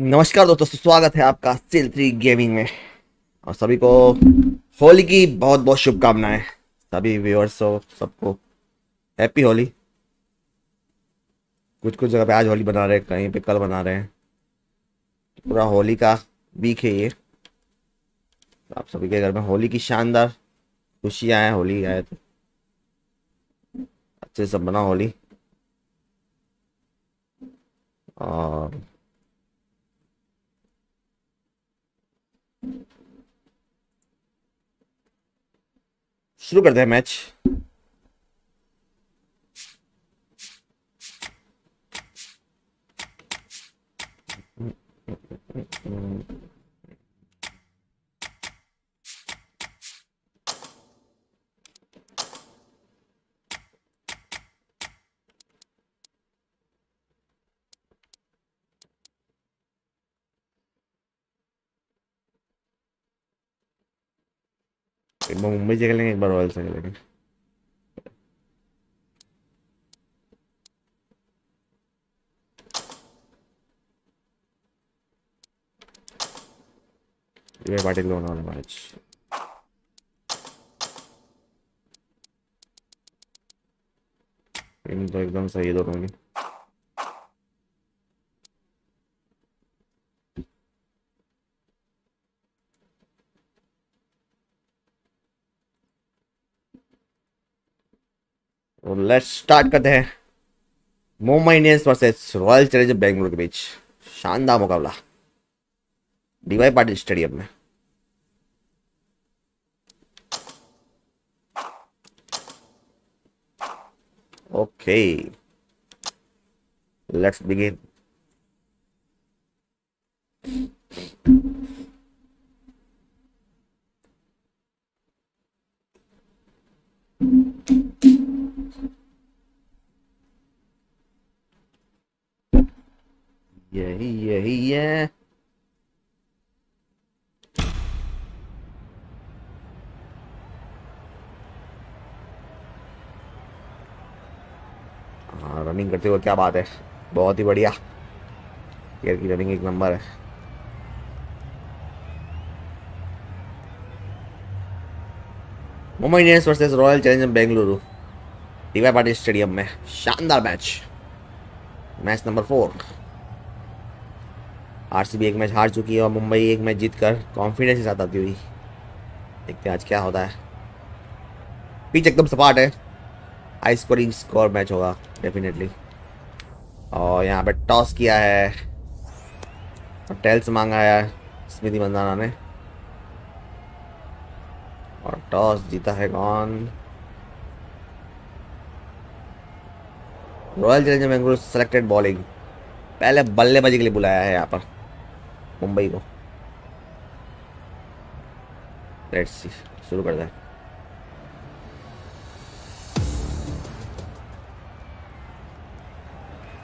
नमस्कार दोस्तों स्वागत है आपका सिल थ्री गेमिंग में। और सभी को होली की बहुत बहुत शुभकामनाएँ। सभी व्यूअर्स को सबको हैप्पी होली। कुछ कुछ जगह पे आज होली बना रहे हैं, कहीं पे कल बना रहे हैं। पूरा होली का वीक है ये। तो आप सभी के घर में होली की शानदार खुशियाँ हैं, होली आए तो। अच्छे से सब बना होली। और शुरू करते हैं मैच। एक बार मुंबई से खेलेंगे एक बार रॉयल से खेलेंगे ये पार्टी लोन वाला मैच टीम तो एकदम सही दोनों की और लेट्स स्टार्ट करते हैं। Mumbai Indians versus royal challenger Bengaluru के बीच। शानदार मुकाबला। डीवाई पाटिल स्टेडियम में। ओके लेट्स बिगिन यही है। हाँ रनिंग करते हुए क्या बात है? बहुत ही बढ़िया। यार की रनिंग एक नंबर है। Mumbai Indians versus royal challenger Bengaluru D Y Patil stadium में शानदार match match number four RCB एक मैच हार चुकी है और मुंबई एक मैच जीत कर कॉन्फिडेंस के साथ आती हुई। देखते हैं आज क्या होता है। पिच एकदम सपाट है। हाई स्कोरिंग स्कोर मैच होगा डेफिनेटली और यहाँ पे टॉस किया है। और टेल्स मांगा है स्मृति मंदाना ने। और टॉस जीता है कौन? Royal challenger Bengaluru selected bowling पहले बल्लेबाजी के लिए बुलाया है यहाँ पर। मुंबई को लेट्स सी शुरू करते हैं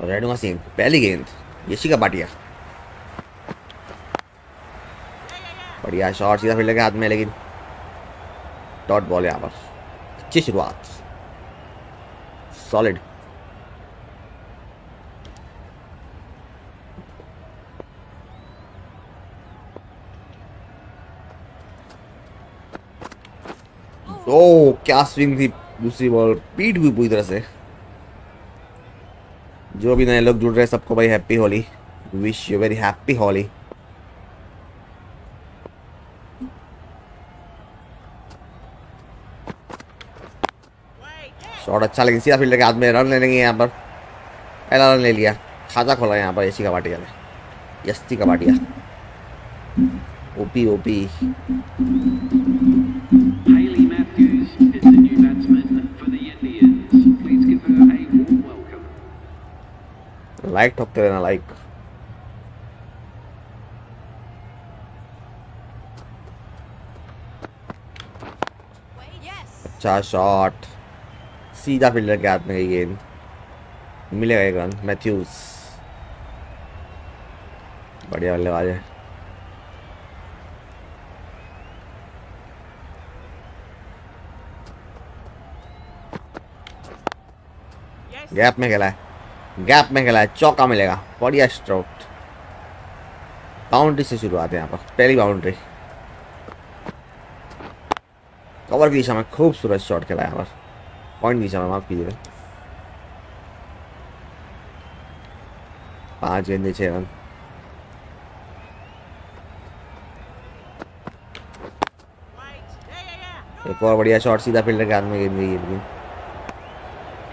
रेडुआ सिंह पहली गेंद यशिका भाटिया बढ़िया शॉट सीधा फील्डर के हाथ में लेकिन डॉट बॉल यहाँ पर अच्छी शुरुआत सॉलिड ओ क्या स्विंग थी दूसरी बॉल पीट हुई पूरी तरह से। जो भी नए लोग जुड़ रहे हैं सबको भाई happy Holi wish you very happy Holi shot अच्छा लेकिन सीधा फील्डर के हाथ में रन ले लेंगे यहाँ पर। पहला रन ले लिया। खाता खोला यहाँ पर एसी कबाटिया ने। यस्ती कबाटिया। ओपी ओपी लाइक ठोकते रहना लाइक। अच्छा शॉट सीधा फील्डर के हाथ में गई गेंद। मिलेगा एक रन, मैथ्यूज। बढ़िया बल्लेबाज है. गैप में खेला है। गैप में खेला है, चौका मिलेगा, बढ़िया स्ट्रोक बाउंड्री से शुरुआत है यहाँ पर, पहली बाउंड्री कवर की दिशा में खूबसूरत शॉट खेला यहाँ पर। पॉइंट की दिशा में, माफ़ कीजिएगा पाँच गेंदे, छह रन. एक और बढ़िया शॉट सीधा फील्डर के हाथ में गेंद गई है लेकिन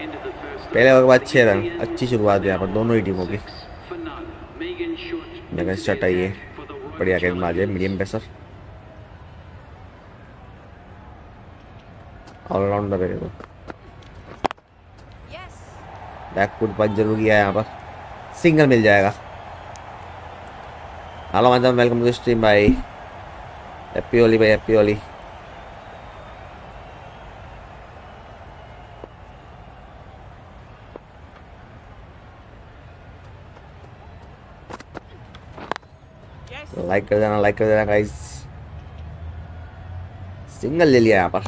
Into the first पहले ओवर के बाद छह रन। अच्छी शुरुआत है यहाँ पर दोनों ही टीमों की। जगह शट आई है। बढ़िया गेंदबाज है Challengers. मीडियम पेसर ऑलराउंडर है तो. बैकफुट पंच ज़रूर किया है यहाँ पर। सिंगल मिल जाएगा। Hello madam welcome to stream भाई। हैप्पी होली भाई हैप्पी होली लाइक कर देना लाइक कर देना गाइस सिंगल ले लिया यहाँ पर.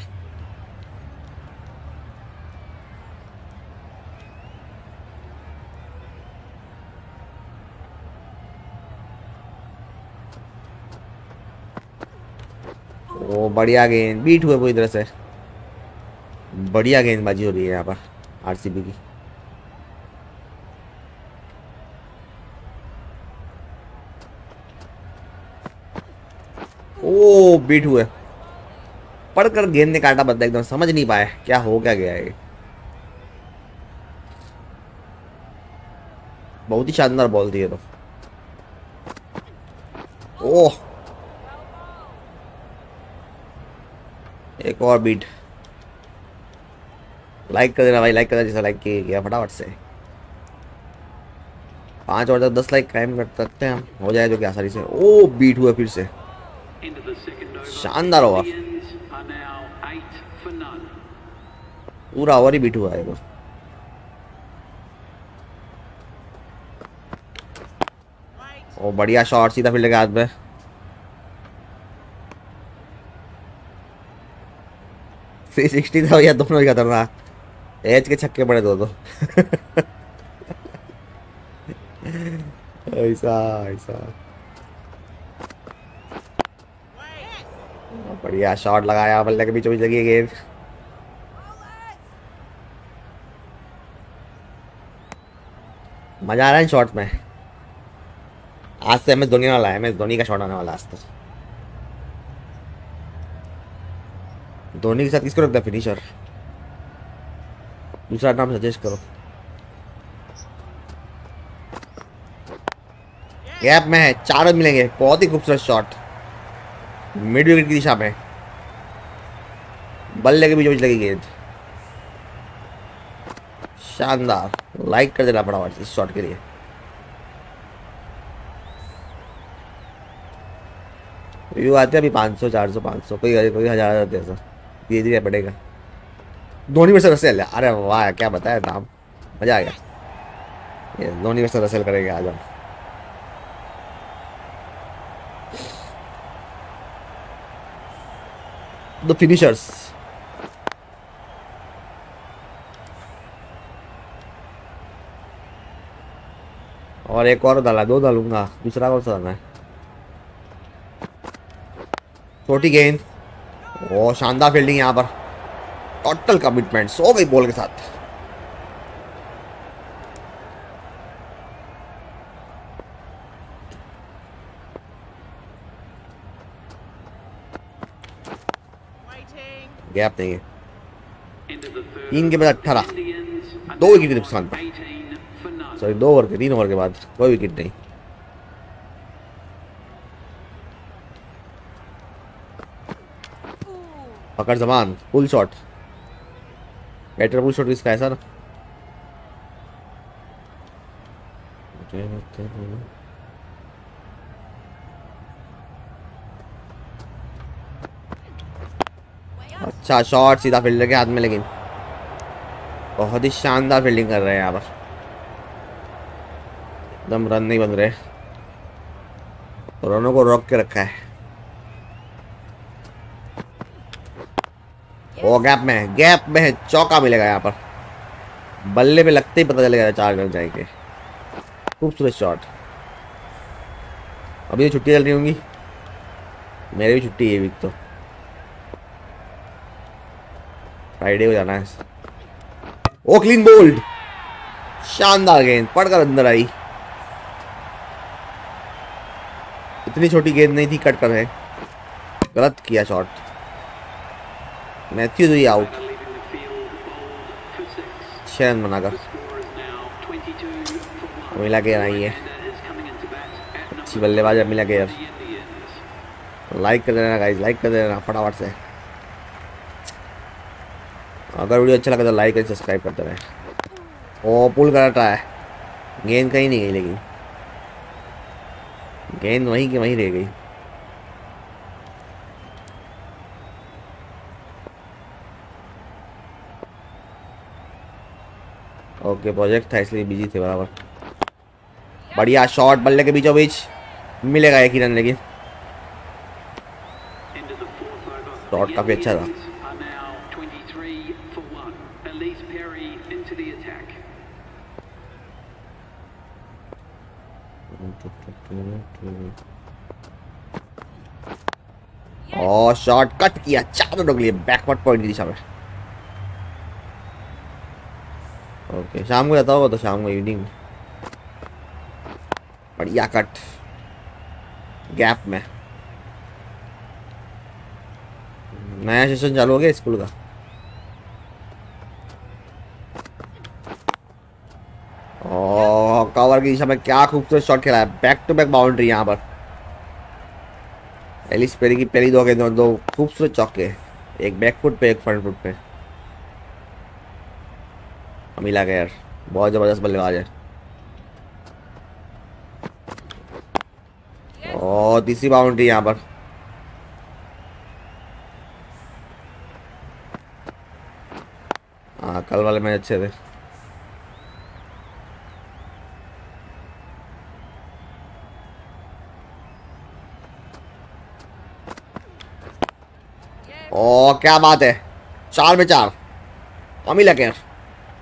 ओ, बढ़िया गेंद. बीट हुए पूरी तरह से. बढ़िया गेंदबाजी हो रही है यहाँ पर आरसीबी की. ओ बीट हुए। पढ़कर गेंद ने काटा बंदा, एकदम समझ नहीं पाया क्या हो क्या गया ये। बहुत ही शानदार बॉल ये तो। ओह। एक और बीट। लाइक कर देना भाई लाइक कर जैसा लाइक किया फटाफट से। पाँच और दस लाइक क्राइम कर सकते हैं हम, हो जाए जो कि आसानी से। ओ बीट हुआ फिर से Into the second over. शानदार ओवर. पूरा ओवर ही बीट हुआ है ओ, बढ़िया शॉट सीधा फील्डर के हाथ में थ्री सिक्सटी था भैया, दोनों ही खतरनाक। एज के छक्के पड़े दो दो ऐसा ऐसा। बढ़िया शॉट लगाया बल्ले के बीचों बीच लगी गेंद। मज़ा आ रहा है शॉट में। आज से एम एस धोनी वाला है एम एस धोनी का शॉट आने वाला आज तक। धोनी के साथ किसको रखता है फिनिशर दूसरा नाम सजेस्ट करो। गैप में है, चार मिलेंगे, बहुत ही खूबसूरत शॉट मिड विकेट की दिशा में बल्ले के बीचों बीच लगी गेंद। शानदार। लाइक कर देना फटाफट इस शॉट के लिए। व्यू आते हैं अभी 500 400 500 कोई कोई हज़ार आते हैं सर धीरे धीरे पड़ेगा धोनी वर्सेस रसेल अरे वाह, क्या बताया नाम। मज़ा आ गया। ये धोनी वर्सेस रसेल करेंगे आज हम। The finishers. और एक और डाला, दो डालूँगा, दूसरा कौन सा डालना है? छोटी गेंद। ओ, शानदार फील्डिंग यहाँ पर। टोटल कमिटमेंट सो गई बॉल के साथ। गैप नहीं है. तीन के बाद अट्ठारह दो विकेट के नुकसान पर 18 for none. सॉरी दो ओवर के तीन ओवर के बाद कोई विकेट नहीं पकड़ Zaman full shot batter full shot किसका है सर अच्छा शॉट सीधा फील्डर के हाथ में, लेकिन बहुत ही शानदार फील्डिंग कर रहे हैं यहाँ पर। एकदम रन नहीं बन रहे। रनों को रोक के रखा है। ओ गैप में है गैप में है, चौका मिलेगा यहाँ पर। बल्ले पे लगते ही पता चलेगा चार रन जाएँगे। खूबसूरत शॉट अभी तो छुट्टी चल रही होंगी। मेरी भी छुट्टी है वीक तो। फ्राइडे को जाना है। ओ क्लीन बोल्ड शानदार गेंद, पड़कर अंदर आई। इतनी छोटी गेंद नहीं थी, कट कर है। गलत किया शॉट मैथ्यूज हुई आउट. छह रन बनाकर। The score is now 22 for one. मिला के आई है। अच्छी बल्लेबाज मिला Indians. लाइक कर देना गाइस लाइक कर देना, फटाफट से। अगर वीडियो अच्छा लगा तो लाइक एंड सब्सक्राइब करते रहे। ओ पुल कर है। गेंद कहीं नहीं गई लेकिन। गेंद वहीं की वहीं रह गई। ओके, प्रोजेक्ट था इसलिए बिज़ी थे बराबर। बढ़िया शॉट बल्ले के बीचों बीच। मिलेगा एक ही रन लेकिन। The काफ़ी अच्छा था। Indians Are now 23 for one. Elise Perry into the attack. Shot cut किया। चार के लिए बैकवर्ड पॉइंट की दिशा में ओके शाम को जाता होगा तो शाम को इवनिंग बढ़िया कट गैप में। नया सेशन चालू हो गया स्कूल का ओ कवर की दिशा में क्या खूबसूरत शॉट खेला है। बैक टू बैक बाउंड्री यहाँ पर। एलिस पेरी की पहली दो गेंदों दो खूबसूरत चौके एक बैक फुट पे, एक फ्रंट फुट पे। अमीला गैर बहुत ज़बरदस्त बल्लेबाज है। और तीसरी बाउंड्री यहाँ पर। हाँ कल वाले मैच अच्छे थे। क्या बात है? चार में चार। अमीला केयर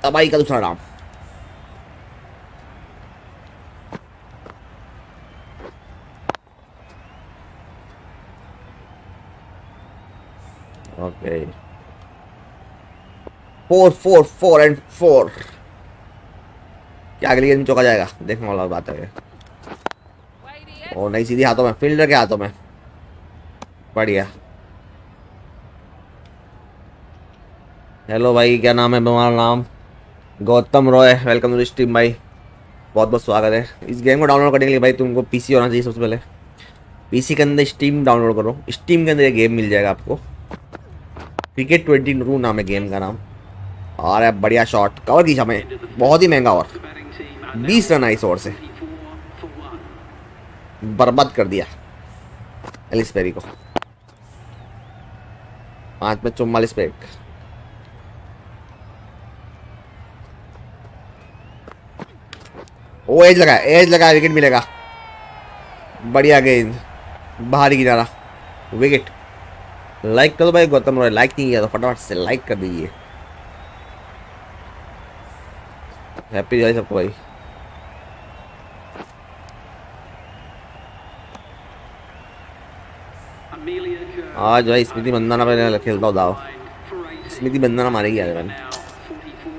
तबाही का दूसरा नाम okay four four four and four क्या अगली गेंद चौका जाएगा? देखने वाला बात है. ओ नहीं सीधी हाथों में फील्डर के हाथों में। बढ़िया। हेलो भाई, क्या नाम है? तुम्हारा नाम। Gautam Roy welcome to stream भाई। बहुत बहुत स्वागत है। इस गेम को डाउनलोड करने के लिए भाई तुमको पीसी होना चाहिए सबसे पहले। पीसी के अंदर स्टीम डाउनलोड करो। स्टीम के अंदर ये गेम मिल जाएगा आपको। क्रिकेट ट्वेंटी टू नाम है गेम का नाम। और बढ़िया शॉट कवर की समय बहुत ही महँगा और। 20 रन आई ओवर से। 24 for one. बर्बाद कर दिया। एलिस पेरी को। पाँच में चौवालीस पे ओ एज लगा एज लगा विकेट मिलेगा बढ़िया गेंद बाहरी किनारा विकेट लाइक करो भाई, गौतम रॉय लाइक नहीं किया तो फटाफट से लाइक कर दीजिए। हैप्पी दिवाली सबको भाई। आज भाई स्मृति बंदाना पे खेलता हूँ दाव lined for 18. स्मृति बंदाना मारेगी आज मैंने Now 44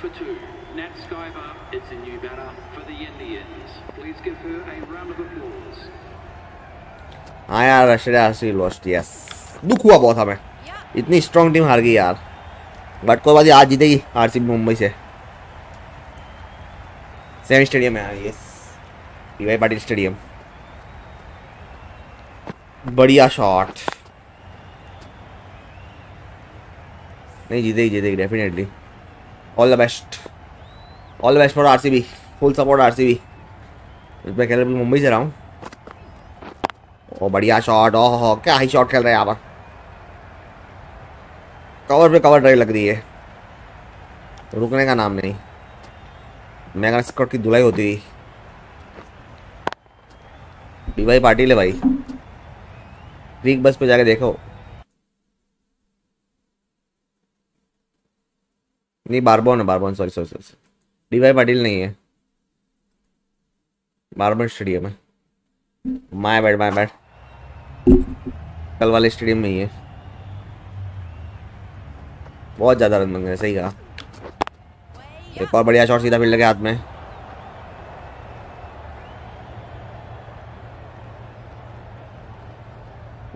for two. Nat Skyver is a new batter for the Indians. Please give her a round of applause. हाँ यार ऑस्ट्रेलिया आरसीबी लॉस्ट यस दुख हुआ बहुत हमें। इतनी स्ट्रांग टीम हार गई यार। बट कोई बात आज जीतेगी आरसीबी मुंबई से। सेम स्टेडियम है yes P Y Patil stadium बढ़िया शॉट नहीं, जीतेगी जीतेगी definitely all the best all the best for RCB full support RCB मैं खेल रहा मुंबई से रहा हूँ। ओ, बढ़िया शॉट ओह, क्या हाई शॉट खेल रहे हैं यहाँ पर। कवर पे कवर ड्राइव लग रही है। रुकने का नाम नहीं। मेगा स्कॉट की धुलाई होती। डी भाई पाटिल है भाई। क्रीक बस पे जाके देखो। नहीं बारबोन है Brabourne sorry sorry sorry D भाई पाटिल नहीं है बारबोन स्टेडियम है। माय बैड माय बैड कल वाले स्टेडियम में ही है। बहुत ज़्यादा रन बन गए, सही कहा। एक और बढ़िया शॉट सीधा फ़ील्ड के हाथ में।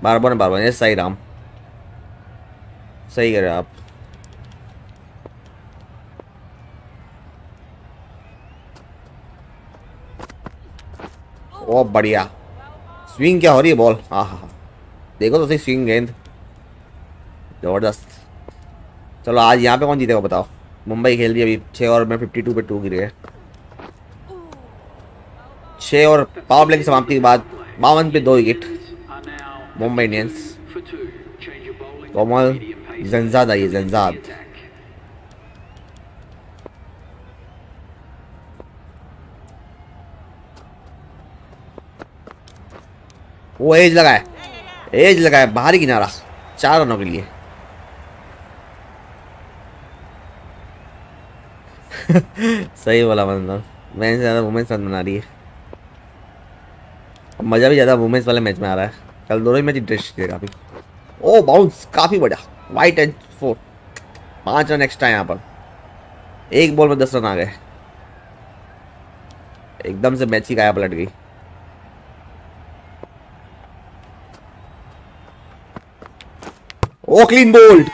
बार बार बार बार ये सही राम। सही करे आप। ओ बढ़िया। स्विंग क्या हो रही है बॉल हाँ हाँ। हाँ देखो तो सही स्विंग गेंद ज़बरदस्त। चलो आज यहाँ पे कौन जीतेगा बताओ। मुंबई खेल रही अभी। छः ओवर में फिफ्टी टू पे टू गिरे छः और पावर प्ले की समाप्ति के बाद बावन पे दो विकेट मुंबई इंडियंस. कोमल. जंजाद आई है वो एज लगा है एज लगा है बाहरी किनारा, चार रनों के लिए। सही बोला मतलब से ज़्यादा वुमेंस रन बना रही है। मज़ा भी ज़्यादा वुमेंस वाले मैच में आ रहा है। कल दोनों ही मैच इंटरेस्ट थे काफ़ी। ओ बाउंस काफ़ी बढ़िया। वाइट एंड फोर पाँच रन एक्स्ट्रा यहाँ पर। एक बॉल में दस रन आ गए। एकदम से मैच की काया पलट गई। ओ क्लीन बोल्ड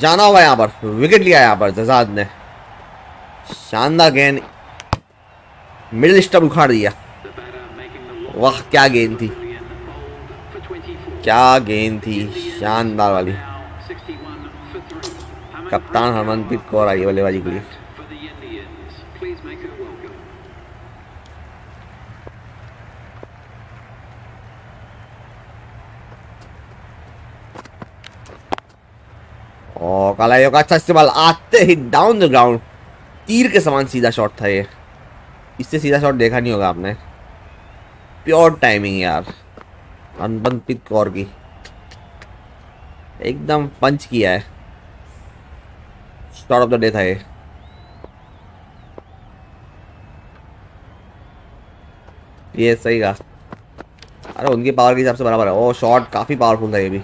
जाना हुआ यहाँ पर। विकेट लिया यहाँ पर जजाद ने। शानदार गेंद। मिडिल स्टम्प उखाड़ दिया। वाह, क्या गेंद थी। brilliant bowled for 24. क्या गेंद थी। शानदार वाली। Now 61 for three. Haman कप्तान हरमनप्रीत कौर आई बल्लेबाजी के लिए for the Indians. Please make her welcome. और कालायो का अच्छा इस्तेमाल आते ही डाउन द ग्राउंड तीर के समान सीधा शॉट था ये। इससे सीधा शॉट देखा नहीं होगा आपने। प्योर टाइमिंग यार। हरमनप्रीत कौर की। एकदम पंच किया है। शॉट ऑफ़ द डे था ये। ये सही कहा। अरे उनकी पावर के हिसाब से बराबर है। ओ शॉट काफ़ी पावरफुल था ये भी।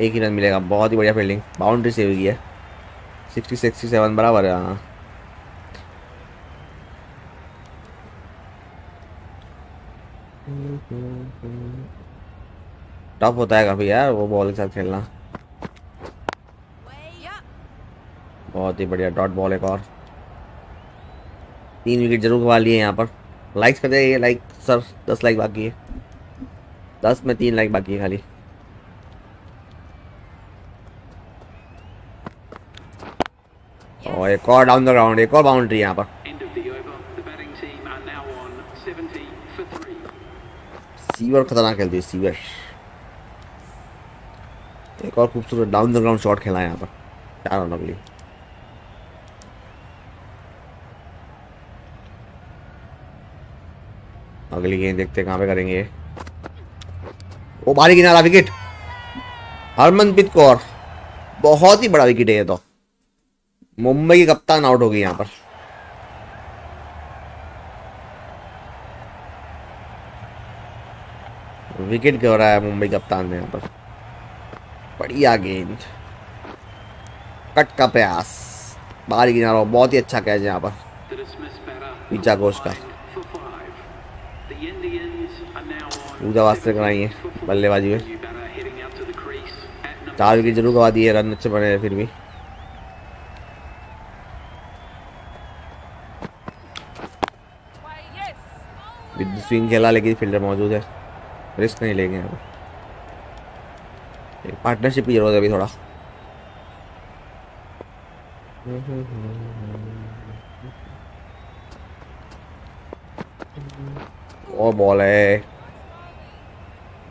एक ही रन मिलेगा। बहुत ही बढ़िया फील्डिंग बाउंड्री सेव की है। सिक्सटी सिक्सटी सेवन बराबर है हाँ। टफ होता है काफ़ी यार, वो बॉल के साथ खेलना। बहुत ही बढ़िया डॉट बॉल एक और। तीन विकेट ज़रूर गवा लिए यहाँ पर। लाइक्स कर देंगे लाइक सर दस लाइक बाकी है। दस में तीन लाइक बाकी है खाली। और एक और डाउन द ग्राउंड एक और बाउंड्री यहाँ पर। End of the over. The batting team are now on 70 for three. Sciver खतरनाक खेलती है सीवर एक और खूबसूरत डाउन द ग्राउंड शॉट खेला है यहाँ पर चार रनों के लिए। अगली गेंद देखते हैं कहाँ पे करेंगे। वो बारी किनारा विकेट हरमनप्रीत कौर बहुत ही बड़ा विकेट है ये तो। मुंबई की कप्तान आउट हो गई यहाँ पर। विकेट क्यों रहा है मुंबई कप्तान ने यहाँ पर? बढ़िया गेंद। कट का प्रयास। बाहरी किनारा, बहुत ही अच्छा कैच है यहाँ पर। Picha Ghosh का। पूजा वास्ते कराई है, बल्लेबाजी में। चार विकेट ज़रूर गवा दिए, रन अच्छे बने फिर भी। स्विंग खेला लेकिन फील्डर मौजूद है रिस्क नहीं लेंगे अब पार्टनरशिप की ज़रूरत है अभी थोड़ा वो बॉल है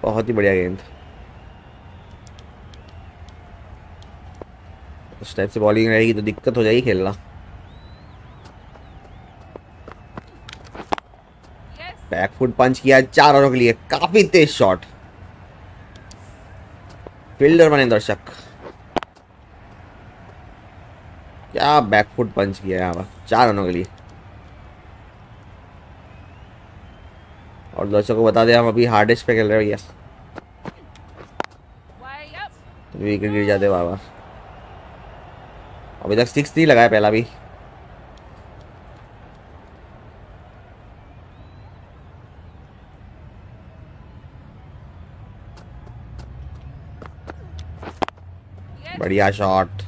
बहुत ही बढ़िया गेंद उस टाइप से बॉलिंग रहेगी तो दिक्कत हो जाएगी खेलना Yes. बैक फुट पंच किया चार ओवरों के लिए। काफ़ी तेज शॉट। फील्डर बने दर्शक। क्या बैक फुट पंच किया यहाँ पर? चार रनों के लिए। और दर्शकों को बता दें हम अभी हार्डेस्ट पे खेल रहे हैं भैया। Way विकेट गिर जाते बाबा अभी तक सिक्स नहीं लगाया पहला भी। बढ़िया शॉट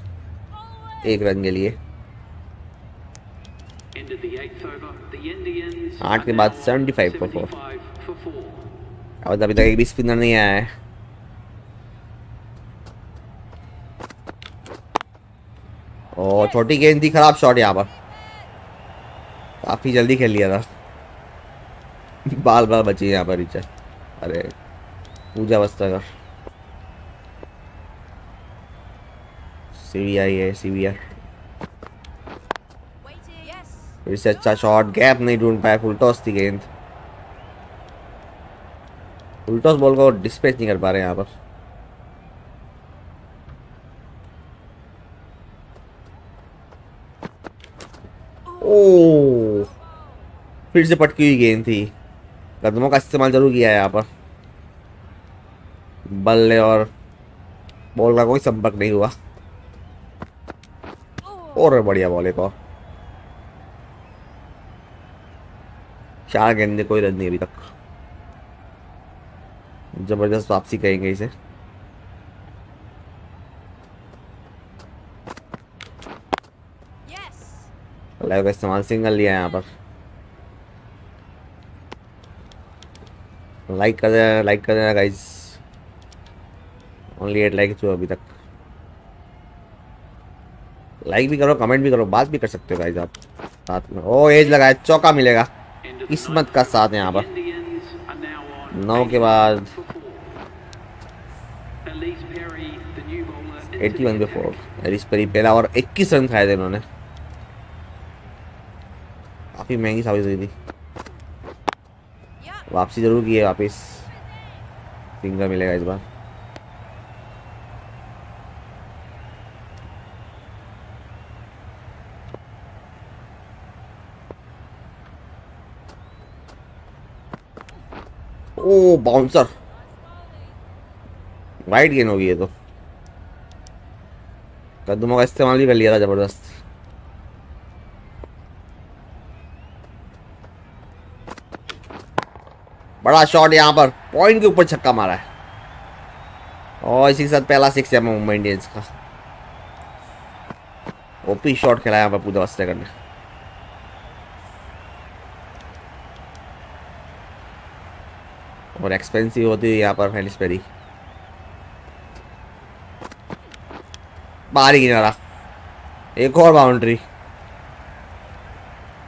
एक रन के लिए। आठ के बाद now on 75 for four. 75 for four. अब अभी तक एक भी स्पिनर नहीं आया है। ओ छोटी गेंद थी, खराब शॉट यहाँ पर। काफ़ी जल्दी खेल लिया था। बाल बाल बची यहाँ पर रिचा अरे, पूजा वस्त्रकर है सीवीआर. फिर से अच्छा शॉट गैप नहीं ढूंढ पाया फुल टॉस थी गेंद फुल टॉस बॉल को डिस्पैच नहीं कर पा रहे यहाँ पर ओ फिर से पटकी हुई गेंद थी कदमों का इस्तेमाल ज़रूर किया है यहाँ पर बल्ले और बॉल का कोई संपर्क नहीं हुआ और बढ़िया बॉल और चार गेंदे कोई रन नहीं अभी तक। ज़बरदस्त वापसी कहेंगे इसे. लाइव का इस्तेमाल सिंगल लिया यहाँ पर। लाइक कर देना लाइक कर देना गाइस ओनली एट लाइक अभी तक। लाइक भी करो कमेंट भी करो, बात भी कर सकते हो गाइस आप। साथ में। ओ एज लगाया चौका मिलेगा। किस्मत का साथ यहाँ पर। नौ के बाद। एट्टी वन पे फोर एरिस पहला और इक्कीस रन खाए थे इन्होंने। काफ़ी महँगी साबित हुई थी वापसी ज़रूर की है वापस। सिंगल मिलेगा इस बार। ओ बाउंसर वाइट गेंद होगी ये तो. कदमों का इस्तेमाल भी कर लिया था ज़बरदस्त. बड़ा शॉट यहाँ पर. पॉइंट के ऊपर छक्का मारा है. और इसी के साथ पहला सिक्स है मुंबई इंडियंस का. ओपी शॉट खेला यहाँ पर पूजा वास्ते करने. और एक्सपेंसिव होती है यहाँ पर हेलिस पेरी बाहर किनारा। एक और बाउंड्री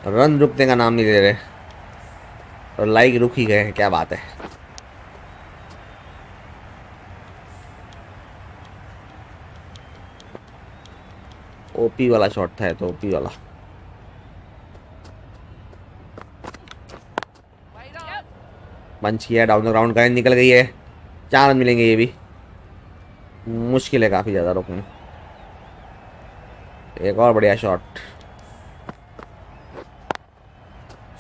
रन रुकने का नाम नहीं ले रहे। और लाइक रुक ही गए हैं, क्या बात है। ओपी वाला शॉट था तो ओपी वाला Wait up. पंच किया डाउन द ग्राउंड का निकल गई है। चार रन मिलेंगे ये भी। मुश्किल है काफ़ी ज़्यादा रोकना। एक और बढ़िया शॉट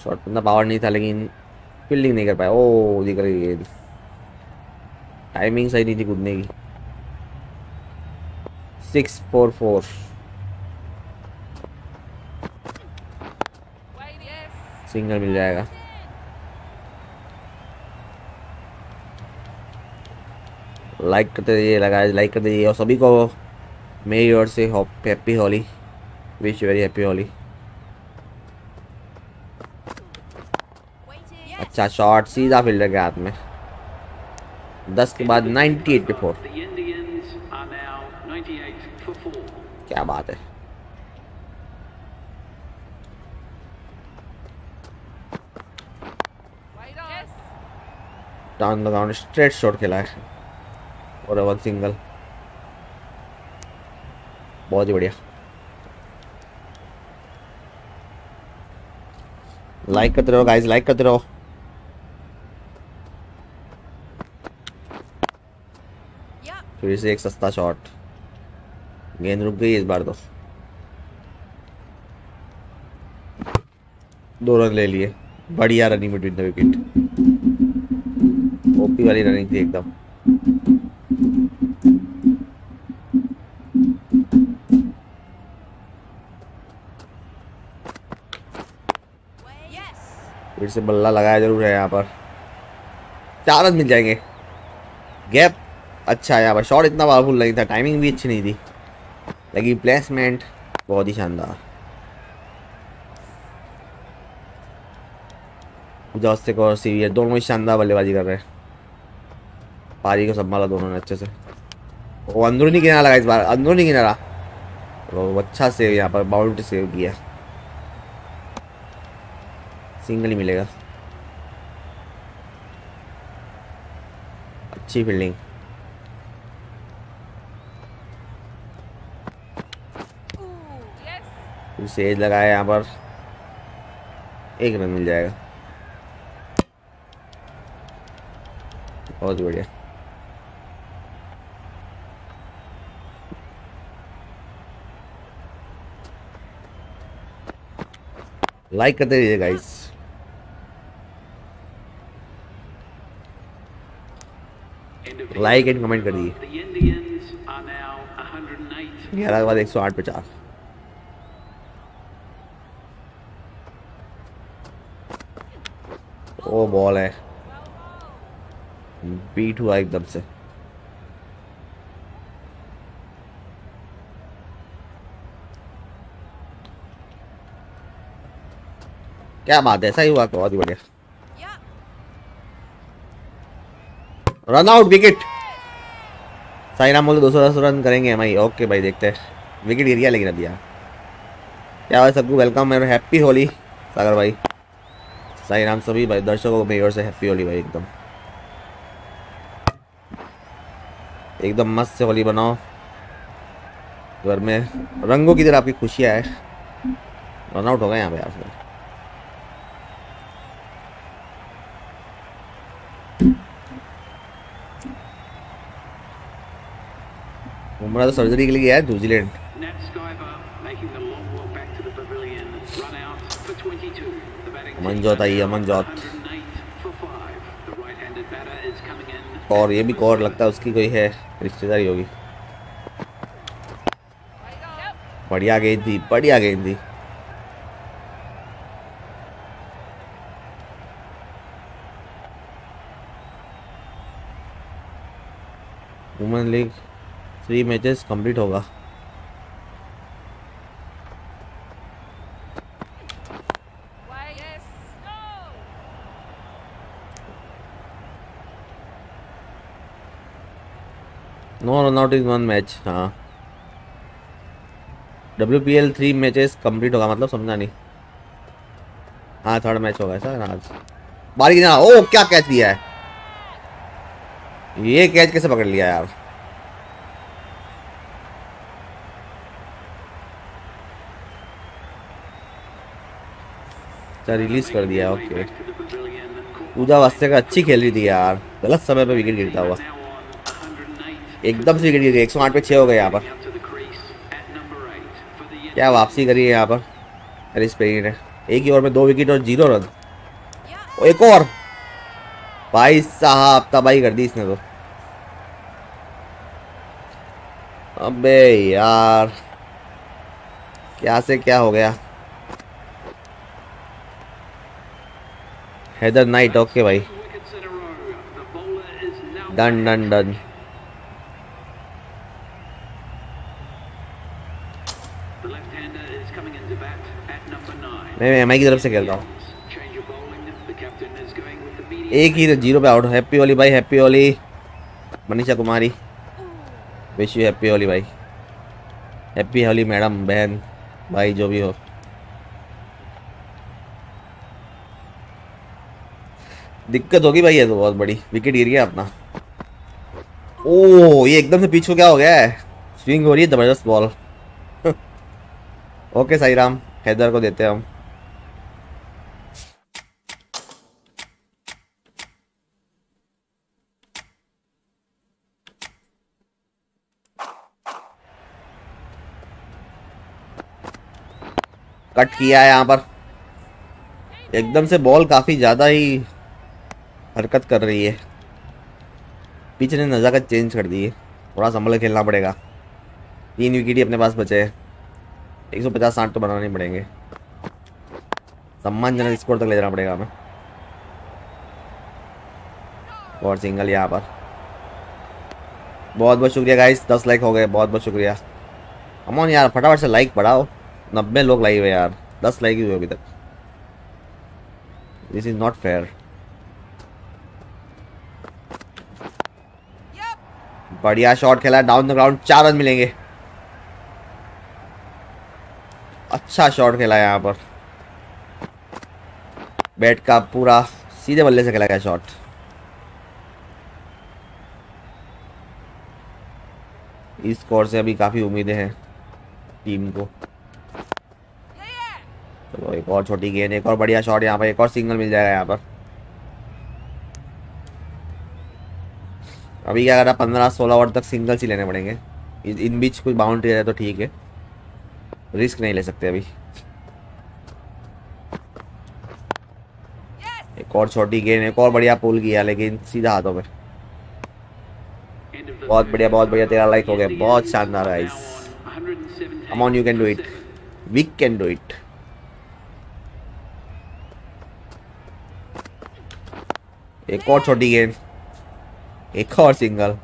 शॉट इतना पावर नहीं था, लेकिन फील्डिंग नहीं कर पाया। ओ निकल गई टाइमिंग सही नहीं थी कूदने की। सिक्स फोर फोर सिंगल मिल जाएगा। लाइक करते रहिए लगाए लाइक कर दीजिए और सभी को मेरी ओर से happy Holi wish very happy Holi. अच्छा शॉट सीधा फील्डर के हाथ में। दस के बाद 98 पे four The Indians are now 98 for 4. क्या बात है स्ट्रेट शॉट खेला है। और वन सिंगल बहुत ही बढ़िया। लाइक करते रहो गाइस लाइक करते रहो। फिर से एक सस्ता शॉट गेंद रुक गई इस बार तो। दो रन ले लिए। बढ़िया running between the wicket OP वाली रनिंग थी एकदम। फिर से बल्ला लगाया ज़रूर है यहाँ पर। चार रन मिल जाएँगे। गैप अच्छा है यहाँ पर। शॉट इतना पावरफुल नहीं था टाइमिंग भी अच्छी नहीं थी। लगी प्लेसमेंट बहुत ही शानदार। जॉस्टिक और सीवियर दोनों ही शानदार बल्लेबाजी कर रहे हैं। पारी को संभाला दोनों ने अच्छे से। वो अंदरूनी किनारा लगा इस बार। अंदरूनी किनारा। तो अच्छा सेव यहाँ पर बाउंड्री सेव किया। सिंगल ही मिलेगा। अच्छी फील्डिंग सेज लगाया यहाँ पर। एक रन मिल जाएगा। बहुत बढ़िया। लाइक करते रहिए guys End of like and comment कर दिए The Indians are now 108. ग्यारह के बाद एक सौ आठ पे चार ओ बॉल है। बीट हुआ एकदम से। क्या बात है ऐसा ही हुआ बहुत ही बढ़िया। Run out wicket Sai Ram बोले दो सौ दस रन करेंगे हम भाई। ओके भाई, देखते हैं। विकेट गिर गया लेकिन अभी यार क्या भाई सबको वेलकम मेरे हैप्पी होली, सागर भाई। साई राम सभी भाई, दर्शकों को मेरी ओर से हैप्पी होली भाई, एकदम। एकदम मस्त से होली बनाओ। घर में रंगों की तरह आपकी खुशियाँ है। रन आउट हो गए यहाँ पे यार। हमारा सर्जरी तो के लिए गया है न्यूजीलैंड। अमन जोत आई अमन जोत और ये भी कॉर लगता है उसकी कोई है रिश्तेदारी होगी। बढ़िया गेंद थी बढ़िया गेंद थी। लीग थ्री मैचेस कंप्लीट होगा. No run out in one match हाँ। W P L three matches complete होगा मतलब समझा नहीं। हाँ थर्ड मैच होगा सर आज बारी ना, ओ, क्या कैच दिया है? ये कैच कैसे पकड़ लिया यार? अच्छा रिलीज़ कर दिया ओके पूजा वास्ते का अच्छी खेल रही थी यार। गलत समय पे विकेट गिरता हुआ। now on 108. एकदम से विकेट गिर गई एक सौ आठ पे छः हो गए यहाँ पर। Out to the crease at number 8 for the क्या वापसी करी है यहाँ पर? एलिस पेरी ने। एक ही ओवर में दो विकेट और ज़ीरो रन एक और। भाई साहब, तबाही कर दी इसने तो। अबे यार, क्या से क्या हो गया? हैदर नाइट, ओके भाई। Done done done. मैं एम की तरफ़ से खेलता हूँ। एक ही तो ज़ीरो पे आउट हैप्पी होली भाई happy Holi Manisha Kumari. Wish you happy Holi भाई। हैप्पी होली मैडम बहन, भाई, जो भी हो। दिक्कत होगी भाई ये तो बहुत बड़ी। विकेट गिर गया अपना। ओ ये एकदम से पीछे क्या हो गया है। स्विंग हो रही है, ज़बरदस्त ball okay Sai Ram Heather को देते हैं हम। कट किया है यहाँ पर। एकदम से बॉल काफ़ी ज़्यादा ही हरकत कर रही है। पीछे ने नज़ाकत चेंज कर दी है थोड़ा संभल खेलना पड़ेगा। तीन विकेट ही अपने पास बचे हैं। एक सौ पचास साठ तो बनाने पड़ेंगे। सम्मानजनक स्कोर तक ले जाना पड़ेगा हमें। और सिंगल यहाँ पर। बहुत बहुत शुक्रिया गाइस दस लाइक हो गए। बहुत बहुत शुक्रिया। अमोन यार, फटाफट से लाइक बढ़ाओ। नब्बे लोग लाइक हुए यार। दस लाइक ही हुए अभी तक। दिस इज़ नॉट फेयर बढ़िया शॉट खेला डाउन द ग्राउंड चार रन मिलेंगे। अच्छा शॉट खेला यहाँ पर। बैट का पूरा सीधे बल्ले से खेला गया शॉट इस स्कोर से अभी काफ़ी उम्मीदें हैं टीम को. चलो, एक और छोटी गेंद एक और बढ़िया शॉट यहाँ पर, एक और सिंगल मिल जाएगा यहाँ पर। अभी क्या करा पंद्रह सोलह ओवर तक सिंगल्स ही लेने पड़ेंगे। इन बीच कुछ बाउंड्री है तो ठीक है। रिस्क नहीं ले सकते अभी. एक और छोटी गेंद एक और बढ़िया पुल किया लेकिन सीधा हाथों में बहुत बढ़िया बहुत बढ़िया तेरा लाइक हो गया। बहुत शानदार now guys on 117 Come on, you can do for it. seven. We can do it एक और छोटी गेंद एक और सिंगल।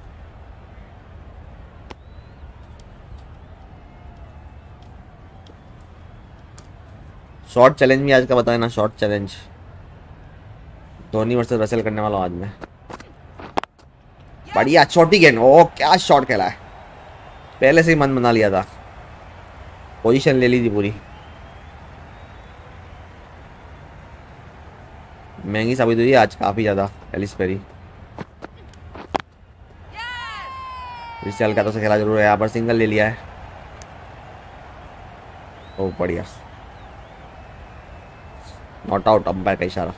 शॉर्ट चैलेंज भी आज का बताया ना, short challenge. Dhoni versus Russell करने वाला आज मैं। बढ़िया, छोटी गेंद। ओ, क्या शॉट खेला है। पहले से ही मन बना लिया था। पोजीशन ले ली थी पूरी। महँगी साबित हुई आज, काफ़ी ज़्यादा एलिस पेरी. इससे हल्का से खेला ज़रूर है, यहाँ पर सिंगल ले लिया है। ओ, बढ़िया। नॉट आउट अंपायर का इशारा.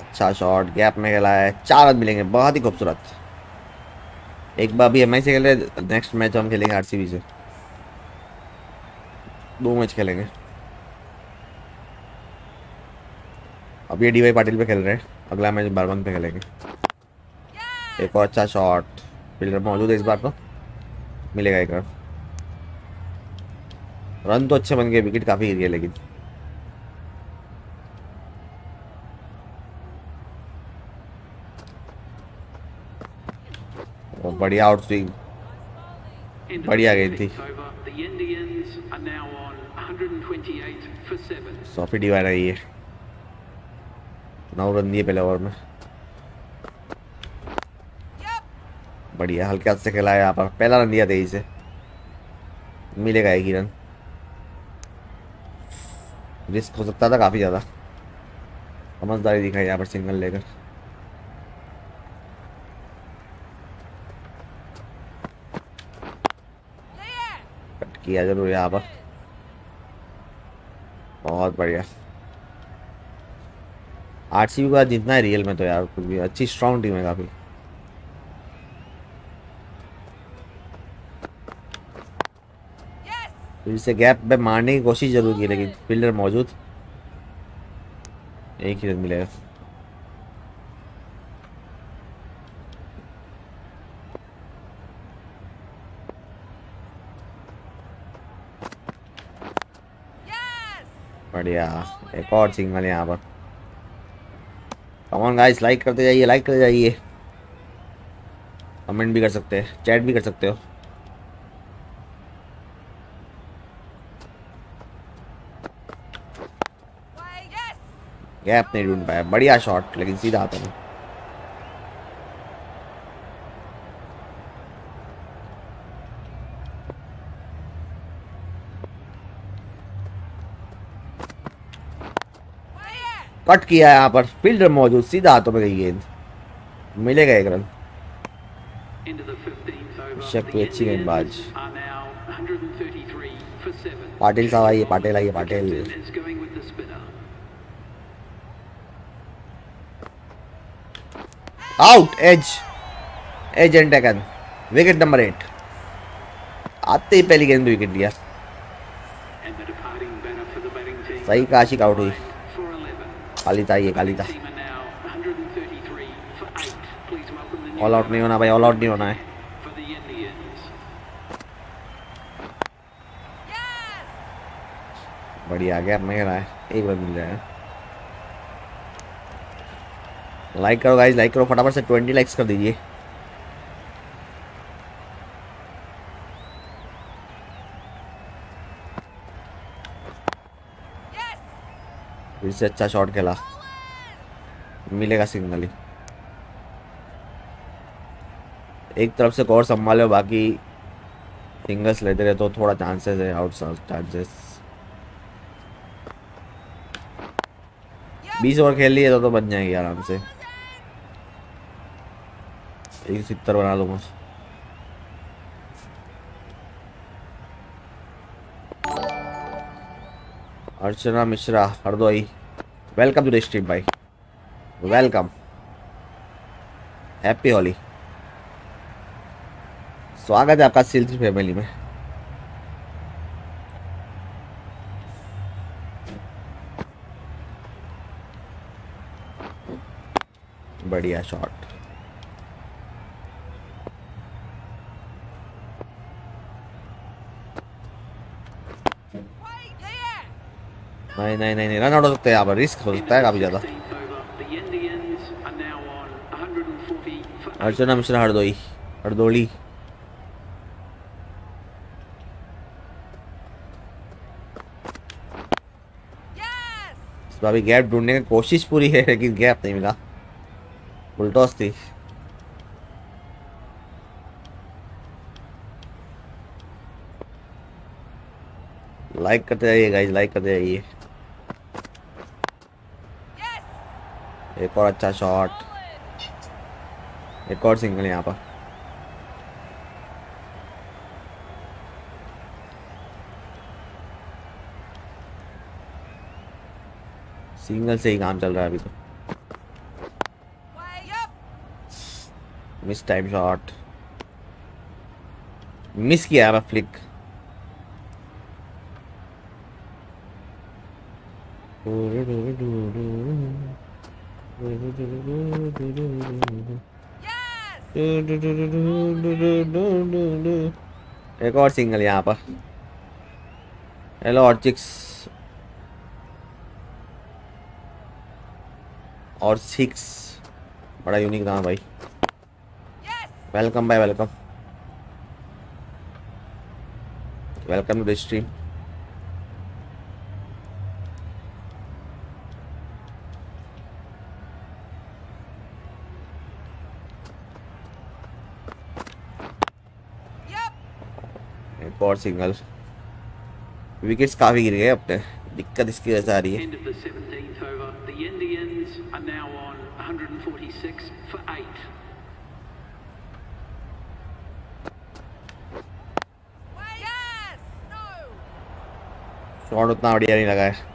अच्छा शॉट गैप में खेला है। चार रन मिलेंगे, बहुत ही खूबसूरत। एक बार भी एम आई से खेले नेक्स्ट मैच हम खेलेंगे आरसीबी से। दो मैच खेलेंगे। अब ये डी वाई पाटिल पे खेल रहे हैं। अगला मैच बर्मन पे खेलेंगे। एक और अच्छा शॉट फील्डर मौजूद है इस बार तो। मिलेगा एक रन। तो अच्छे बन गए विकेट काफ़ी गिर गए लेकिन। बढ़िया आउट स्विंग बढ़िया गई थी। 128 for seven. सॉफी डिवाइन आई है नौ रन दिए पहले ओवर में। बढ़िया हल्के हाथ से खेला है यहाँ पर। पहला रन दिया तेज़ी से मिलेगा एक ही रन रिस्क हो सकता था काफ़ी ज़्यादा। समझदारी दिखाई यहाँ पर सिंगल लेकर. कट किया ज़रूर यहाँ पर। बहुत बढ़िया। आठ सी का जितना है रियल में तो यार, कुछ भी, अच्छी स्ट्रांग टीम है काफ़ी. फिर से गैप पे मारने की कोशिश ज़रूर की, लेकिन फील्डर मौजूद। एक ही रन मिलेगा। बढ़िया, एक और सिग्नल यहाँ पर। कमॉन गाइस लाइक करते जाइए लाइक करते जाइए। कमेंट भी कर सकते हैं चैट भी कर सकते हो। गैप नहीं ढूंढ पाया, बढ़िया शॉट लेकिन सीधा आता नहीं कट किया यहाँ पर फील्डर मौजूद, सीधा हाथों में गई गेंद मिलेगा एक run Into the 15th over. शक The कोई अच्छी गेंदबाज Indians are now 133 for 7. Patil साहब, आइए, पाटिल आइए, Patil. Out edge edge and taken wicket number eight आते ही पहली गेंद विकेट लिया. सही काशिक आउट हुई For 11. कालिता ये Kalita Team are now 133 for 8. Please welcome the new all out नहीं होना भाई ऑल आउट नहीं होना है बढ़िया आ. गया मेरा है? एक बार मिल जाएगा लाइक करो गाइस लाइक करो फटाफट से ट्वेंटी लाइक्स कर दीजिए। फिर से अच्छा शॉट खेला। मिलेगा सिग्नल ही। एक तरफ़ से कौर संभाले बाकी सिंगल्स लेते रहे तो थोड़ा चांसेस है आउट चांसेस बीस ओवर खेल लिए तो, तो बन जाएगी आराम से। एक सितर बना लूँगा Archana Mishra Hardoi. Welcome to the stream भाई वेलकम हैप्पी होली स्वागत है आपका सिल्थ फैमिली में बढ़िया शॉट नहीं नहीं नहीं नहीं रन आउट हो सकते हैं यहाँ पर रिस्क हो सकता है काफ़ी ज़्यादा 16th over. The Indians are now on 140 for 8. अर्चना मिश्रा हरदोई हरदोली. इस गैप ढूँढने की कोशिश पूरी है लेकिन गैप नहीं मिला उल्टॉस थी लाइक करते जाइए गाइस लाइक करते जाइए एक और अच्छा शॉट एक और सिंगल यहाँ पर। सिंगल से ही काम चल रहा है अभी तो। मिस टाइम शॉट मिस किया है फ्लिक. एक और सिंगल यहाँ पर। हेलो और चिक्स और सिक्स बड़ा यूनिक नाम भाई। वेलकम भाई welcome welcome to the stream और सिंगल विकेट्स काफ़ी गिर गए अपने दिक्कत इसकी वजह से आ रही है End of the 17th over. The Indians are now on 146 for 8. Way yes. No. Shot उतना बढ़िया नहीं लगा है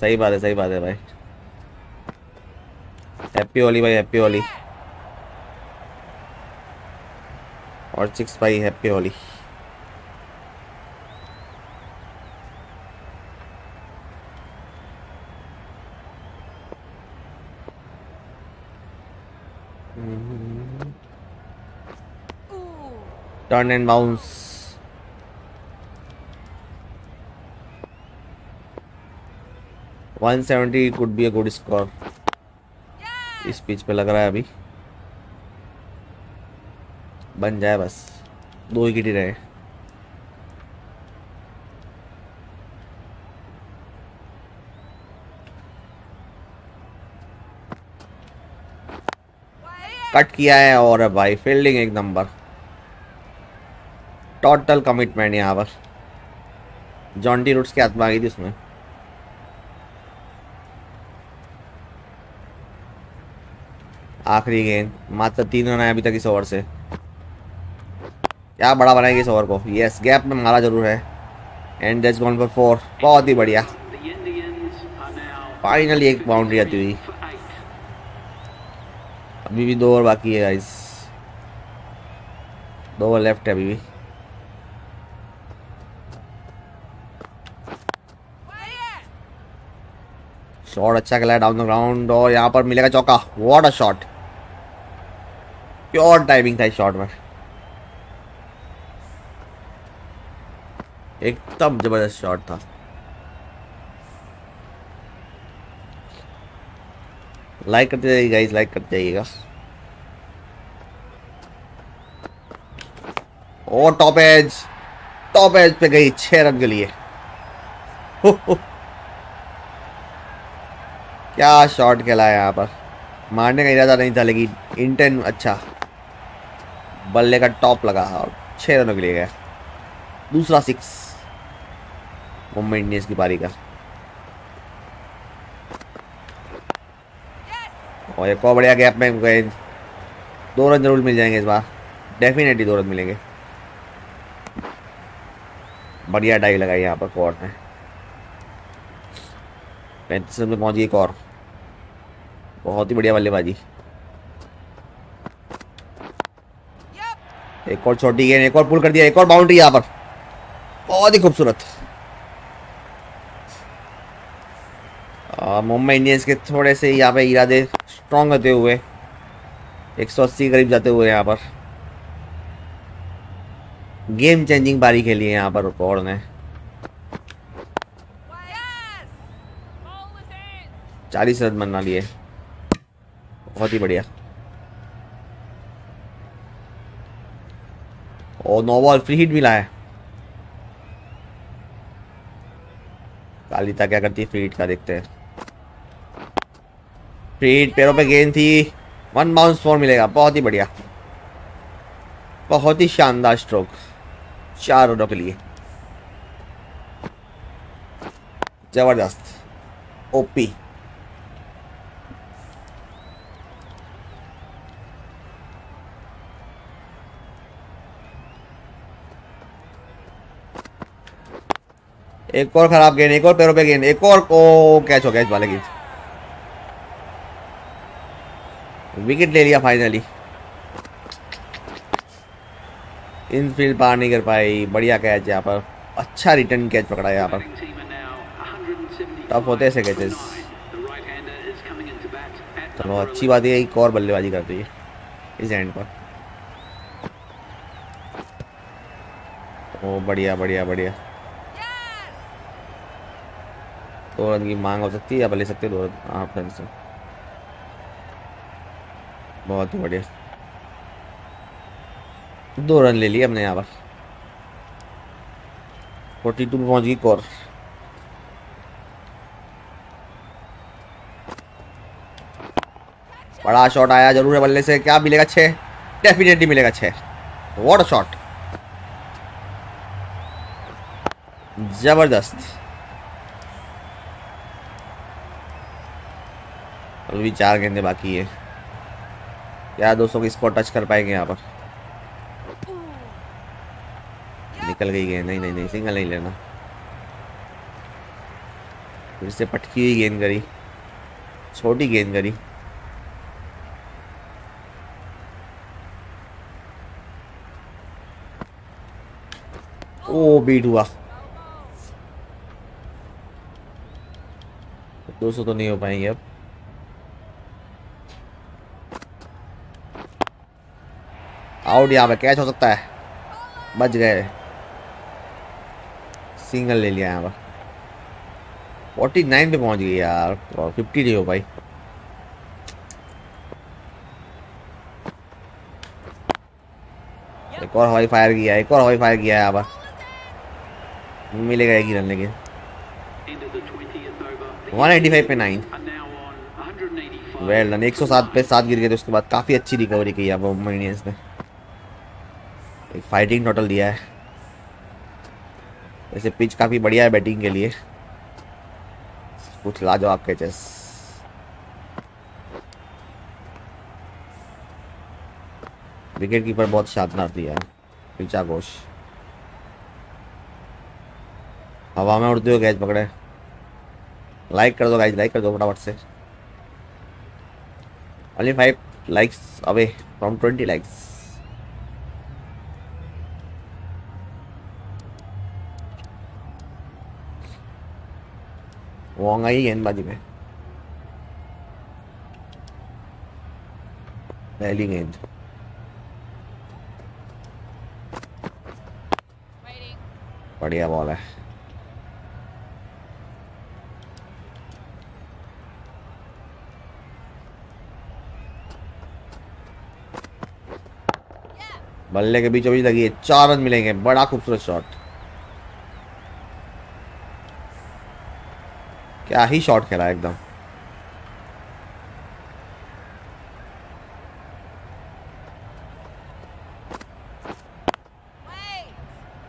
सही बात है सही बात है भाई हैप्पी होली भाई हैप्पी होली और सिक्स भाई happy Holi. Turn and bounce one seventy could be a good score इस पिच पे लग रहा है अभी। बन जाए बस। दो विकेट ही रहे। कट किया है और भाई फील्डिंग एक नंबर टोटल कमिटमेंट यहाँ पर। जॉन्टी रूट्स की आत्मा आ गई थी उसमें। आखिरी गेंद मात्र तीन रन आए अभी तक इस ओवर से। क्या बड़ा बनाएगी इस ओवर को? यस गैप में मारा ज़रूर है। And that's gone for four बहुत ही बढ़िया। फाइनली एक बाउंड्री आती हुई। अभी भी दो ओवर बाकी है गाइस दो ओवर लेफ़्ट है अभी भी। शॉट अच्छा खेला डाउन द ग्राउंड और यहाँ पर मिलेगा चौका। What a shot pure timing था इस शॉट में। एकदम ज़बरदस्त शॉट था। लाइक करते जाइए गाइस लाइक करते जाइएगा। और टॉप एज टॉप एज पे गई छह रन के लिए। क्या शॉट खेला है यहाँ पर। मारने का इरादा नहीं था, लेकिन इंटेन अच्छा। बल्ले का टॉप लगा और छह रनों के लिए गया। दूसरा सिक्स मुंबई इंडियंस की पारी का। और एक और बढ़िया गैप में, गए। दो रन ज़रूर मिल जाएँगे इस बार। डेफिनेटली दो रन मिलेंगे। बढ़िया डाई लगाई यहाँ पर कोर्ट ने। पैंतीस में पहुँच गई एक और। बहुत ही बढ़िया बल्लेबाजी। एक और छोटी गेंद, एक और पुल कर दिया, एक और बाउंड्री यहाँ पर। बहुत ही खूबसूरत। मुंबई इंडियंस के थोड़े से यहाँ पे इरादे स्ट्रांग होते हुए 180 करीब जाते हुए यहाँ पर। गेम चेंजिंग बारी खेली है यहाँ पर कौड़ ने. चालीस रन बना लिए। बहुत ही बढ़िया। और नो बॉल फ्री हिट मिला है। कालिता क्या करती है फ्री हिट का देखते हैं। हिट पैरों पे गेंद थी। वन बाउंस फोर मिलेगा। बहुत ही बढ़िया। बहुत ही शानदार स्ट्रोक चार रनों के लिए। ज़बरदस्त। ओपी एक और खराब गेंद, एक और पैरों पे गेंद, एक और को कैच हो गया इस वाले की विकेट ले लिया फाइनली इनफील्ड पार नहीं कर पाई. बढ़िया कैच यहाँ पर. अच्छा रिटर्न कैच पकड़ा यहाँ पर. Batting team are now 175 tough होते ऐसे कैचेस चलो, अच्छी बात है एक और बल्लेबाजी कर रही है इस एंड पर. ओ, बढ़िया बढ़िया बढ़िया. दो रन की मांग हो सकती है या ले सकते हैं दो रन. रन से बहुत बढ़िया। दो रन ले लिए हमने यहाँ पर। फोर्टी टू पहुँच गई कौर बड़ा शॉट आया ज़रूर है बल्ले से। क्या मिलेगा छः डेफिनेटली मिलेगा छः वॉट शॉट ज़बरदस्त। अभी चार गेंदे बाकी है। क्या दोस्तों इसको टच कर पाएँगे यहाँ पर? निकल गई गेंद। नहीं नहीं नहीं सिंगल नहीं लेना। फिर से पटकी हुई गेंद करी। छोटी गेंद करी। ओ बीट हुआ। दो सौ तो नहीं हो पाएँगे अब। आउट यहाँ पे, कैच हो सकता है। बच गए। सिंगल ले लिया यहाँ पर। फोर्टी नाइन पे पहुँच गई यार। और फिफ्टी नहीं हो पाई एक और हवाई फायर किया, एक और हवाई फायर किया यहाँ पर। मिलेगा एक ही रन लेकिन End of the 20th over. The 185 पे 9 are now on 185 well done 107 पे सात गिर गए थे, उसके बाद काफ़ी अच्छी रिकवरी की है मुंबई इंडियंस ने। एक फाइटिंग टोटल दिया है। वैसे पिच काफ़ी बढ़िया है बैटिंग के लिए। कुछ लाजवाब कैचेस विकेट कीपर बहुत शानदार दिया है पिचा घोष। हवा में उड़ते हुए कैच पकड़े। लाइक कर दो गाइज़ लाइक कर दो फटाफट से। Only five likes away from 20 likes आई गेंदबाजी में पहली गेंद बढ़िया बॉल है बल्ले के बीचों बीच लगी है चार रन मिलेंगे बड़ा खूबसूरत शॉट क्या ही शॉट खेला एकदम.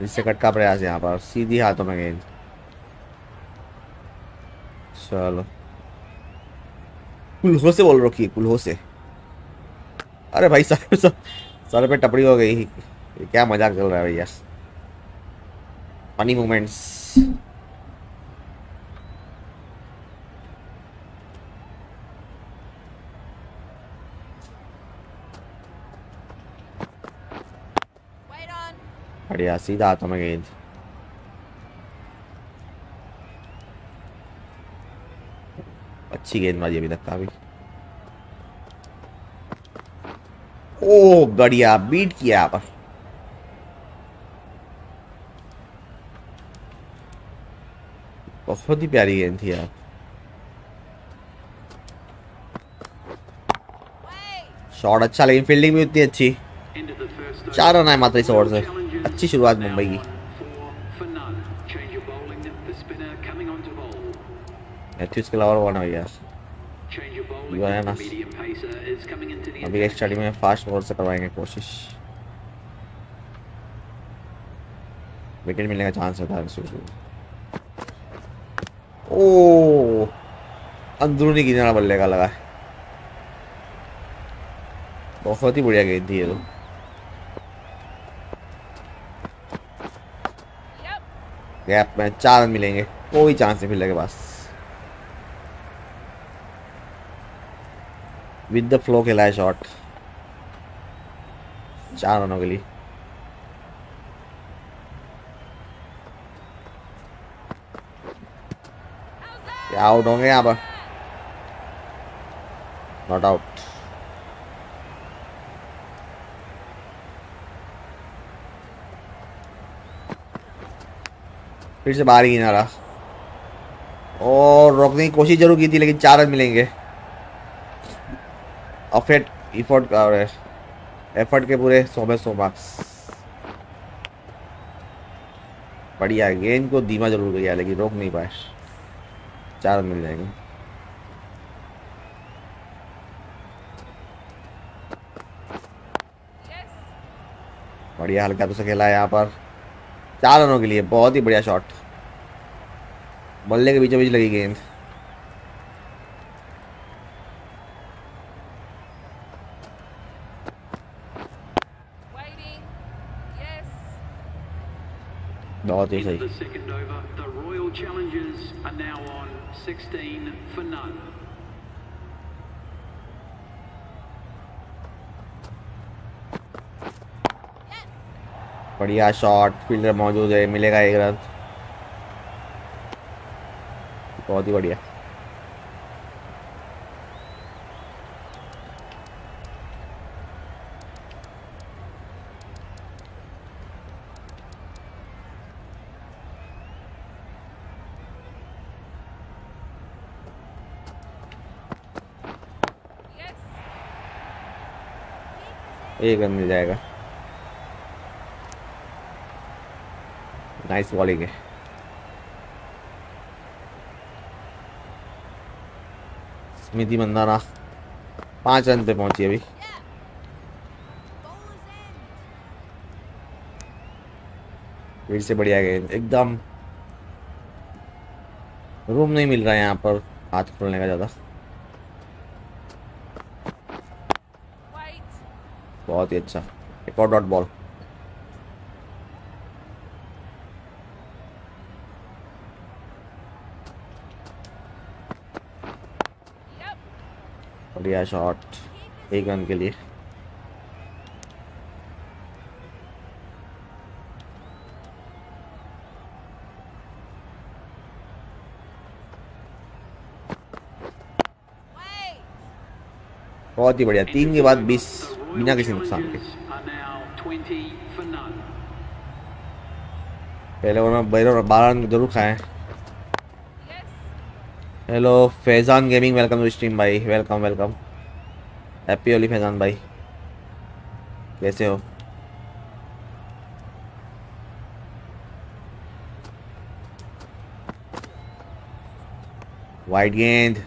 इससे कट का प्रयास यहाँ पर, सीधी हाथों में गेंद। चलो। कुल्हो से बोल रखी है, कुल्हो से। अरे भाई, सर सर पे टपड़ी हो गई। क्या मज़ाक चल रहा है भैया। Funny moments Wait on. बढ़िया सीधा हाथों में गेंद अच्छी गेंदबाजी अभी तक काफ़ी ओ बढ़िया बीट किया यहाँ पर बहुत ही प्यारी गेंद थी यार शॉट अच्छा लेकिन फील्डिंग भी उतनी अच्छी. चार रन आए मात्र इस ओवर से अच्छी शुरुआत मुंबई की। मैथ्यूज के अलावा वन है यार। जो है ना। अभी स्टडी में फास्ट बॉल से करवाएँगे कोशिश। विकेट मिलने का चांस है सोच ओ अंदरूनी गिजाना बल्ले का लगा बहुत ही बढ़िया गेंद थी ये तो। गैप में चार रन मिलेंगे, कोई चांस नहीं फील्डर के पास विद द फ्लो खेला है शॉट चार रनों के लिए। आउट होंगे यहाँ पर। नॉट आउट फिर से बाहर ही किनारा और रोकने की कोशिश ज़रूर की थी, लेकिन चार रन मिलेंगे। अफेट इफोर्ट एफर्ट के पूरे सौ में सौ मार्क्स बढ़िया, गेंद को धीमा ज़रूर गया लेकिन रोक नहीं पाए। चार रन मिल जाएँगे। बढ़िया, हल्का तो से खेला है यहाँ पर। चार रनों के लिए, बहुत ही बढ़िया शॉट बल्ले के बीच बीच लगी गेंद बढ़िया शॉट फील्डर मौजूद है मिलेगा एक रन। बहुत ही बढ़िया। एक रन मिल जाएगा। नाइस बॉलिंग है। स्मृति मंदाना। पाँच रन पे पहुँची अभी. फिर से बढ़िया गेंद। एकदम रूम नहीं मिल रहा है यहाँ पर, हाथ खोलने का ज़्यादा। बहुत ही अच्छा। एक और डॉट बॉल बढ़िया शॉट एक रन के लिए बहुत ही बढ़िया तीन के बाद बीस, बिना किसी नुकसान के Are now 20 for none. पहले उन्होंने बारह रन ज़रूर खाए. Hello Faizan gaming welcome to stream भाई welcome welcome happy Holi Faizan भाई कैसे हो? वाइट गेंद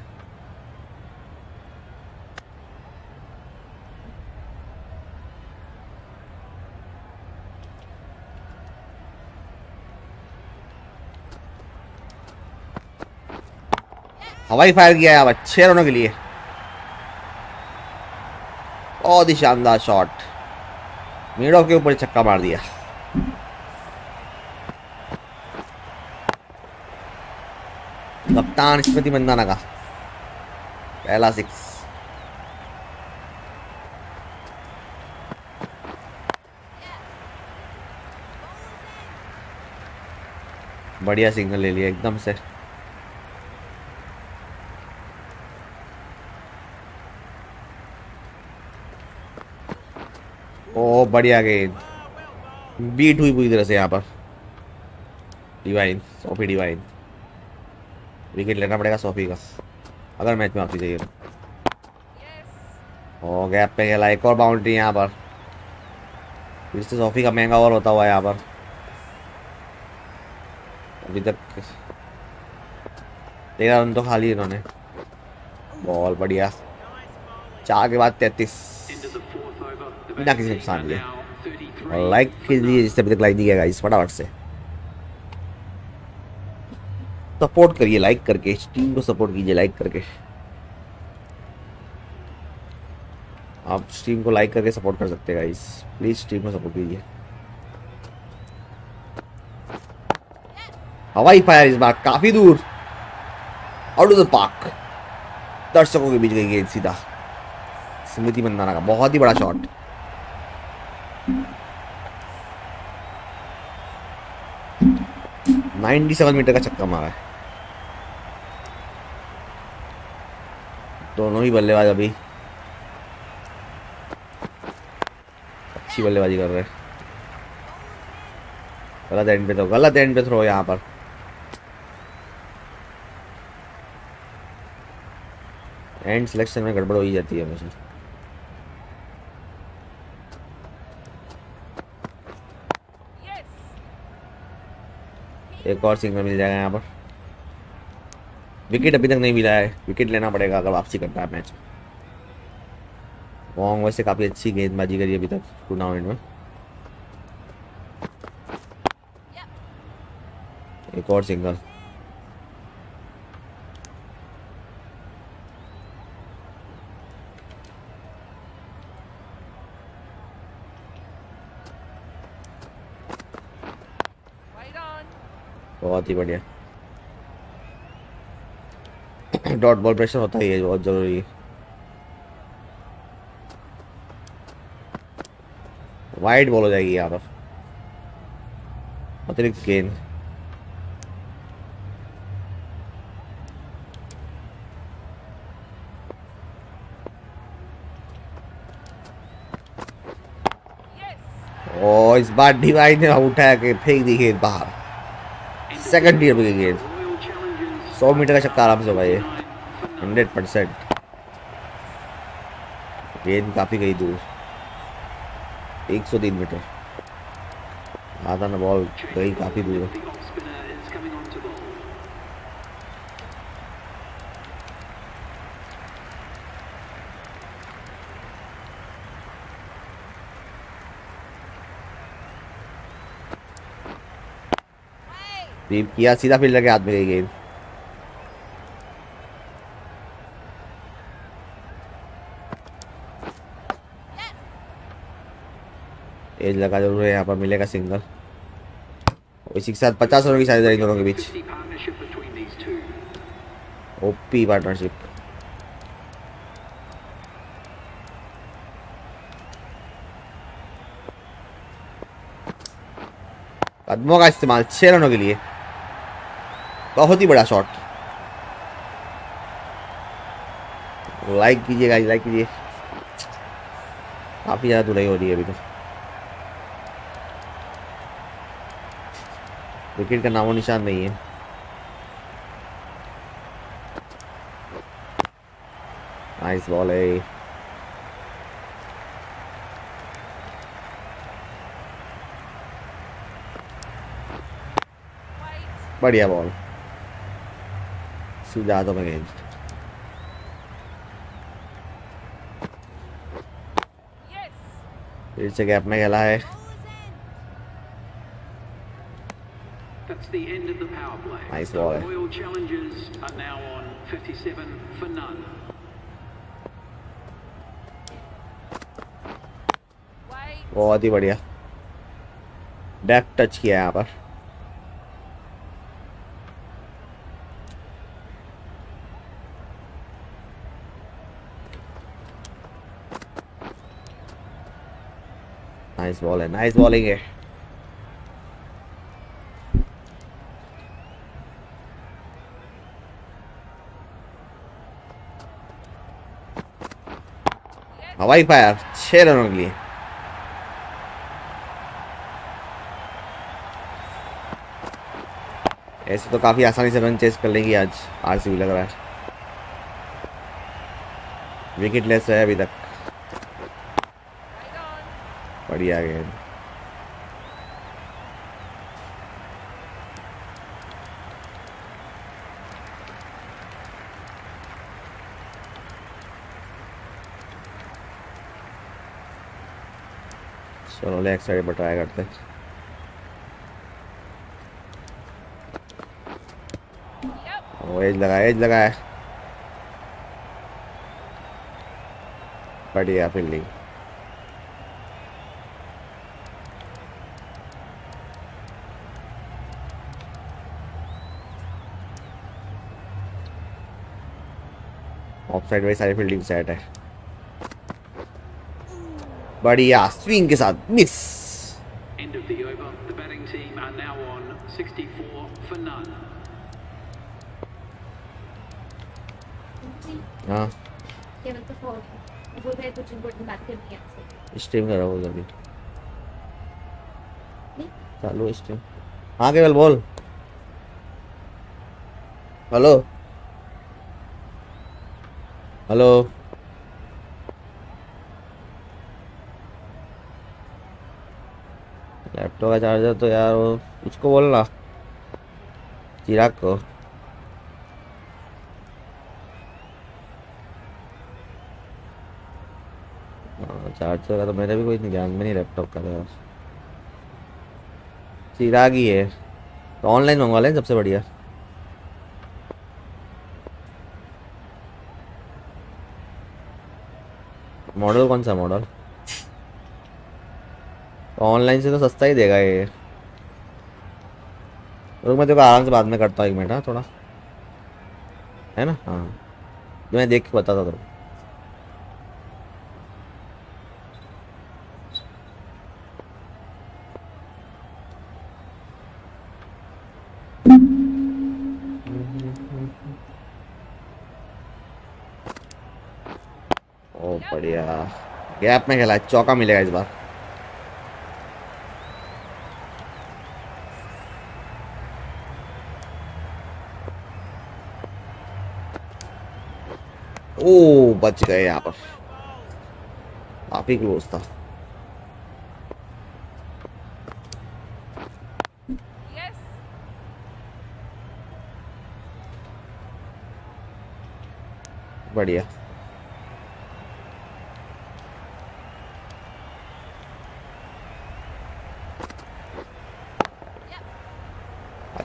हवाई फायर किया है अब अच्छे रनों के लिए। बहुत ही शानदार शॉट। मीडो के ऊपर छक्का मार दिया। कप्तान स्मृति मंदाना का। पहला सिक्स बढ़िया सिग्नल ले लिया एकदम से ओ बढ़िया गेंद बीट हुई पूरी तरह से यहाँ पर। डिवाइन सोफी डिवाइन विकेट लेना पड़ेगा सोफी का। अगर मैच में आपसी चाहिए तो. ओ गैप पे खेला एक और बाउंड्री यहाँ पर। फिर से सोफी का महँगा ओवर होता हुआ यहाँ पर। अभी तक तेरह रन तो खाली इन्होंने। बॉल बढ़िया। चार के बाद तैतीस। बिना किसी नुकसान के। now 33. और लाइक कीजिए जिससे अभी तक लाइक किया गाइस फटाफट से। सपोर्ट करिए लाइक करके टीम को सपोर्ट कीजिए लाइक करके। आप स्ट्रीम को लाइक करके सपोर्ट कर सकते हैं गाइस प्लीज़ स्ट्रीम को सपोर्ट कीजिए। हवाई फायर इस बार काफ़ी दूर। आउट ऑफ़ द पार्क दर्शकों के बीच गई गेंद सीधा। स्मृति मंदाना का बहुत ही बड़ा शॉट नाइन्टी सेवन मीटर का छक्का मारा है। दोनों ही बल्लेबाज अभी अच्छी बल्लेबाजी कर रहे हैं। गलत एंड पे तो गलत एंड पे थ्रो यहाँ पर। एंड सिलेक्शन में गड़बड़ हो ही जाती है हमेशा। एक और सिग्नल मिल जाएगा यहाँ पर। विकेट अभी तक नहीं मिला है। विकेट लेना पड़ेगा अगर वापसी करता है मैच वॉन्ग वैसे काफ़ी अच्छी गेंदबाजी करी अभी तक टूर्नामेंट में। एक और सिंगल Wait on. बहुत ही बढ़िया। डॉट बॉल प्रेशर होता ही है, बहुत ज़रूरी है। वाइड बॉल हो जाएगी यहाँ पर। अतिरिक्त गेंद इस बार डिवाइन ने उठाया के फेंक दी गेंद बाहर। सेकंड ईयर पे गेंद सौ मीटर का छक्का आराम से होगा ये. हंड्रेड परसेंट गेंद काफ़ी गई दूर। 103 मीटर। आधा ना बॉल गई काफ़ी दूर। स्वीप किया, सीधा फील्डर के हाथ में गई गेंद एज लगा ज़रूर है यहाँ पर, मिलेगा सिंगल इसी के साथ पचास रनों की साझेदारी दोनों के बीच। 50 partnership between these two. ओपी पार्टनरशिप कदमों का इस्तेमाल छह रनों के लिए। बहुत ही बड़ा शॉट लाइक कीजिएगा लाइक कीजिए। काफ़ी ज़्यादा धुलाई हो रही है अभी तो। विकेट का नामो निशान नहीं है। नाइस बॉल है बढ़िया बॉल फिर से गैप में खेला है That's the end of the power play. Nice the ball. Royal Challengers are now on 57 for none. बहुत ही बढ़िया डेप टच किया है यहाँ पर नाइस बॉल है नाइस बॉलिंग है. हवाई फायर छह रनों के लिए ऐसे तो काफ़ी आसानी से रन चेस कर लेंगी आज आज भी लग रहा है। विकेट लेस है अभी तक। On. बढ़िया गेंद चलो लेग साइड पर ट्राई करते हैं। एज लगा एज लगा है बढ़िया फील्डिंग साइड में सारी फील्डिंग सेट है। बढ़िया स्विंग के साथ miss End of the over. The batting team are now on 64 for none. जी। हाँ। केवल फोर वो मैं कुछ इम्पोर्टेंट बात करनी आपसे। स्ट्रीम कर रहा हूँ चालू स्ट्रीम हाँ केवल बोल। हेलो हेलो लैपटॉप का चार्जर तो यार वो उसको बोलना। चिराग को। हाँ, चार्जर का तो मेरे भी कोई ध्यान में नहीं लैपटॉप का तो चिराग ही है। तो ऑनलाइन मंगवा लें सबसे बढ़िया। मॉडल कौन सा मॉडल? ऑनलाइन से तो सस्ता ही देगा ये। रुक, मैं तेरे को आराम से बाद में करता हूँ एक मिनट हाँ थोड़ा। है ना? हाँ। मैं देख के बताता तेरे को ओ बढ़िया गैप में खेला है, चौका मिलेगा इस बार। ओ, बच गए यहाँ पर। काफ़ी क्लोज था. बढ़िया।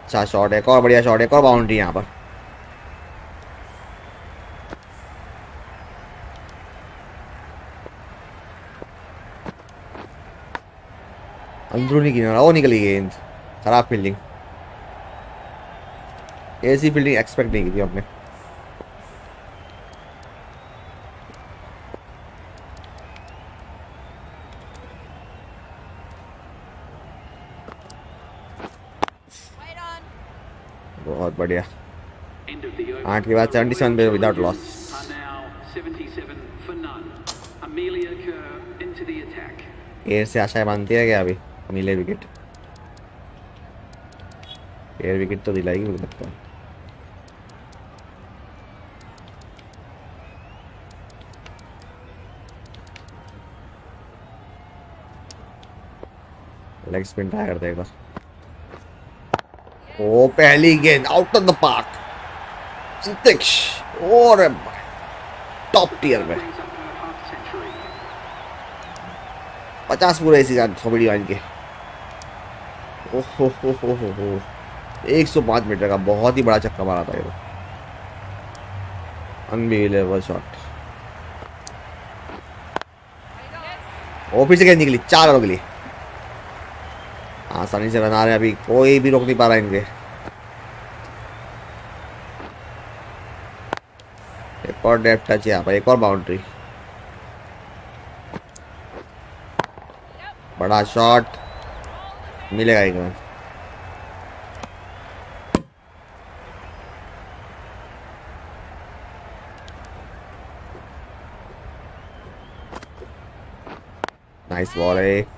अच्छा शॉट एक और बढ़िया शॉट एक और बाउंड्री यहाँ पर। अंदरूनी किनारा वो निकली गेंद खराब फील्डिंग ऐसी फील्डिंग एक्सपेक्ट नहीं की थी आपने बढ़िया. आठ के बाद 77 पे without loss. Are now 77 for none. Amelia Kerr into the attack. एयर से आशाएँ बांधती है क्या अभी मिले विकेट एयर विकेट तो दिलाएगी मुझे लगता है लेग स्पिन ट्राई करते हैं एक बार ओ पहली गेंद आउट ऑफ़ द पार्क अंतरिक्ष और टॉप टियर में. पचास पूरे इसी साथ कॉमेडी वाइन के। ओहो हो हो हो एक सौ पाँच मीटर का बहुत ही बड़ा चक्का मारा था ये अनबिलीवेबल शॉट Yes. फिर से गेंद निकली चार रनों के लिए। आसानी से बना रहे हैं, अभी कोई भी रोक नहीं पा रहा इनके। एक और डेप टच यहाँ पर, एक और बाउंड्री। बड़ा शॉट मिलेगा एक रन नाइस बॉल है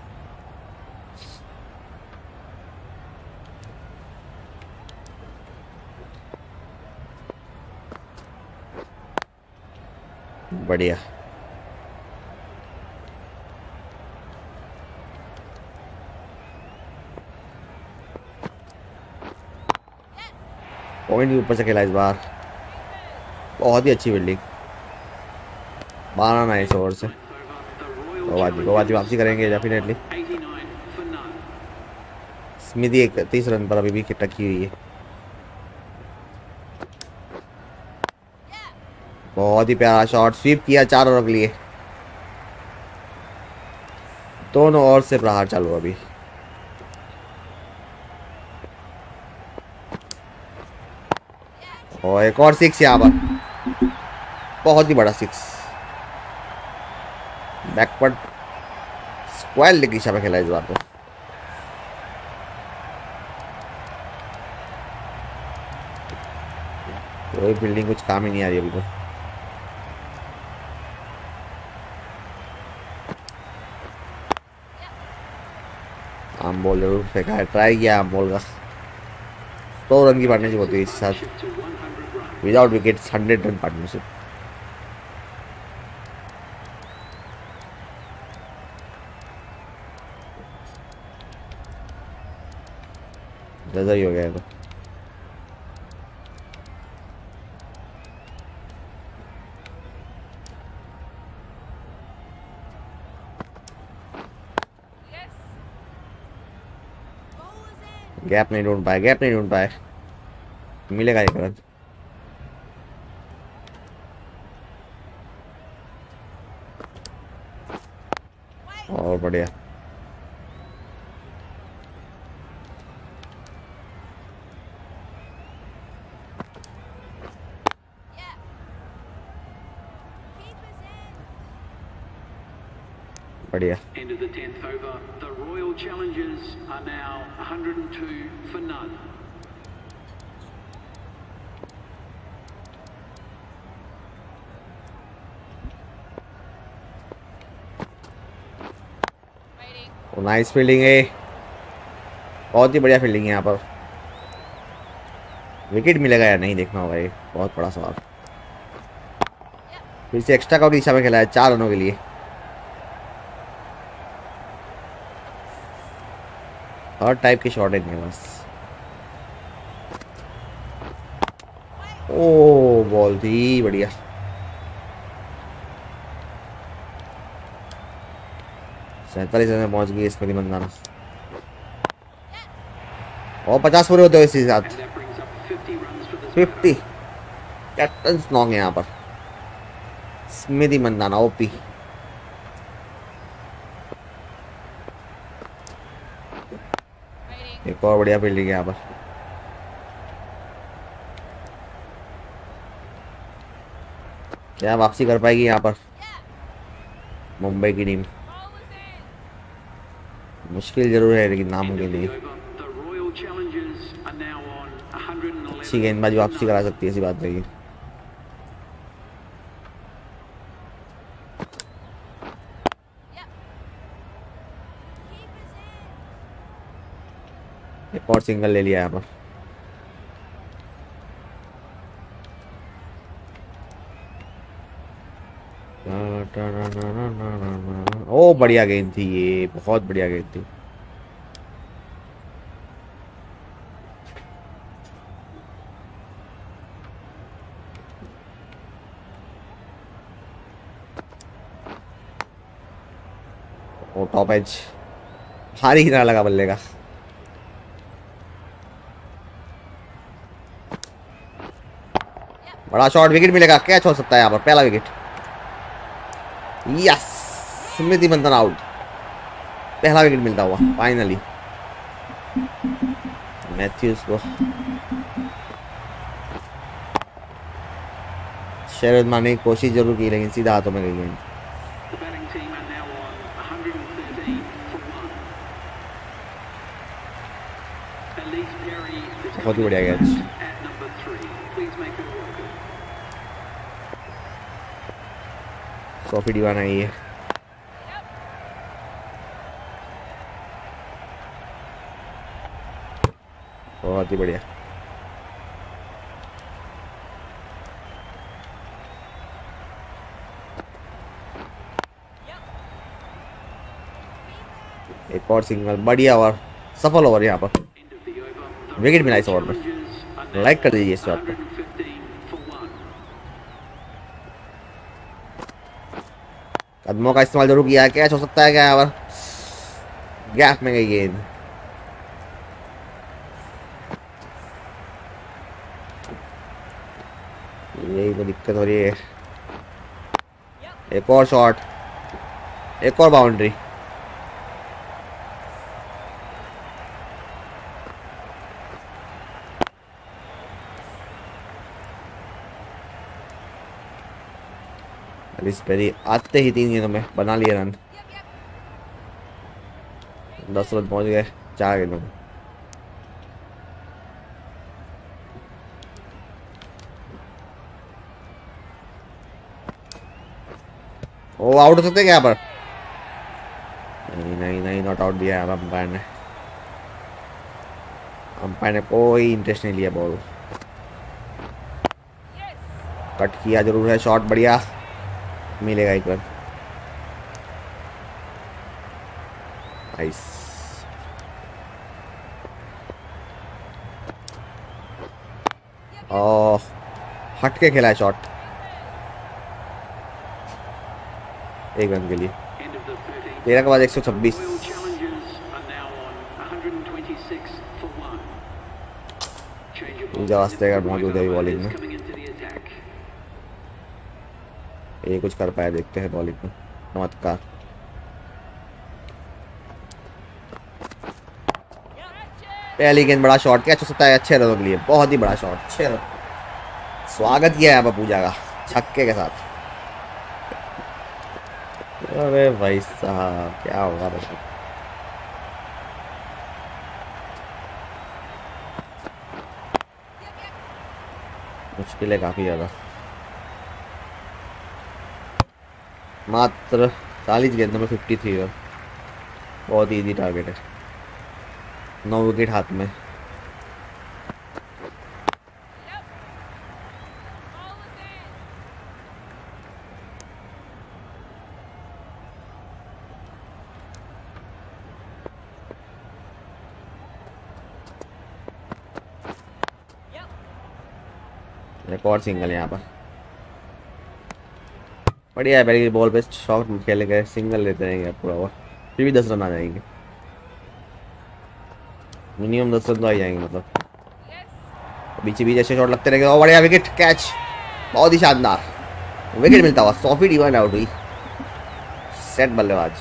बढ़िया पॉइंट भी ऊपर से खेला इस बार। बहुत ही अच्छी बिल्डिंग बारह नाइस ओवर से। गोवादी गोवादी वापसी करेंगे डेफिनेटली 89 for none. स्मिति एक तीस रन पर अभी भी टकी हुई है। बहुत ही प्यारा शॉट स्वीप किया चार के लिए। दोनों ओर से प्रहार चालू अभी। और एक और सिक्स यहाँ पर। बहुत ही बड़ा सिक्स बैकवर्ड स्क्वायर लेग दिशा में खेला इस बार तो। कोई बिल्डिंग कुछ काम ही नहीं आ रही अभी तो। बॉल ज़रूर फेंका है ट्राई किया आम बॉल का सौ रन की पार्टनरशिप होती है इसके साथ। To 100 runs. Without wicket hundred run partnership ही हो गया है तो। गैप नहीं ढूंढ पाए गैप नहीं ढूंढ पाए। मिलेगा एक रन और बढ़िया. बढ़िया। End of the 10th over. The Royal Challengers are now 102 for none. Nice fielding है बहुत ही बढ़िया फील्डिंग है यहाँ पर विकेट मिलेगा या नहीं देखना होगा ये, बहुत बड़ा सवाल फिर से एक्स्ट्रा काउंट दिशा में खेला है, चार रनों के लिए हर टाइप के शॉट है पास। ओ बॉल थी, बढ़िया। सैतालीस में पहुँच गई इसमें मंदाना और पचास पूरे होते हो इसी साथ। And that brings up 50 runs for this fifty captain स्नॉन्ग है यहाँ पर। स्मृति मंदाना ओपी एक और बढ़िया फील्डिंग है यहाँ पर क्या वापसी कर पाएगी यहाँ पर मुंबई की टीम. मुश्किल ज़रूर है लेकिन नाम के 111. अच्छी गेंदबाजी वापसी करा सकती है, ऐसी बात नहीं और सिंगल ले लिया यहाँ पर ओ, बढ़िया गेंद थी ये, बहुत बढ़िया गेंद थी। टॉप एज भारी किनारा लगा बल्ले का। बड़ा शॉर्ट विकेट मिलेगा। कैच हो सकता है यहाँ पर, पहला विकेट यस स्मृति मंथन आउट पहला विकेट मिलता हुआ फाइनली मैथ्यूज को। शरद मारने की कोशिश ज़रूर की, लेकिन सीधा हाथों में गई गेंद The batting team are Sophie Devine आई है। बहुत ही बढ़िया। एक और सिंगल, बढ़िया ओवर सफल ओवर यहाँ पर। विकेट मिला इस ओवर में। लाइक कर दीजिए इस बात को 115 for one. कदमों का इस्तेमाल ज़रूर किया कैच हो सकता है क्या और गैप में गई गेंद। यही तो दिक्कत हो रही है। एक और शॉट एक और बाउंड्री अलिस पेरी आते ही तीन गेंदों में, बना लिए रन. दस रन पहुँच गए, चार गेंदों में। ओ आउट हो सकते क्या पर? नहीं नहीं नहीं नॉट आउट दिया है अंपायर ने। अंपायर ने कोई इंटरेस्ट नहीं लिया बॉल कट किया ज़रूर है शॉट बढ़िया। मिलेगा एक रन नाइस ओह हट के खेला है शॉट एक रन के लिए। End of the 13th. तेरह के बाद 126 Royal Challengers are now on. 126 for one. Change of पूजा वास्ते अगर मौजूद है बॉलिंग में coming into the attack. ये कुछ कर पाया देखते हैं बॉलिंग में। चमत्कार पहली गेंद, बड़ा शॉट कैच हो सकता है अच्छे रनों के लिए। बहुत ही बड़ा शॉट छह रन। स्वागत किया है पूजा का, छक्के के साथ। अरे भाई साहब, क्या होगा बच्चों मुश्किल है काफ़ी ज़्यादा। मात्र चालीस गेंदों में फिफ्टी थ्री रन बहुत इजी टारगेट है। नौ विकेट हाथ में। और सिंगल यहाँ पर। बढ़िया है पहले बॉल पे शॉट खेले गए सिंगल लेते रहेंगे पूरा ओवर फिर भी दस रन आ जाएँगे। मिनिमम दस रन तो आ जाएँगे मतलब। बीच बीच अच्छे शॉट लगते रहेंगे। और बढ़िया विकेट कैच बहुत ही शानदार। विकेट मिलता हुआ, सौ फीट इवन आउट हुई। सेट बल्लेबाज।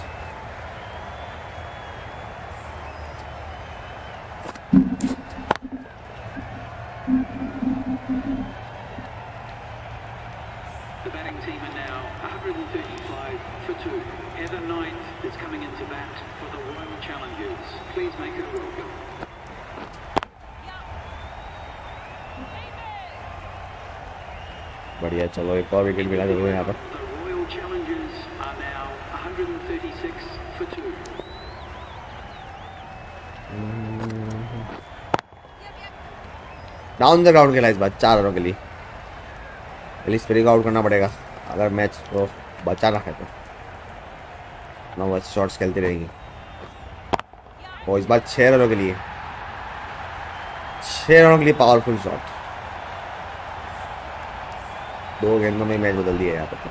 Are now 136 for two. Down the ground खेला इस बार चार रनों के लिए पेरी को आउट करना पड़ेगा। अगर मैच को बचाना है तो। ना बस शॉट्स खेलती रहेगी। और इस बार छः रनों के लिए। छः रनों के लिए पावरफुल शॉट दो गेंदों में मैच बदल दिया यहाँ पर।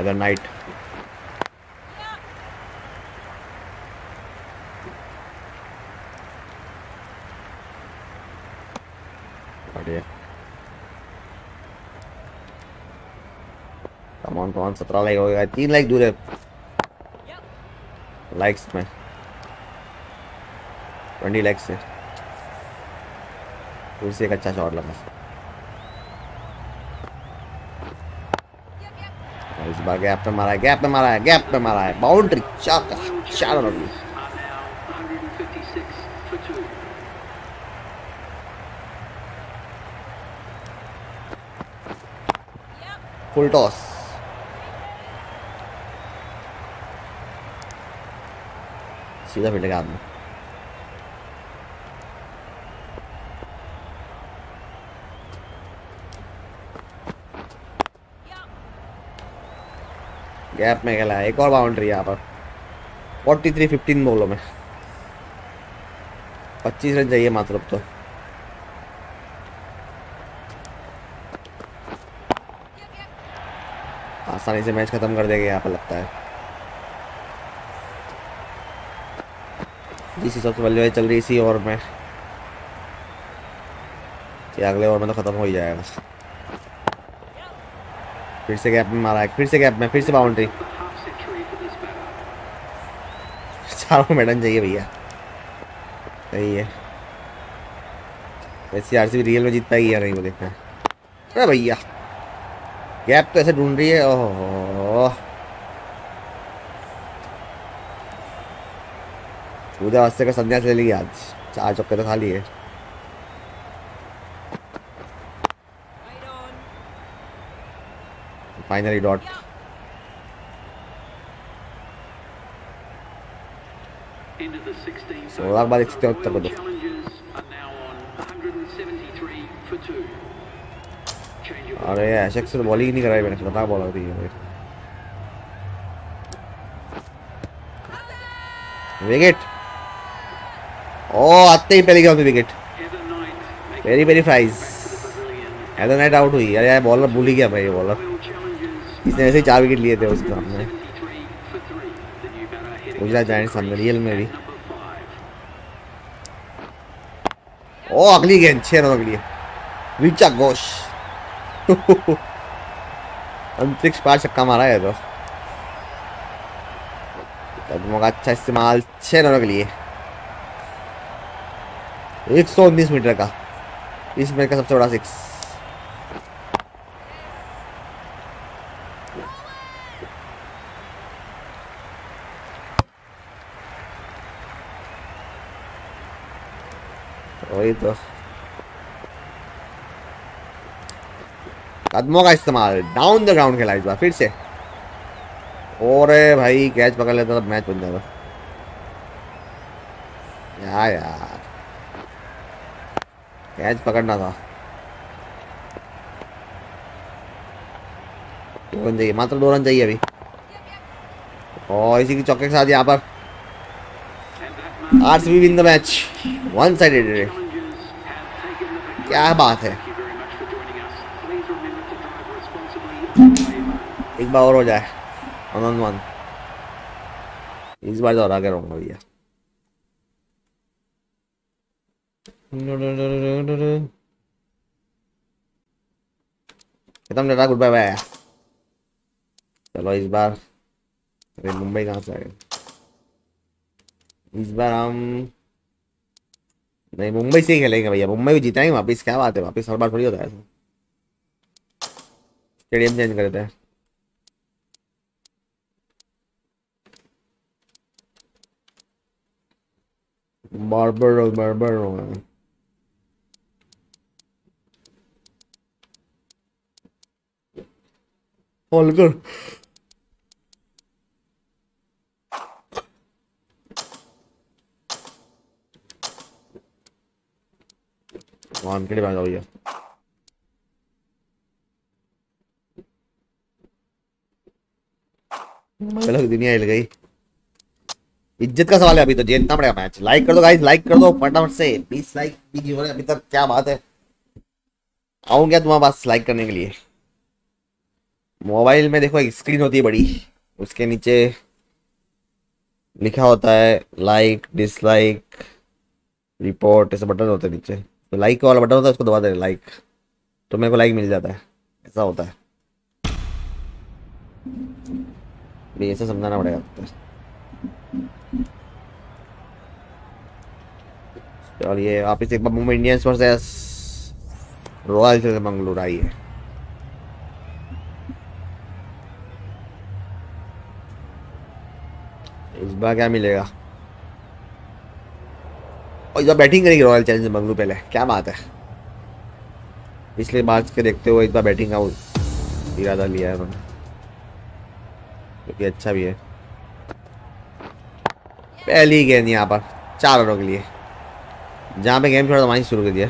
अगर नाइट बढ़िया कमान सत्रह लाइक हो गया तीन लाइक दूर है लाइक्स में ट्वेंटी लाइक्स से फिर से एक अच्छा शॉट लगा इस बार गैप पे मारा है गैप पे मारा है गैप पे मारा है बाउंड्री चार चार run Challengers are now 156 for two. Full toss सीधा फिटेगा आदमी गैप में खेला है एक और बाउंड्री यहाँ पर फोर्टी थ्री फिफ्टीन बोलो में पच्चीस रन चाहिए मात्र अब तो आसानी से मैच खत्म कर देगा यहाँ पर लगता है जिस हिसाब से बल्लेबाजी चल रही इसी ओवर में। अगले ओवर में तो खत्म हो ही जाएगा। फिर से गैप में मारा है, फिर से गैप में, फिर से बाउंड्री. चारों मैडम चाहिए भैया। सही है। ऐसी आर सी रियल में जीत पाएगी या नहीं, वो देखना अरे भैया, गैप तो ऐसे ढूंढ रही है, ओहो। पूजा वास्ते का संन्यास ले लिया आज चार चौके तो खा लिए Right on. Finally dot Into the 16th. सोलह बार over. एक सौ तिहत्तर को दो। Challengers are now on 173 for two. Change of अरे ऐशक से बॉलिंग ही नहीं कराई मैंने बता बॉल रही है विकेट ओ आते ही पहले गेंद पे wicket very very pavilion. Heather Knight out हुई। अरे यार बॉलर भूल ही गया मैं ये बॉलर इसने ऐसे चार विकेट लिए थे उसके सामने? 73 for three. The new batter heading Gujarat Giants सामने रियल में भी. ओ अगली गेंद छह रनों लिए। रिचा घोष अंतरिक्ष पार छक्का मारा है तो। अच्छा इस्तेमाल, छह रनों के लिए। एक सौ उन्नीस मीटर का। इस मैच का सबसे बड़ा सिक्स वही तो कदमों का इस्तेमाल। डाउन द ग्राउंड खेला इस बार, फिर से। और भाई कैच पकड़ लेता तब मैच बन जाता यार यार कैच पकड़ना था। दो रन चाहिए, मात्र दो रन चाहिए अभी। और इसी की चौके के साथ यहाँ पर RCB win the match one side क्या बात है। एक बार और हो जाए वन वन इस बार दोहरा के रहूँगा भैया। खत्म डेटा गुड बाय बाय चलो, इस बार अरे मुंबई कहाँ से आ गए? इस बार हम नहीं, मुंबई से ही खेलेंगे भैया। मुंबई भी जीतेंगे वापिस। क्या बात है, वापिस हर बार थोड़ी होता है स्टेडियम चेंज कर देते हैं। बार्बर बार्बर हॉलकर वन के बाद भैया। अलग दुनिया हिल गई। इज़्ज़त का सवाल है अभी तो जीतना पड़ेगा मैच लाइक कर दो गाइस लाइक कर दो फटाफट से। बीस लाइक भी हो रहे अभी तक क्या बात है। आऊँगा तुम्हारे पास लाइक करने के लिए। मोबाइल में देखो, एक स्क्रीन होती है बड़ी। उसके नीचे लिखा होता है लाइक डिसलाइक रिपोर्ट ऐसे बटन होते हैं नीचे। तो लाइक वाला बटन होता है, उसको दबा दे लाइक तो मेरे को लाइक मिल जाता है। ऐसा होता है। ऐसे समझाना पड़ेगा चलिए वापिस एक बार Mumbai Indians versus Royal Challengers Bengaluru आई है। इस बार क्या मिलेगा? और इस बार बैटिंग करेगी रॉयल चैलेंजर्स बेंगलुरु पहले। क्या बात है? पिछले मैच के देखते हुए इस बार बैटिंग का इरादा लिया है उन्होंने। क्योंकि अच्छा भी है। पहली गेंद यहाँ पर, चार रनों के लिए। जहाँ पे गेम छोड़ा था, वहीं शुरू कर दिया।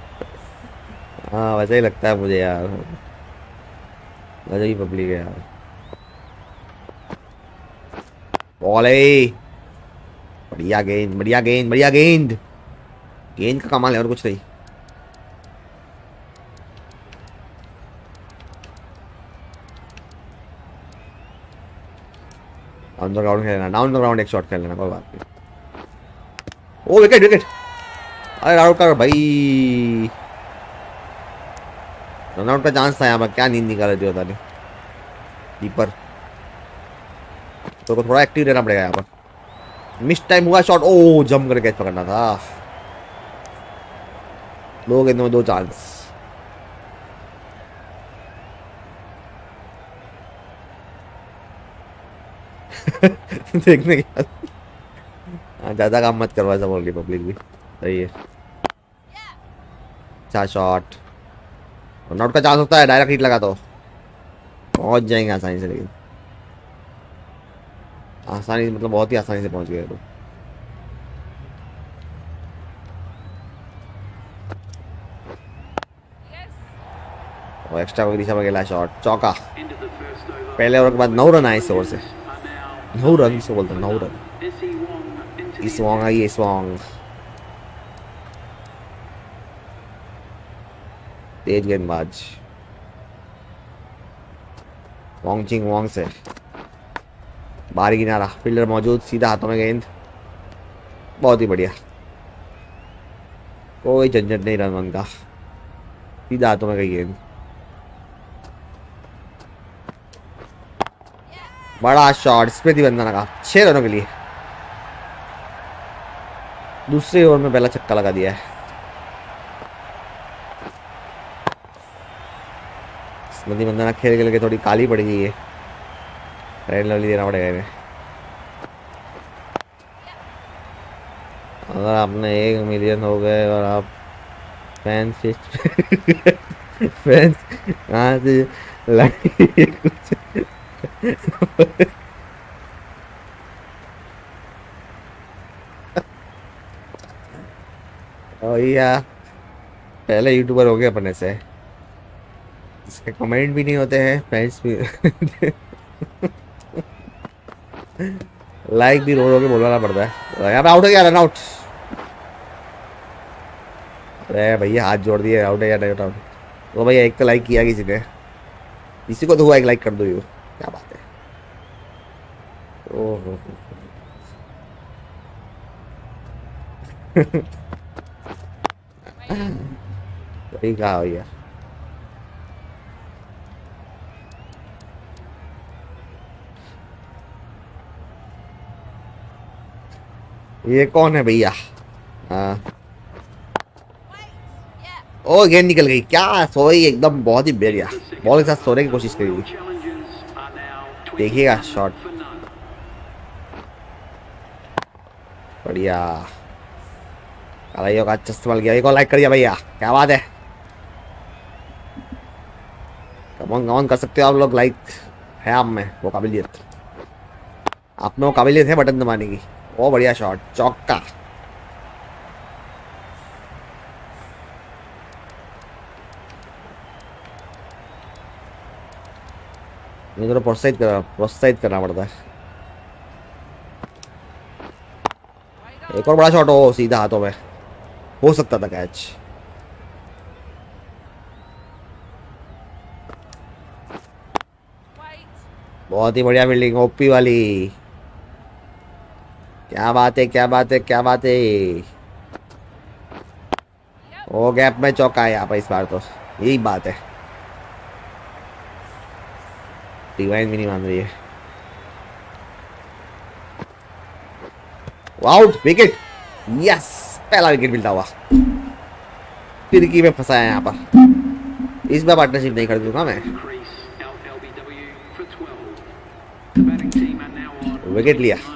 हाँ वैसे ही लगता है मुझे यार। गजब ही पब्लिक है यार। बॉल बढ़िया गेंद बढ़िया गेंद बढ़िया गेंद गेंद का कमाल है और कुछ नहीं। द ग्राउंड खेलना डाउन द ग्राउंड एक शॉट खेल लेना, कोई बात नहीं। ओ विकेट विकेट अरे आउट कर भाई। रन आउट का चांस था यहाँ पर क्या नींद निकाल रही होता नहीं। कीपर तो को थोड़ा एक्टिव रहना पड़ेगा यहाँ पर। मिस टाइम हुआ शॉट ओ जम कर कैच पकड़ना था। दो गेंदों में दो चांस देखने के बाद। हाँ ज़्यादा काम मत करवा रही पब्लिक भी। सही है। अच्छा शॉट नॉट का चांस होता है डायरेक्ट हिट लगा तो पहुँच जाएँगे आसानी से, लेकिन। आसानी मतलब बहुत ही आसानी से पहुँच गए तो और एक्स्ट्रा को दिशा में गेला शॉट चौका. पहले ओवर के बाद नौ रन आए इस ओवर से। नौ रन इसको बोलते हैं, नौ रन। इस वॉन्ग आई इस वॉन्ग तेज गेंदबाज वॉन्ग चिंग वॉन्ग से। बाहरी किनारा फील्डर मौजूद, सीधा हाथों में गेंद। बहुत ही बढ़िया। कोई झंझट नहीं रन वन का सीधा हाथों में गई गेंद। बड़ा शॉट स्मृति बंदना का छह रनों के लिए। दूसरे ओवर में पहला छक्का लगा दिया है। स्मृति बंदना खेल खेल के थोड़ी काली पड़ गई है। रेड लवली देना पड़ेगा इन्हें। अगर आपने एक मिलियन हो गए और आप फैंस फैंस कहाँ से कुछ? और या पहले यूट्यूबर हो गए अपने से। इसके कमेंट भी नहीं होते हैं फ्रेंड्स भी लाइक भी रो रो के बोलवाना पड़ता है। यहाँ पे आउट हो गया रन आउट अरे भैया, हाथ जोड़ दिए आउट है या आउट तो भैया, एक तो लाइक किया किसी ने। इसी को तो हुआ एक लाइक कर दो यू। क्या बात है? ओहो। सही कहा भैया। ये कौन है भैया? हाँ। ओ, गेंद निकल गई। क्या सोई? एकदम बहुत ही बढ़िया। बॉल के साथ सोने की कोशिश करी। देखिएगा 21 शॉट. बढ़िया का अच्छा इस्तेमाल किया। एक और लाइक कर दिया भैया। क्या बात है? कमॉन कमॉन कर सकते हो आप लोग लाइक है आप में, वो काबिलियत। आप में वो काबिलियत है बटन दबाने की। ओ बढ़िया शॉट चौका। थोड़ा प्रोत्साहित करना प्रोत्साहित करना पड़ता है। एक और बड़ा शॉट हो सीधा हाथों में। हो सकता था कैच बहुत ही बढ़िया फील्डिंग ओपी वाली। क्या बात है क्या बात है क्या बात है? ओ गैप में चौका है यहाँ पर इस बार तो। यही बात है। डिवाइन भी नहीं मान रही है। आउट विकेट यस पहला विकेट मिलता हुआ। फिरकी में फंसा है यहाँ पर। इस बार पार्टनरशिप नहीं कर दूँगा मैं। Wicket LLBW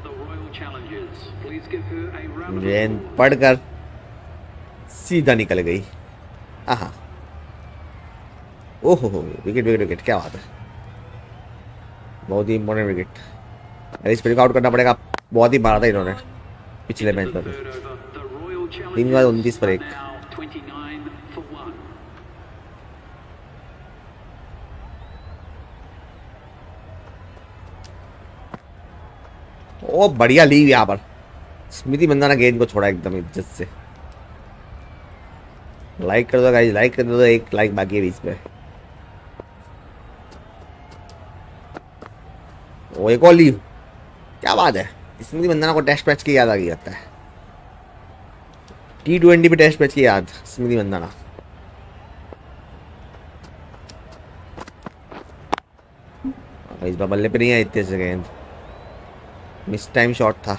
the Royal Challengers. Please give her a round of गेंद applause. पढ़कर सीधा निकल गई आहा ओहो हो विकेट विकेट विकेट क्या बात है बहुत ही इंपॉर्टेंट विकेट अरे इस पर आउट करना पड़ेगा बहुत ही मारा था इन्होंने पिछले मैच Royal तीन बार 29 पर एक। now 29 for 1. ओ, बढ़िया लीव यहाँ पर। स्मृति मंदाना गेंद को छोड़ा एकदम इज़्ज़त से। लाइक कर दो गाइस लाइक कर दो, एक लाइक बाकी है बीच में। ओ, एक और लीव क्या बात है? स्मृति मंदाना को टेस्ट मैच की याद आ गई, लगता है। टी ट्वेंटी पे टेस्ट मैच की याद, स्मृति मंदाना। इस बल्ले पे नहीं है इतने से गेंद मिस टाइम शॉट था।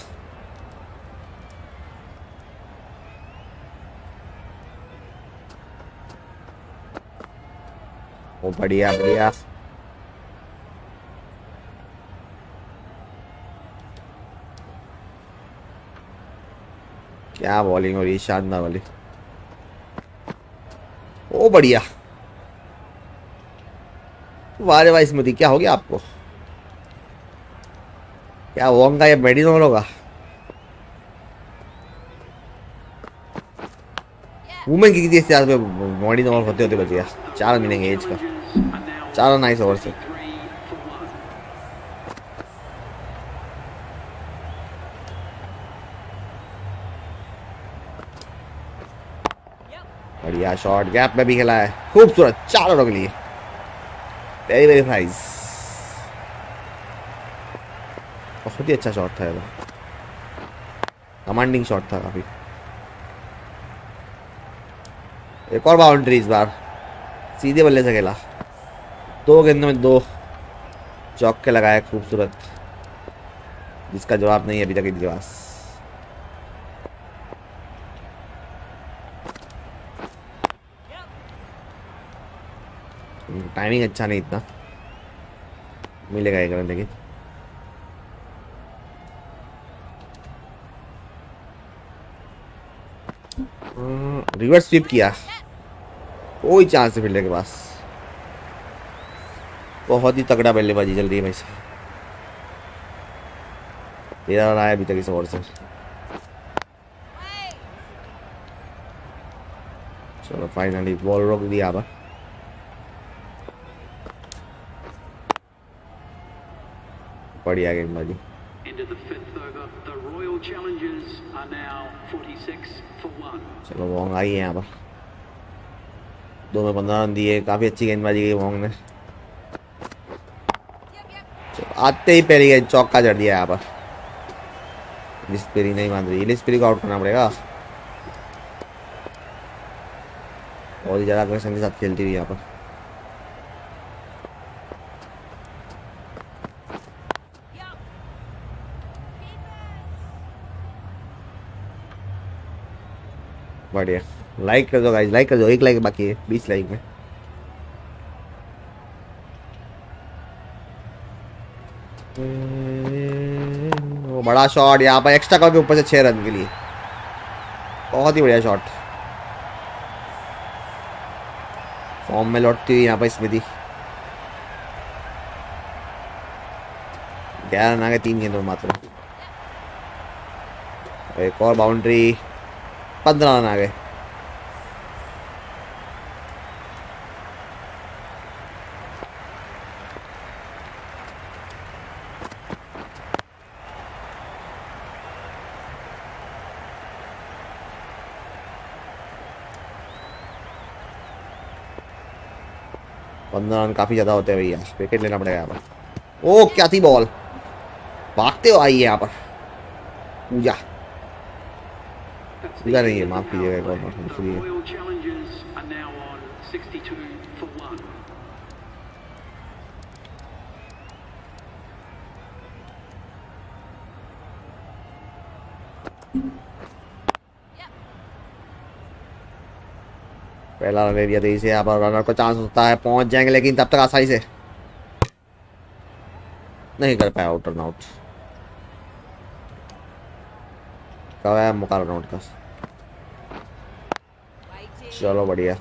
ओ, बढ़िया बढ़िया। क्या बॉलिंग हो रही शानदार वाली। ओ, बढ़िया। वाह वाह स्मृति क्या हो गया आपको? क्या वोंगा या मेडिनोल होगा वुमेन की? कितनी इस्तेमाल पे मेडिनोल होते होते बच गया। चार मिलेंगे एज का। चार नाइस ओवर से 3 for 1. बढ़िया शॉट गैप में भी खेला है। खूबसूरत, चार के लिए। वेरी वेरी प्राइस बहुत ही अच्छा शॉट था कमांडिंग शॉट था काफ़ी। एक और बाउंड्री इस बार। सीधे बल्ले से खेला। दो गेंदों में दो चौके लगाए खूबसूरत। जिसका जवाब नहीं अभी तक पास। टाइमिंग अच्छा नहीं इतना। मिलेगा एक रन लेकिन। हम्म, रिवर्स स्वीप किया। कोई चांस नहीं फील्डर के पास। बहुत ही तगड़ा बल्लेबाजी चल रही है भाई साहब। मेरा रन आया अभी तक इस ओवर से। चलो फाइनली बॉल रोक दिया अब। बढ़िया गेंदबाजी। Into the fifth over, the Royal Challengers are now 46 चलो वोंग आई है यहाँ पर। दो में पंद्रह रन दिए, काफ़ी अच्छी गेंदबाजी की वोंग ने। आते ही पहली गेंद, चौका जड़ दिया यहाँ पर। लिस्पेरी नहीं मान रही, लिस्पेरी को आउट करना पड़ेगा। बहुत ही ज़्यादा अग्रेशन के साथ खेलती हुई यहाँ पर। बढ़िया। लाइक कर दो गाइस लाइक कर दो। एक लाइक बाकी है, बीस लाइक में। वो बड़ा शॉट यहाँ पर एक्स्ट्रा कवर के ऊपर से छह रन के लिए। बहुत ही बढ़िया शॉट फॉर्म में लौटती हुई यहाँ पर स्मृति। ग्यारह रन आ गए, तीन गेंदों मात्र। एक और बाउंड्री पंद्रह रन आ गए। पंद्रह रन काफ़ी ज़्यादा होते हैं भैया विकेट लेना पड़ेगा यहाँ पर। ओ क्या थी बॉल भागते हो आई है यहाँ पर। पूजा। The नहीं है माफ़ कीजिएगा एक और The इसलिए Royal Challengers are now on 62 for 1. पहला रन लिया तेज़ी से यहाँ पर रनर को चांस होता है पहुँच जाएँगे लेकिन तब तक आसानी से नहीं कर पाया आउट रन आउट कब है मौका रन आउट का. चलो बढ़िया।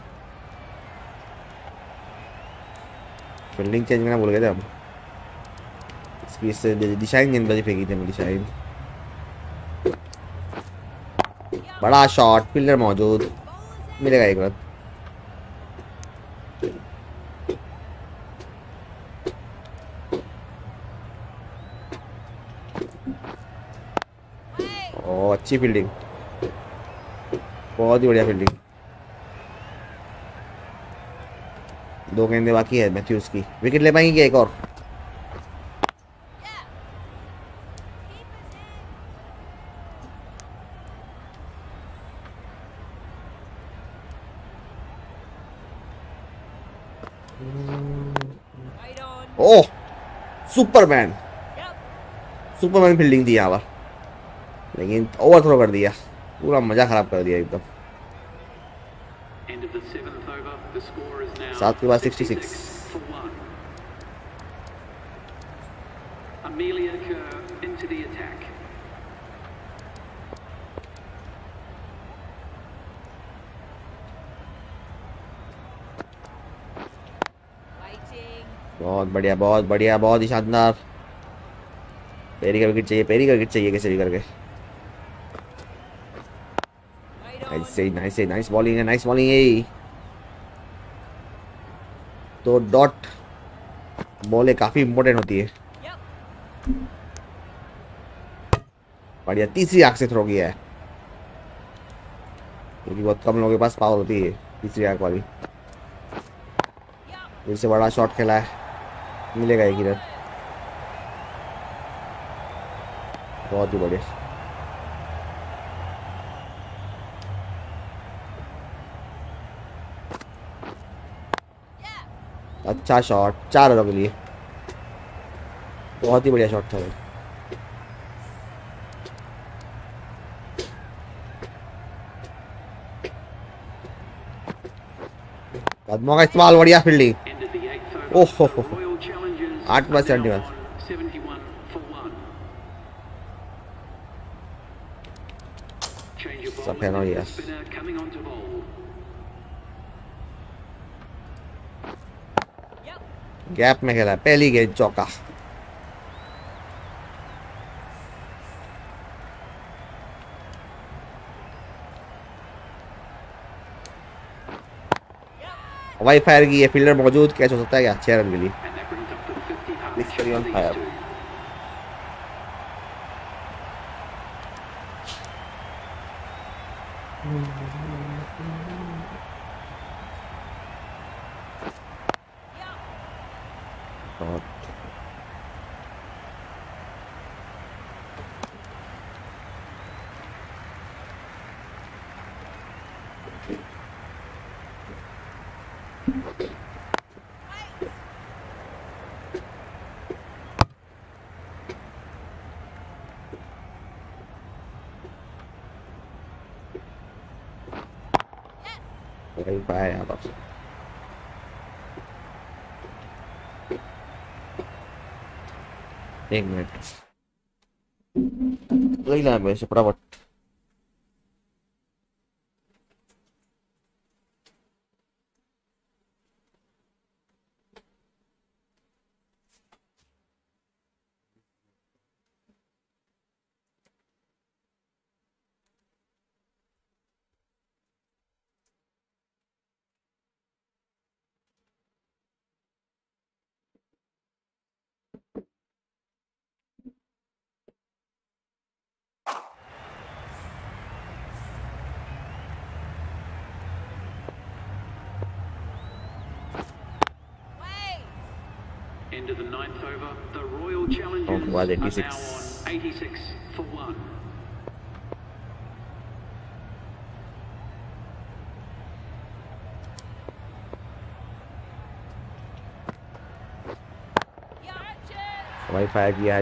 फील्डिंग चेंज करना भूल गए थे इसकी इससे दिशाइन गेंदबाजी फेंकी थी दिशाइन बड़ा शॉट फील्डर मौजूद। मिलेगा एक रन अच्छी फील्डिंग बहुत ही बढ़िया फील्डिंग दो गेंदे बाकी है मैथ्यूज की। विकेट ले पाएँगे एक और. Oh, superman. सुपरमैन फील्डिंग थी यहाँ पर। लेकिन ओवर थ्रो कर दिया। पूरा मज़ा खराब कर दिया एकदम End of the seventh over. The score is now सात के बाद 66 66 for 1. Amelia Kerr into the attack. Waiting. बहुत बढ़िया बहुत बढ़िया बहुत ही शानदार पेरी का विकेट चाहिए पेरी का विकेट चाहिए कैसे भी करके नाइस नाइस नाइस बॉलिंग है नाइस बॉलिंग है तो डॉट बॉले काफ़ी इम्पोर्टेंट होती है। बढ़िया, तीसरी आग से थ्रो किया है। क्योंकि बहुत कम लोगों के पास पावर होती है, तीसरी आग वाली। Yep. इससे बड़ा शॉट खेला है। मिलेगा एक रन। बहुत ही बढ़िया। अच्छा शॉट चार रनों के लिए बहुत ही बढ़िया शॉट था वो कदमों का इस्तेमाल बढ़िया fielding the eighth over. Oh, ho, the ho, ho. Royal Challengers आठ बार are now 71. on 71 for 1. Change of सब bowling. है ना, The yes. Spinner coming on to bowl. Yep. Gap में खेला पहली गेंद चौका। वाई फायर की ये फील्डर मौजूद कैच हो सकता है क्या छह रन के लिए And that brings up to 50 This partnership very for on these fire. two. और वही पाया यहाँ पर एक मिनट वही ला End of the ninth over. The Royal Challengers Oh, wow, are 86. now on 86 for one. Yeah, Archers. Y fire किया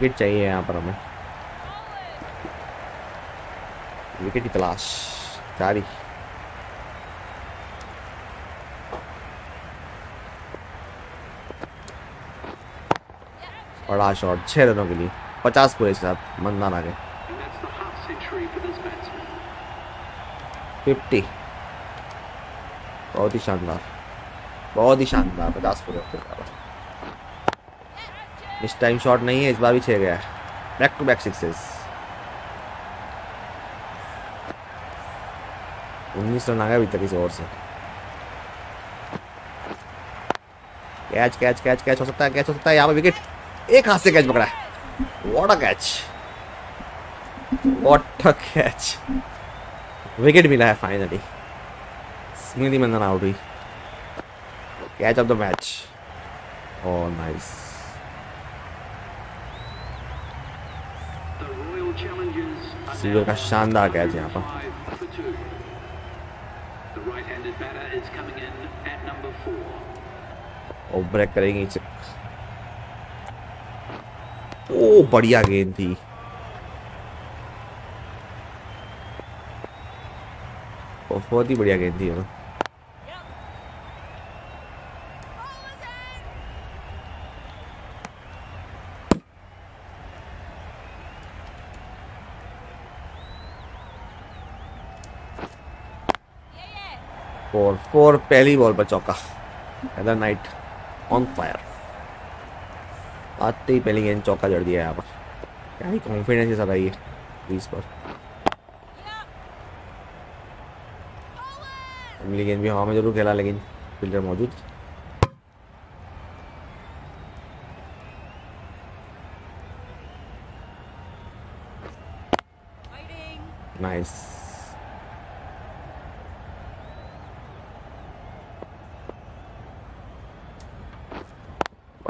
wicket चाहिए यहाँ पर हमें विकेट की तलाश जारी बड़ा शॉट छह रनों के लिए पचास पूरे के साथ मंदान गए. फिफ्टी बहुत ही शानदार बहुत ही शानदार पचास पूरे Yeah, Archers. इस टाइम शॉट नहीं है, इस बार भी छह गया। बैक टू बैक सिक्सेस उन्नीस रन आ गया अभी तक इस ओवर से। कैच कैच कैच कैच हो सकता है कैच हो सकता है। यहाँ पर विकेट एक हाथ से कैच पकड़ा है। What a catch what a catch wicket मिला है फाइनली स्मृति मंदन आउट हुई। Catch of the match oh nice सीजो का शानदार कैच यहाँ पर। और ब्रेक करेंगे ओ, बढ़िया गेंद थी। बहुत ही बढ़िया गेंद थी ना फोर पहली बॉल पर चौका. अदर नाइट ऑन फायर आते ही पहली गेंद चौका जड़ दिया यहाँ पर. क्या ही कॉन्फिडेंस के साथ आई है क्रीज पर. अगली गेंद भी हवा में ज़रूर खेला लेकिन फील्डर मौजूद. नाइस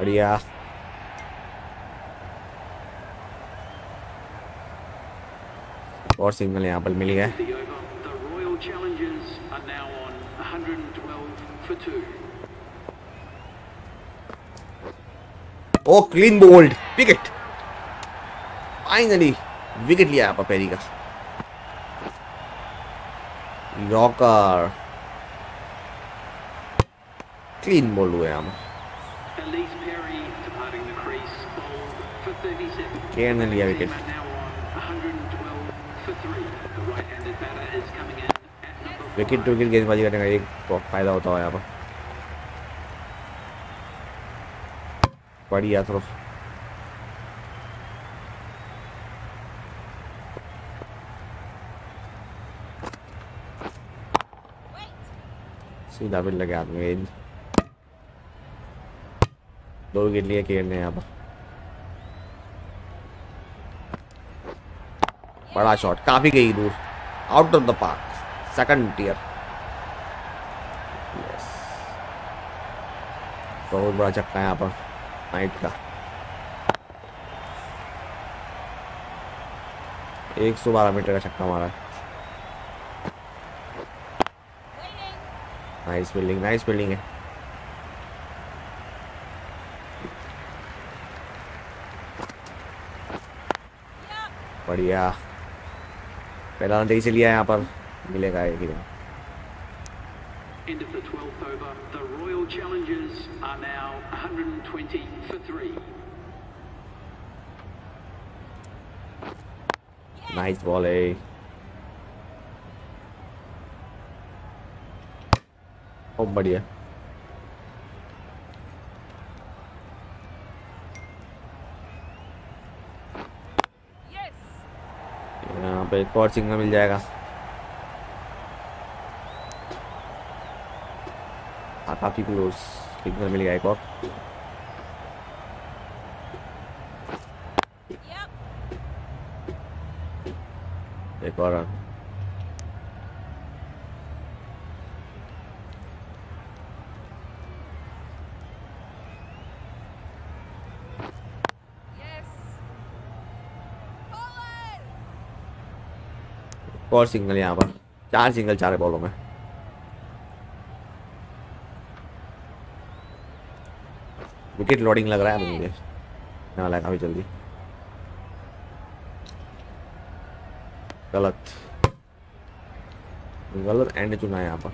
बढ़िया और सिग्नल यहाँ पर मिल गया The over. The Royal Challengers are now on 112 for two. Oh clean bowled wicket finally wicket लिया यहाँ पर पेरी का यॉर्कर क्लीन बोल्ड हुए यहाँ पर केयर ने लिया wicket are now on 112 for three. The right-handed batter is coming in at number wicket two wicket गेंदबाजी करने का एक फ़ायदा होता है यहाँ पर। बढ़िया थ्रो सीधा मिल लगे आदमी। दो विकेट लिए केयर ने यहाँ पर। बड़ा शॉट, काफ़ी गई दूर। Out of the park second tier बहुत बड़ा चक्का है यहाँ पर नाइट का। एक सौ बारह मीटर का छक्का मारा नाइस बिल्डिंग नाइस बिल्डिंग है। बढ़िया। पहला रन से लिया यहाँ पर मिलेगा एक ही दिन End of the 12th over. The Royal Challengers are now 120 for three. Nice ball है बढ़िया Yes. यहाँ पे एक और सिग्नल मिल जाएगा। हाँ काफ़ी क्लोज सिग्नल मिल गया एक और। एक और रन Yes. Forward. एक और सिंगल यहाँ पर। चार सिंगल, चार बॉलों में। विकेट लोडिंग लग रहा है मुझे। वाला है काफ़ी जल्दी। गलत। गलत एंड चुना है यहाँ पर.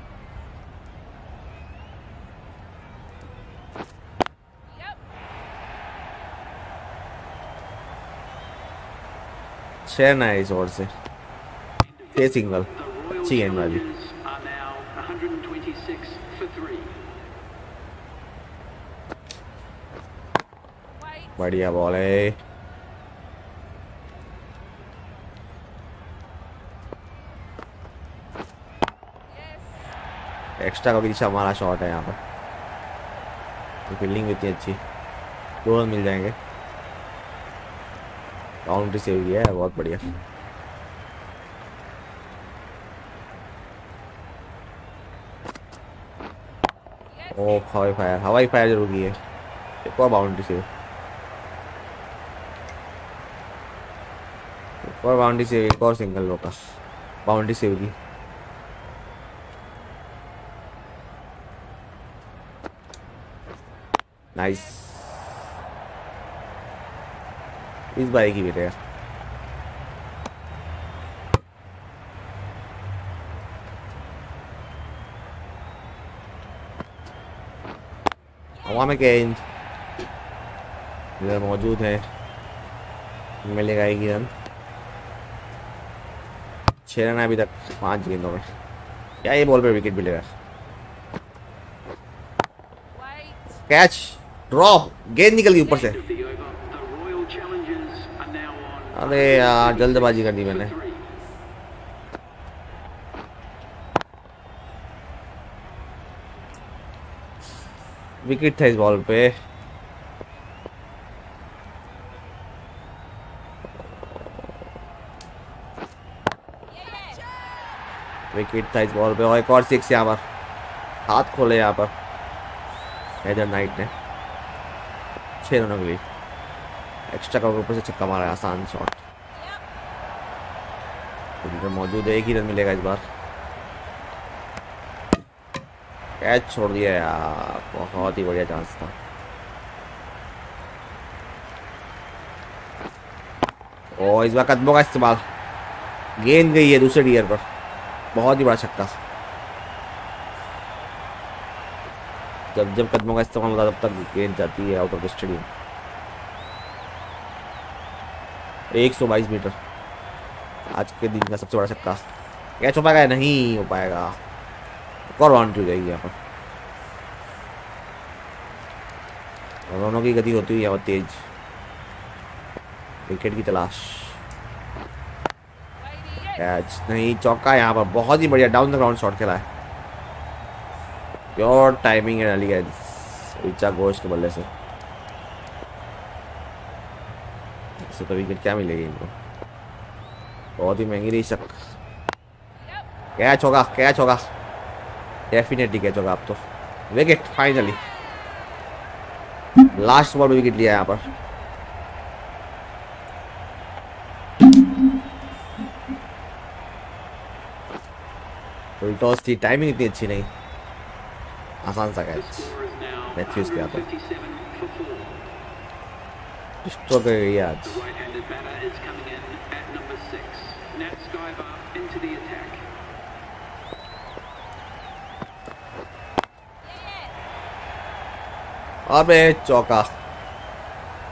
छह ना है इस ओवर से। The Royal अच्छी गेंदबाजी Challengers are now 126 for three. Wait. बढ़िया बॉल है एक्स्ट्रा का भी हमारा शॉट है यहाँ पर तो फील्डिंग भी इतनी अच्छी दो रन मिल जाएँगे. बाउंड्री सेव किया है बहुत बढ़िया। हवाई फायर। हवाई फायर ज़रूर की है। एक और बाउंड्री सेव एक और बाउंड्री सेव एक और सिंगल रोका बाउंड्री सेव की नाइस इस बार एक ही बेटे हवा में गेंद इधर मौजूद है। मिलेगा एक ही रन। छः रन अभी तक, पाँच गेंदों में। क्या ये बॉल पे विकेट मिलेगा? कैच ड्रॉप गेंद निकल गई ऊपर से। अरे यार, जल्दबाजी कर दी मैंने three. विकेट था इस बॉल पे विकेट था इस बॉल पे और एक और सिक्स यहाँ पर हाथ खोले यहाँ पर हैदर नाइट ने छः रनों के लिए एक्स्ट्रा का ऊपर से छक्का मारा आसान शॉट मौजूद है एक ही रन मिलेगा इस बार कैच छोड़ दिया यार, बहुत ही बढ़िया चांस था। ओ इस बार कदमों का इस्तेमाल। गेंद गई है दूसरे टीयर पर। बहुत ही बड़ा छक्का। जब जब कदमों का इस्तेमाल होता तब तक गेंद जाती है आउट ऑफ़ स्टेडियम 122 मीटर। आज के दिन का सबसे बड़ा छक्का। कैच हो पाएगा नहीं हो पाएगा? बाउंड्री हो जाएगी यहाँ पर। और की गति होती है यहाँ पर तेज। विकेट की तलाश। कैच नहीं, चौका यहाँ पर। बहुत ही बढ़िया डाउन द ग्राउंड शॉट खेला है। प्योर टाइमिंग एंड एलिगेंस ऊँचा घोष के बल्ले से। इससे तो विकेट क्या मिलेगी इनको? बहुत ही महँगी रही शक। कैच होगा कैच होगा। डेफिनेटली कैच होगा अब तो विकेट फाइनली लास्ट बॉल में विकेट लिया यहाँ पर टॉस थी टाइमिंग इतनी अच्छी नहीं आसान सा कैच Matthews के हाथों 157 for four. डिस्टर्ब कर गई है आज. अबे चौका।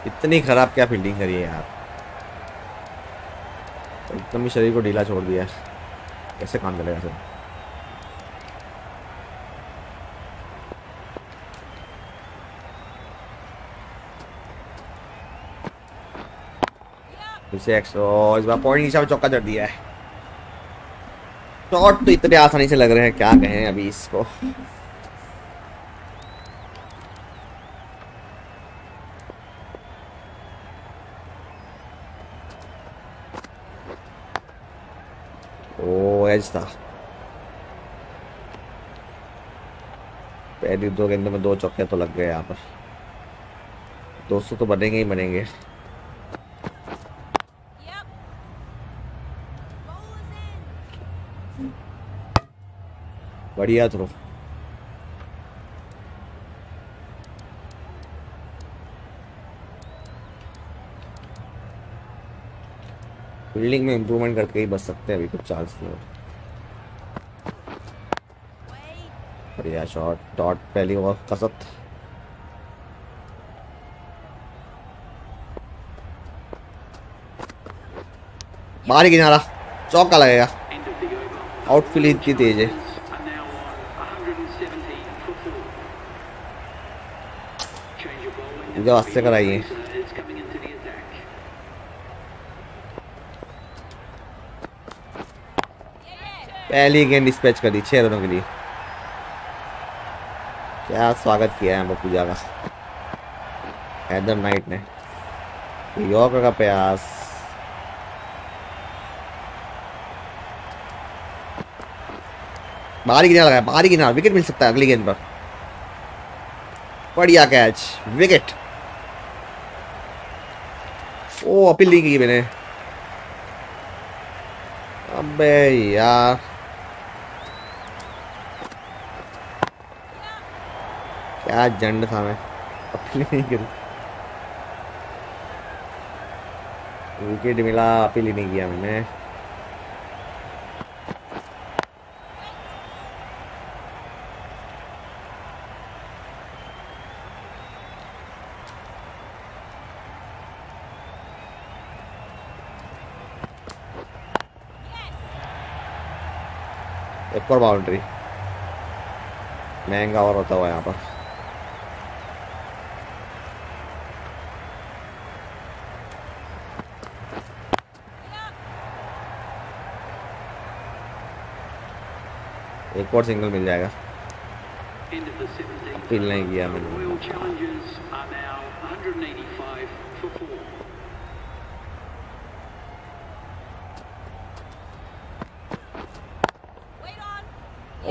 इतनी खराब क्या फील्डिंग करी है यार। एकदम ही शरीर को ढीला छोड़ दिया कैसे काम चलेगा सर? इस बार पॉइंट हिसाब चौका चढ़ दिया है। शॉट तो इतने आसानी से लग रहे हैं, क्या कहें अभी इसको। एज था। पहली दो गेंदों में दो चौके तो लग गए यहाँ पर। दो सौ तो बनेंगे ही बनेंगे. बढ़िया थ्रो। फील्डिंग में इम्प्रूवमेंट करके ही बच सकते हैं अभी कुछ चांस नहीं हो बढ़िया शॉट डॉट पहली ओवर कसत बाहर किनारा. चौका लगेगा. आउटफील्ड की तेज है. जो अस्से कराइए पहली गेंद डिस्पैच कर दी छह रनों के लिए. क्या स्वागत किया है पूजा का। हैदर नाइट ने यॉर्कर का प्रयास। बाहरी किनारा लगाया बाहरी किनारा विकेट मिल सकता है अगली गेंद पर। बढ़िया कैच विकेट ओ अपील नहीं की मैंने। अबे यार। क्या जंड था मैं। अपील नहीं करी विकेट मिला अपील ही नहीं किया मैंने। एक और बाउंड्री महँगा और होता हुआ यहाँ पर। स्पॉट सिग्नल मिल जाएगा। अपील नहीं किया मैंने।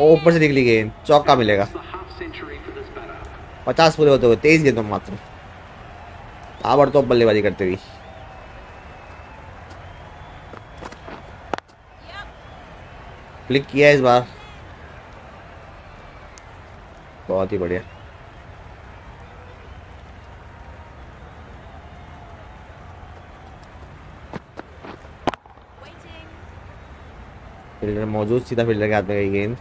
ऊपर से निकली गेंद चौका मिलेगा? पचास पूरे होते हुए तेज गेंद मात्र। आवर तो बल्लेबाजी करते हुए। क्लिक किया इस बार। बहुत ही बढ़िया. फील्डर मौजूद सीधा फील्डर के हाथ में गई गेंद।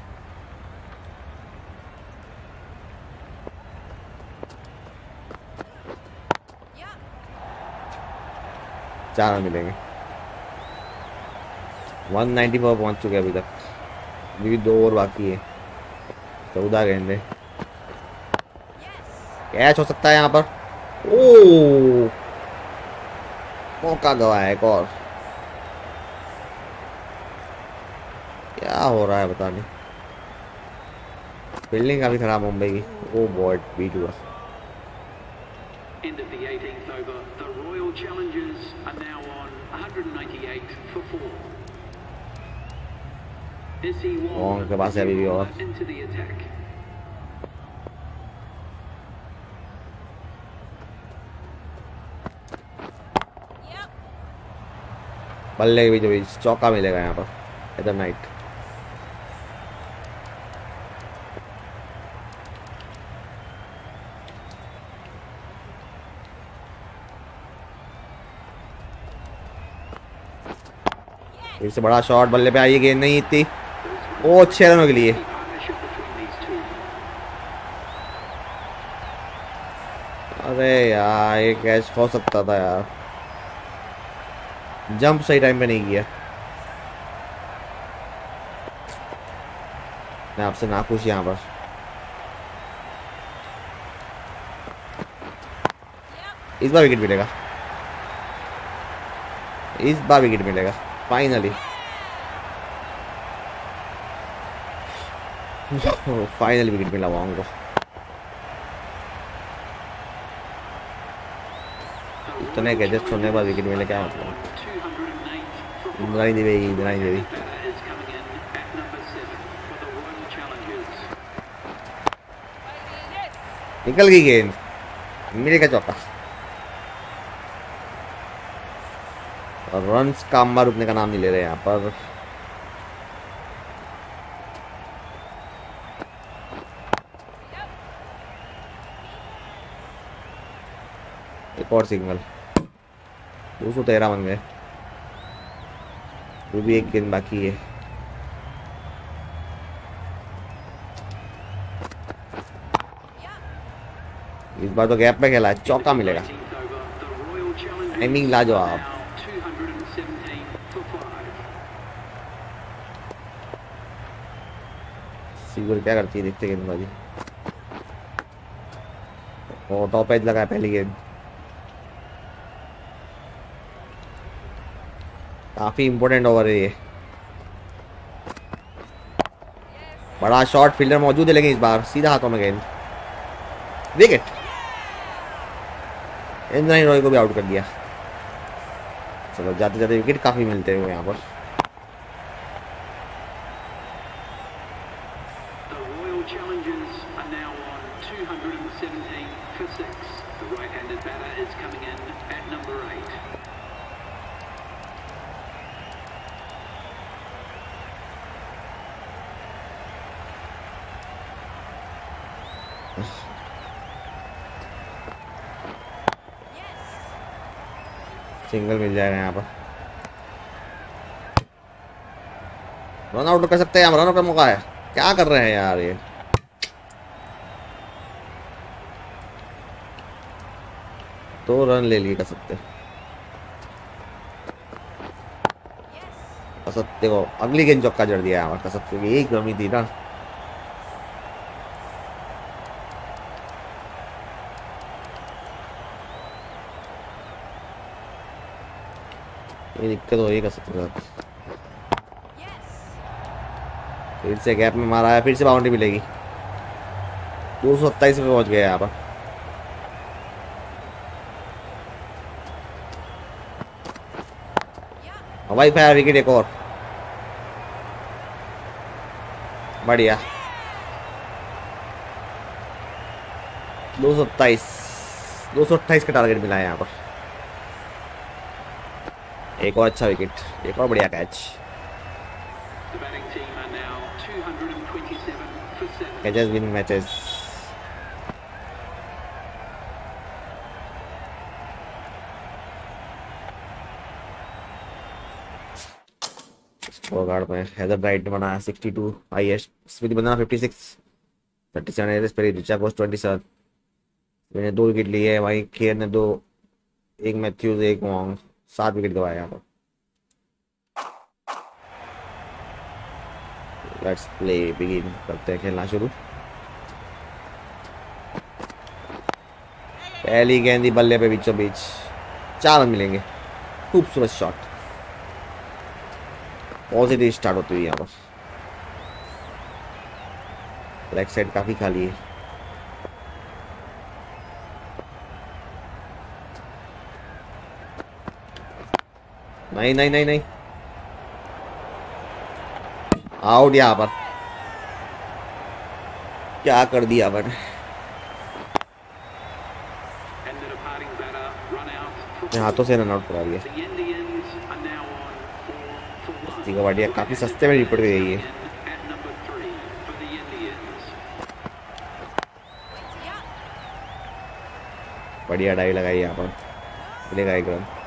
चार मिलेंगे। वन नाइन्टी फोर पहुँच चुके अभी तक। अभी दो और बाकी है। चौदह गेंदे। कैच हो सकता है यहाँ पर। ओ मौका गवाया एक और। क्या हो रहा है बता नहीं। बिल्डिंग काफ़ी खराब मुंबई की। ओ बॉड बीट हुआ। के पास अभी भी और। बल्ले के बीच बीच चौका मिलेगा यहाँ पर इधर नाइट फिर से बड़ा शॉट बल्ले पे आई, गेंद नहीं इतनी। ओ, छह रनों के लिए. अरे यार, ये कैच हो सकता था यार। जंप सही टाइम पे नहीं किया। मैं आपसे नाखुश यहाँ पर। इस बार विकेट मिलेगा। इस बार विकेट मिलेगा फाइनली फाइनली विकेट मिला वहाँ को इतने कैचेस छोड़ने के बाद विकेट मिले क्या मतलब? 208 for four. Indrani Devi Indrani Devi Batter is coming in at number seven for the Royal Challengers. निकल गई गेंद मिलेगा चौका और रन्स का अंबा रुकने का नाम नहीं ले रहे यहाँ पर एक और सिग्नल दो सौ तेरह बन गए वो भी एक गेंद बाकी है इस बार तो गैप में खेला है चौका मिलेगा 18th over. The Royal Challengers लाजवाब। are now 217 for five. Sciver क्या करती है देखते गेंदबाजी और टॉप एज लगा है पहली गेंद काफ़ी इंपॉर्टेंट ओवर है ये। बड़ा शॉर्ट फील्डर मौजूद है लेकिन इस बार सीधा हाथों में गेंद। विकेट इंद्रानी रॉय को भी आउट कर दिया। चलो जाते जाते विकेट काफ़ी मिलते हैं यहाँ पर The Royal Challengers are now on 217 for six. The right-handed batter is coming in at number eight. Single मिल जाएगा यहाँ पर। रन आउट कर सकते हैं हम रन आउट का मौका है। क्या कर रहे हैं यार ये? तो रन ले लिए कर सकते कसत्ते को अगली गेंद चौका जड़ दिया यहाँ पर कसत्ते की एक कमी थी ना। ये दिक्कत हो रही है कसत्ते फिर से गैप में मारा है, फिर से बाउंड्री मिलेगी। दो सौ सत्ताईस पे पहुँच गए यहाँ पर। हवाई फायर विकेट एक और। बढ़िया। दो सौ सत्ताईस, दो सौ अट्ठाईस का टारगेट मिला है यहाँ पर। एक और अच्छा विकेट एक और बढ़िया catch The batting team are now 227 for seven. Catches win matches score card में हैदर ब्राइट ने बनाया 62 हाईएस्ट स्मिथ बना 56 37 एवरेज पर रिचा कोस 27 मैंने दो विकेट लिए वहीं खेर ने दो, एक मैथ्यूज एक वॉन्ग सात विकेट गवाए यहाँ पर। लेट्स प्ले बिगिन करते हैं खेलना शुरू। पहली गेंदी बल्ले पे बीचों बीच। चार रन मिलेंगे। खूबसूरत शॉट पॉजिटिव स्टार्ट होती हुई यहाँ पर। लेग साइड काफ़ी खाली है। नहीं नहीं नहीं नहीं आउट यहाँ पर। क्या कर दिया पर यहाँ से रन आउट करा दिया। बढ़िया काफ़ी सस्ते में निपट गई है। बढ़िया डाई लगाई यहाँ पर। लेगा एकदम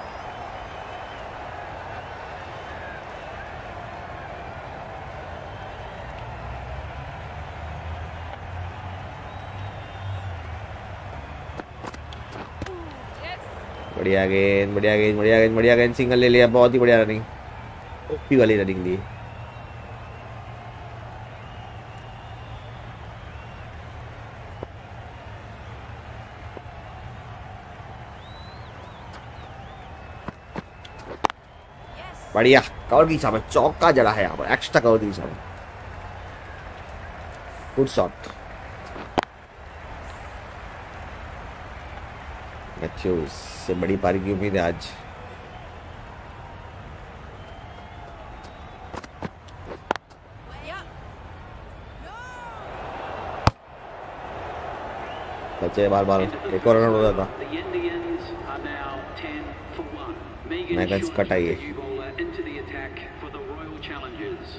बढ़िया गेंद बढ़िया गेंद बढ़िया गेंद बढ़िया गेंद। सिंगल ले लिया, बहुत ही बढ़िया रनिंग ओपी वाली रनिंग दी। बढ़िया। कवर की सामने, चौका जड़ा है यहाँ पर। एक्स्ट्रा कवर की सामने। गुड शॉट मैथ्यूज से बड़ी पारी की उम्मीद है आज. बच्चे बार बार एक और रन हो जाता। The Indians are now 10 for 1. Megan Megan's Short, cut आई है। the new bowler, into the attack for the Royal Challengers.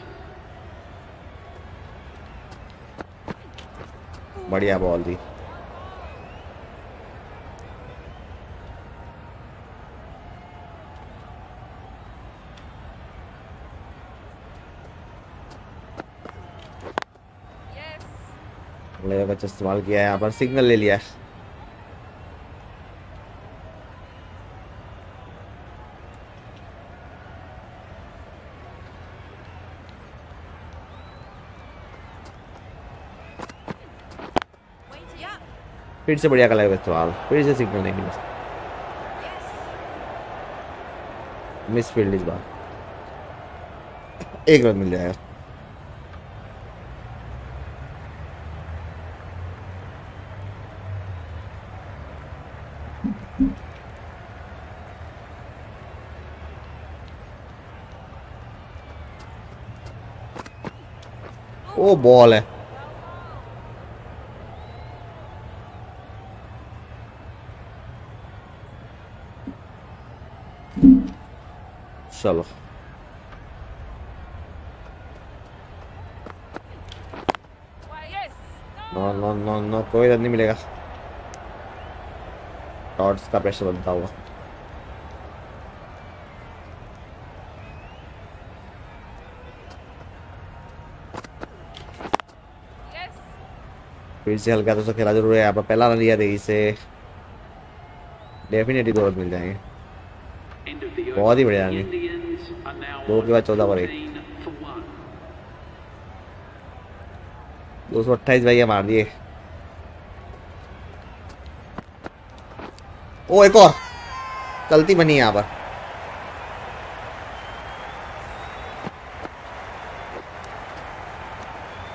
बढ़िया बॉल दी Yes. अच्छा इस्तेमाल किया है, यहाँ पर सिग्नल ले लिया. Yeah. फिर से बढ़िया कलर का इस्तेमाल, फिर से सिग्नल नहीं मिला मिस फ़ील्ड इस बार एक रन मिल जाएगा ओ बॉल है चलो. नो नो नो नो कोई रन नहीं मिलेगा डॉट्स का प्रेशर बनता हुआ फिर से हल्का तो से खेला ज़रूर है, यहाँ पर पहला रन लिया देखिए इसे। डेफिनेटली दो रन मिल जाएँगे. बहुत ही बढ़िया दो के बाद चौदह पर एक 14 for 1. दो सौ अट्ठाईस भैया मार दिए। ओ, एक और। चलती बनी यहाँ पर।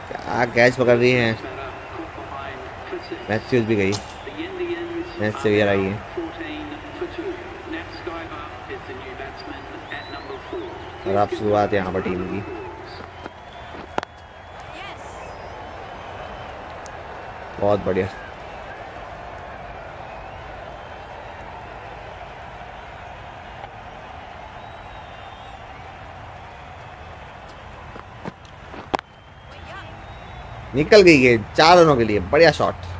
क्या कैच पकड़ रही हैं? मैथ्यूज भी गई। मैथ्यू यार आई है। और आप शुरुआत यहाँ पर टीम की। बहुत बढ़िया। निकल गई है चार रनों के लिए, बढ़िया शॉट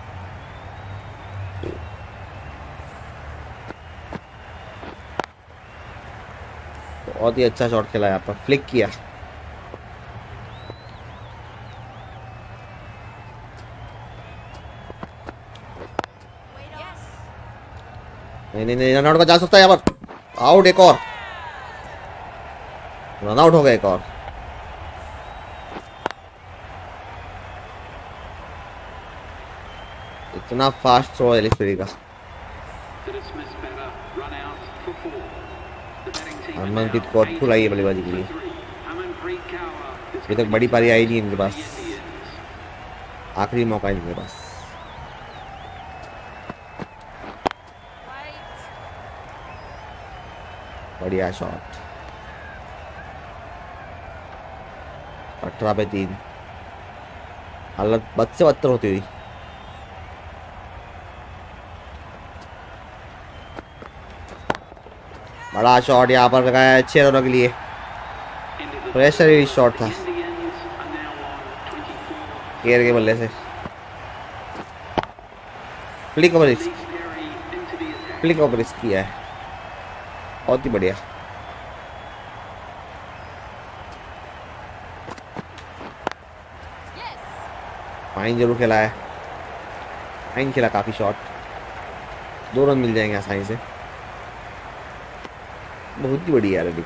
बहुत ही अच्छा शॉट खेला यहाँ पर। फ्लिक किया। नहीं नहीं नहीं रनआउट का जा सकता है यहाँ पर। आउट एक और। रनआउट हो गया एक और। इतना फास्ट थ्रो एलिस का। The batting team are Harmanpreet now Kaur full आई है बल्लेबाजी के लिए। अभी तक बड़ी पारी आई नहीं इनके पास। आखिरी मौका है इनके पास। बढ़िया शॉट अठारह पे तीन। हालत बद से बदतर होती हुई। बड़ा शॉट यहाँ पर लगाया है, छह रनों के लिए। प्रेशर ही शॉट था। Indians are now on 24. Kerr के बल्ले से। Flick over risk. Flick over risk किया है। बहुत ही बढ़िया। फाइन ज़रूर खेला है। फाइन खेला काफ़ी शॉट दो रन मिल जाएँगे आसानी से। बहुत ही बढ़िया रेडी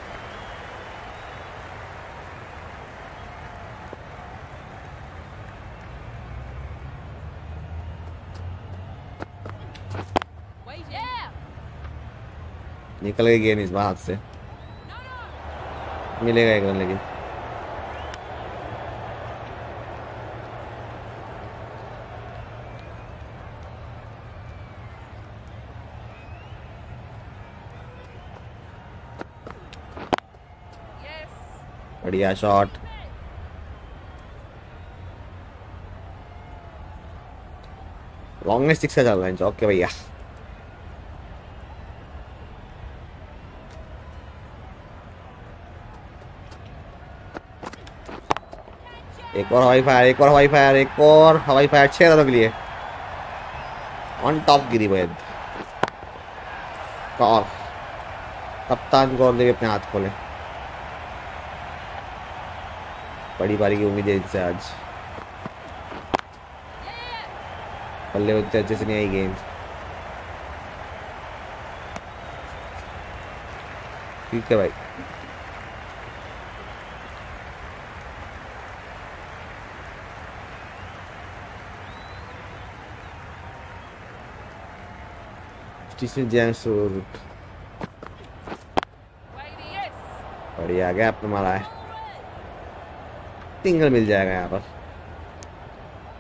निकल गई गेम इस बात से. मिलेगा एक रन लेकिन बढ़िया शॉट लॉन्गेस्ट सिक्स चल रहा है ओके भैया। एक और हवाई फायर एक और हवाई फायर एक और हवाई फायर छह रनों के लिए। ऑन टॉप गिरी वैद कप्तान कौर देवी अपने हाथ खोले। बड़ी बारी की उम्मीद है इनसे आज। बल्ले उतने अच्छे से नहीं आई गेंद। ठीक है भाई। Stephen James Wait. बढ़िया गैप पे मारा है। सिंगल मिल जाएगा यहाँ पर।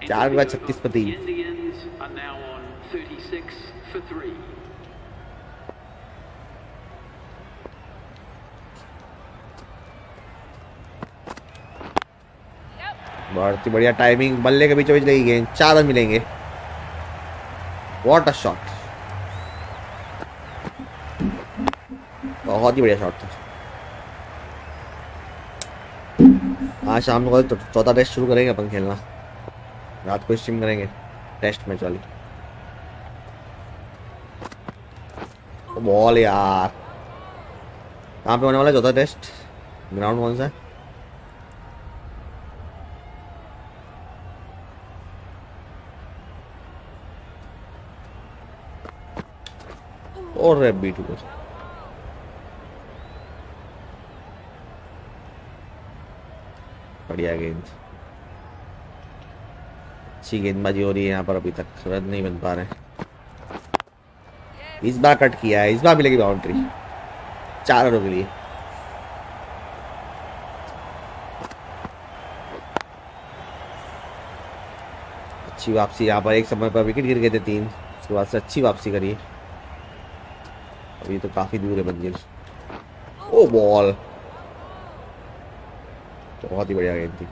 चार बाद छत्तीस पर The तीन Indians are now on 36 for three. Yep. बहुत ही बढ़िया टाइमिंग बल्ले के बीचों बीच लगी गेंद। चार रन मिलेंगे। वॉट अ शॉट बहुत ही बढ़िया शॉट था। आज शाम को तो चौथा टेस्ट शुरू करेंगे अपन खेलना। रात को स्ट्रीम करेंगे टेस्ट मैच वाली। बॉल यार। कहाँ पे होने वाला चौथा टेस्ट ग्राउंड कौन सा है? और रे बीट को बढ़िया गेंद। अच्छी गेंदबाजी हो रही है यहाँ पर अभी तक। रन नहीं बन पा रहे इस बार कट किया है, इस बार मिलेगी बाउंड्री चार रनों के लिए। अच्छी वापसी, यहाँ पर एक समय पर विकेट गिर गए थे तीन। उसके बाद से अच्छी वापसी करी। अभी तो काफ़ी दूर है मंजिल। ओ बॉल बहुत ही बढ़िया गेंद थी।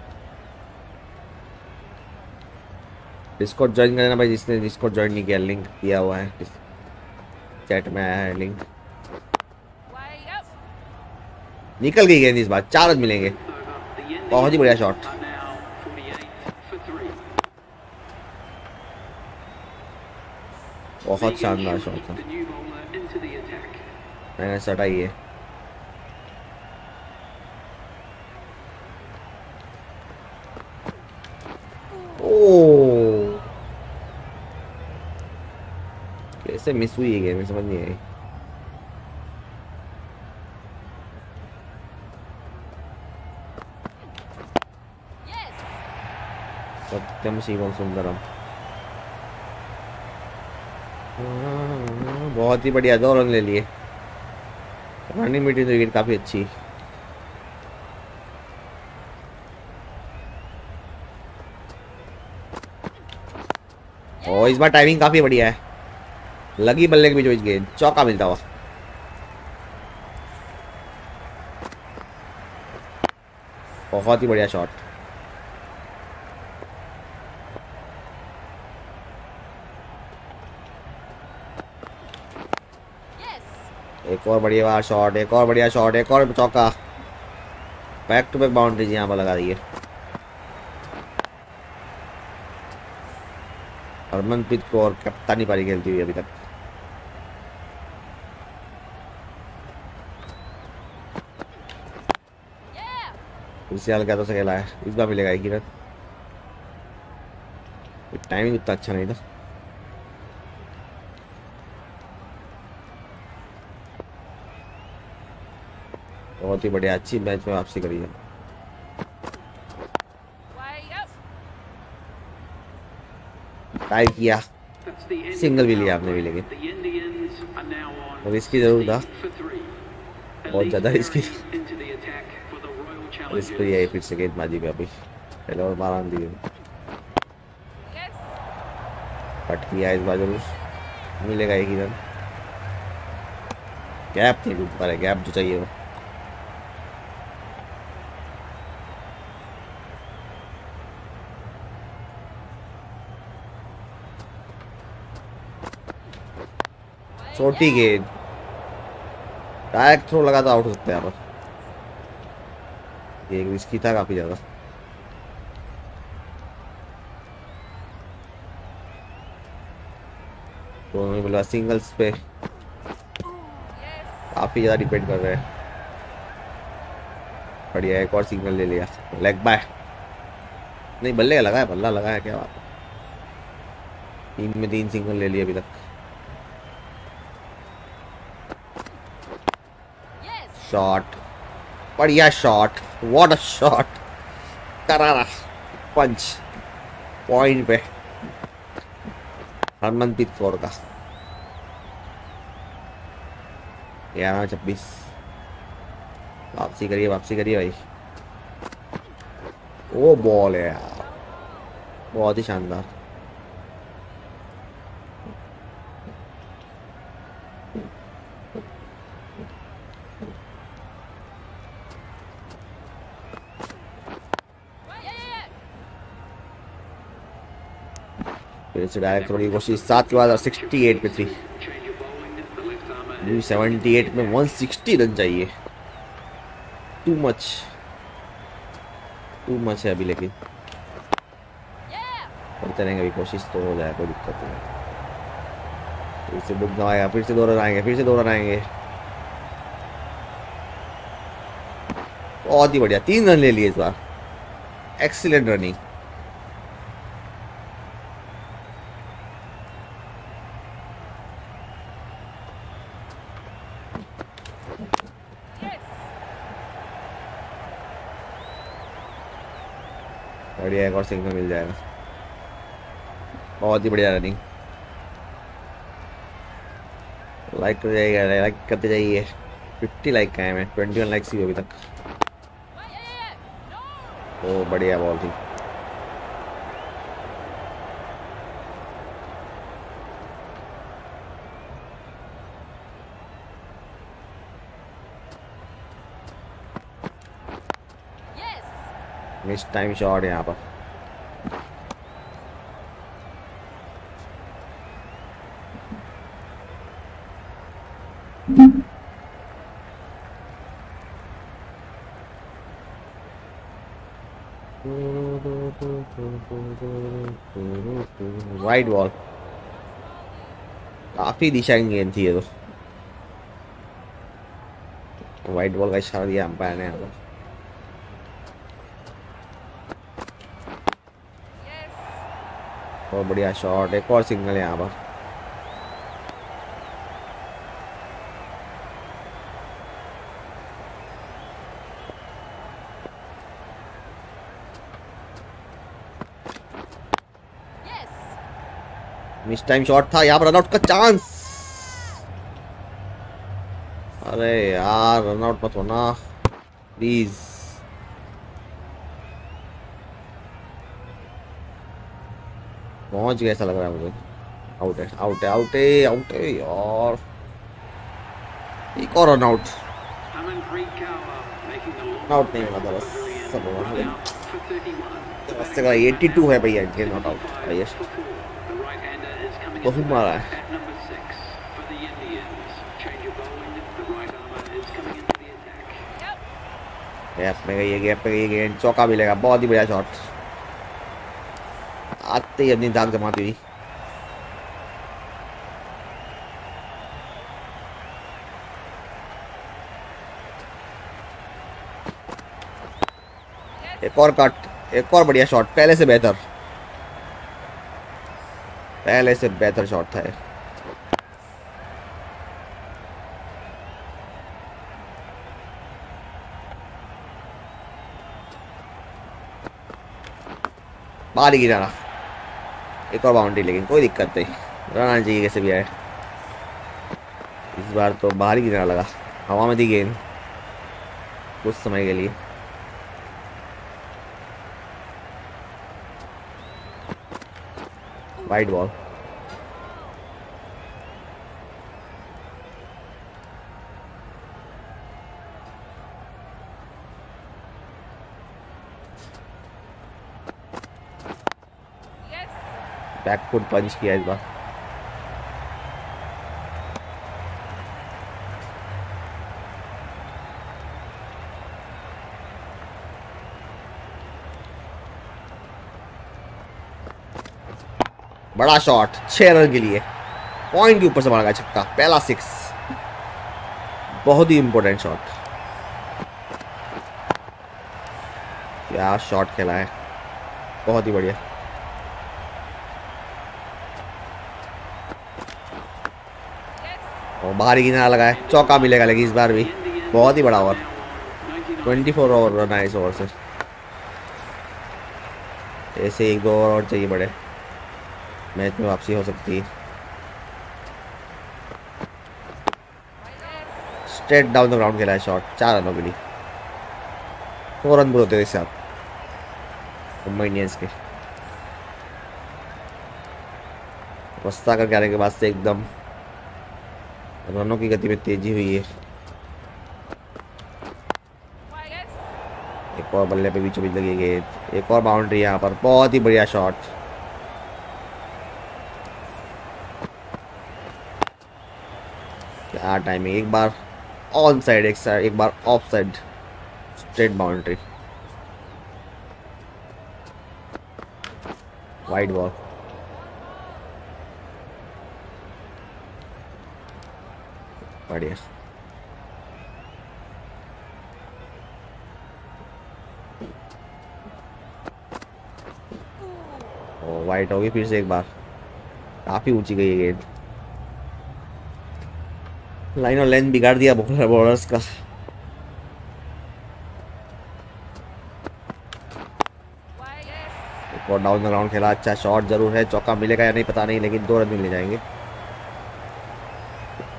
डिस्कॉर्ड ज्वाइन करना भाई, जिसने डिस्कॉर्ड ज्वाइन नहीं किया लिंक दिया हुआ है। चैट में आया है लिंक निकल गई गेंद इस बार, चार रन मिलेंगे। बहुत ही बढ़िया shot are now 48 for three. बहुत शानदार शॉट था. मैंने सटाई है। ओ कैसे मिस हुई है गेम समझ नहीं आई. सत्यम शिवम सुंदरम बहुत ही बढ़िया दो रन ले लिए रनिंग मीटिंग विकेट काफ़ी अच्छी और इस बार टाइमिंग काफ़ी बढ़िया है। लगी बल्ले के बीच में गेंद चौका मिलता हुआ। बहुत ही बढ़िया शॉट एक और बढ़िया शॉट एक और बढ़िया शॉट एक और चौका। बैक टू बैक बाउंड्रीज यहाँ पर लगा दी है हरमनप्रीत कौर कप्तानी पारी खेलती हुई अभी तक। Yeah. फिर से हल्का तो से खेला है। इस बार मिलेगा एक रन। टाइमिंग उतना अच्छा नहीं था। बहुत ही बढ़िया, अच्छी मैच में वापसी करी है Way up. टाई किया of भी लिया आपने भी. लेकिन। और इसकी ज़रूर था 16 for three. बहुत ज़्यादा इसकी और इस पर ही आई Challengers. फिर से गेंदबाजी पे अभी पहले और दिए Yes. कट किया इस बार ज़रूर मिलेगा एक ही रन गैप नहीं टूट पा रहा गैप जो चाहिए वो छोटी गेंद। डायरेक्ट थ्रो लगा तो आउट हो सकते हैं यहाँ पर। रिस्की था काफ़ी ज़्यादा। बोला सिंगल्स पे। काफ़ी ज़्यादा डिपेंड कर रहे हैं। बढ़िया, एक और सिंगल ले लिया। लेग बाय नहीं, बल्ले का लगा है बल्ला लगा है क्या बात तीन में तीन सिंगल ले लिया अभी तक। शॉट बढ़िया शॉट व्हाट अ शॉट करारा पंच पॉइंट पे हरमनप्रीत कौर का ग्यारह छब्बीस वापसी करिए वापसी करिए भाई वो बॉल है यार बहुत ही शानदार Yeah, yeah, yeah. फिर से डायरेक्ट थोड़ी कोशिश। सात के बाद सिक्सटी एट पे थ्री सेवेंटी एट में वन सिक्सटी रन चाहिए। टू मच टू मच है अभी लेकिन। करते रहेंगे अभी कोशिश तो हो जाए, कोई दिक्कत नहीं। फिर से बुक गवाएगा फिर से दो आएँगे, फिर से दो आएँगे। बहुत ही बढ़िया, तीन रन ले लिए इस बार। एक्सीलेंट रनिंग बढ़िया एक और सिंह मिल जाएगा। बहुत ही बढ़िया रनिंग। लाइक कर जाइएगा लाइक करते जाइए। फिफ्टी लाइक का है मैं ट्वेंटी वन लाइक्स ही अभी तक. तो बढ़िया बॉल थी। मिस टाइम शॉट यहाँ पर। वाइट बॉल काफ़ी दिशा की गेंद थी ये तो। वाइट बॉल का इशारा दिया अंपायर ने यहाँ पर। बहुत बढ़िया शॉट एक और सिग्नल यहाँ पर. मिस टाइम शॉट था, यहाँ पर रनआउट का चांस अरे यार रन आउट मत होना प्लीज़ पहुँच गया ऐसा लग रहा है मुझे। आउट है आउट है आउट है आउट है और एक और रन आउट आउट नहीं हुआ था बस सब तो बस का 82 है भैया गेम आउट हाईएस्ट बहुत मारा है। गैप में गई गैप में गई गेंद चौका मिलेगा बहुत ही बढ़िया शॉट आते ही अपनी दाग जमाती हुई। एक और कट, एक और बढ़िया शॉट पहले से बेहतर। पहले से बेहतर शॉट था बाहर ही गिराना। एक और बाउंड्री लेकिन कोई दिक्कत नहीं। रन आना चाहिए कैसे भी आए। इस बार तो बाहर ही गिरना लगा। हवा में दी गेंद कुछ समय के लिए। वाइट बॉल बैकफुट पंच किया इस बार। बड़ा शॉट छह रन के लिए। पॉइंट के ऊपर से मारा गया छक्का, पहला सिक्स बहुत ही इंपॉर्टेंट शॉट क्या शॉट खेला है। बहुत ही बढ़िया Yes. और बाहर ही किनारा लगा है? चौका मिलेगा लेकिन इस बार भी। बहुत ही बड़ा ओवर 24 ओवर रन है इस ओवर से। ऐसे एक दो ओवर और चाहिए बड़े। मैच में वापसी हो सकती है। स्ट्रेट डाउन द ग्राउंड खेला है शॉट चार रनों के लिए। फोर रन होते थे इससे आप। मुंबई इंडियंस के। वस्ता करके आने के बाद से एकदम रनों की गति में तेज़ी हुई है। एक और बल्ले पे बीचों बीच लगी गेंद। एक और बाउंड्री यहाँ पर, बहुत ही बढ़िया शॉट। क्या टाइमिंग एक बार ऑन साइड एक साइड एक बार off side straight boundary wide ball बढ़िया वाइट होगी फिर से एक बार। काफ़ी ऊँची गई है गेंद लाइन और लेंथ बिगाड़ दिया बॉलर बॉलर्स का। एक और डाउन द ग्राउंड खेला। अच्छा शॉट ज़रूर है। चौका मिलेगा या नहीं पता नहीं, लेकिन दो रन मिल जाएँगे।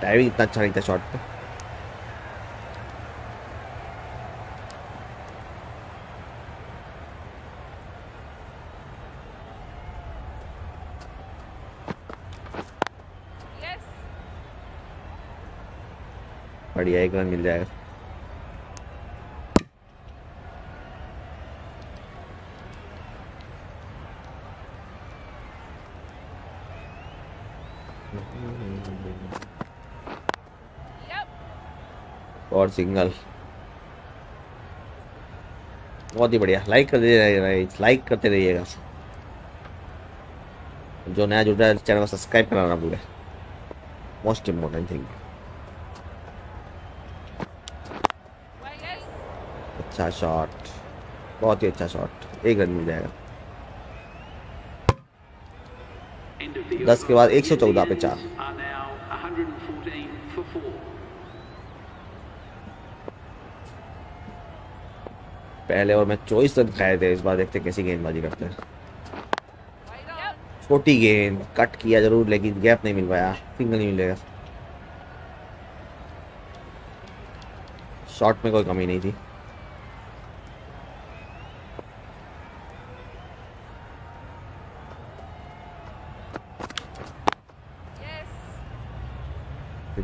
टाइमिंग इतना अच्छा नहीं था शॉट पे। बढ़िया एक रन मिल जाएगा। और सिंगल। बहुत ही बढ़िया। लाइक कर दीजिएगा लाइक करते रहिएगा। जो नया जुड़ है, चैनल को सब्सक्राइब करना भूले। मोस्ट इम्पोर्टेंट थिंग अच्छा शॉट बहुत ही अच्छा शॉट एक रन मिल जाएगा दस के बाद एक सौ चौदह पे चार। Indians Are now 114 for four. पहले और मैं चौबीस रन खाए थे, इस बार देखते कैसी गेंदबाजी करते हैं. छोटी गेंद, कट किया ज़रूर, लेकिन गैप नहीं मिल पाया सिंगल नहीं मिलेगा शॉट में कोई कमी नहीं थी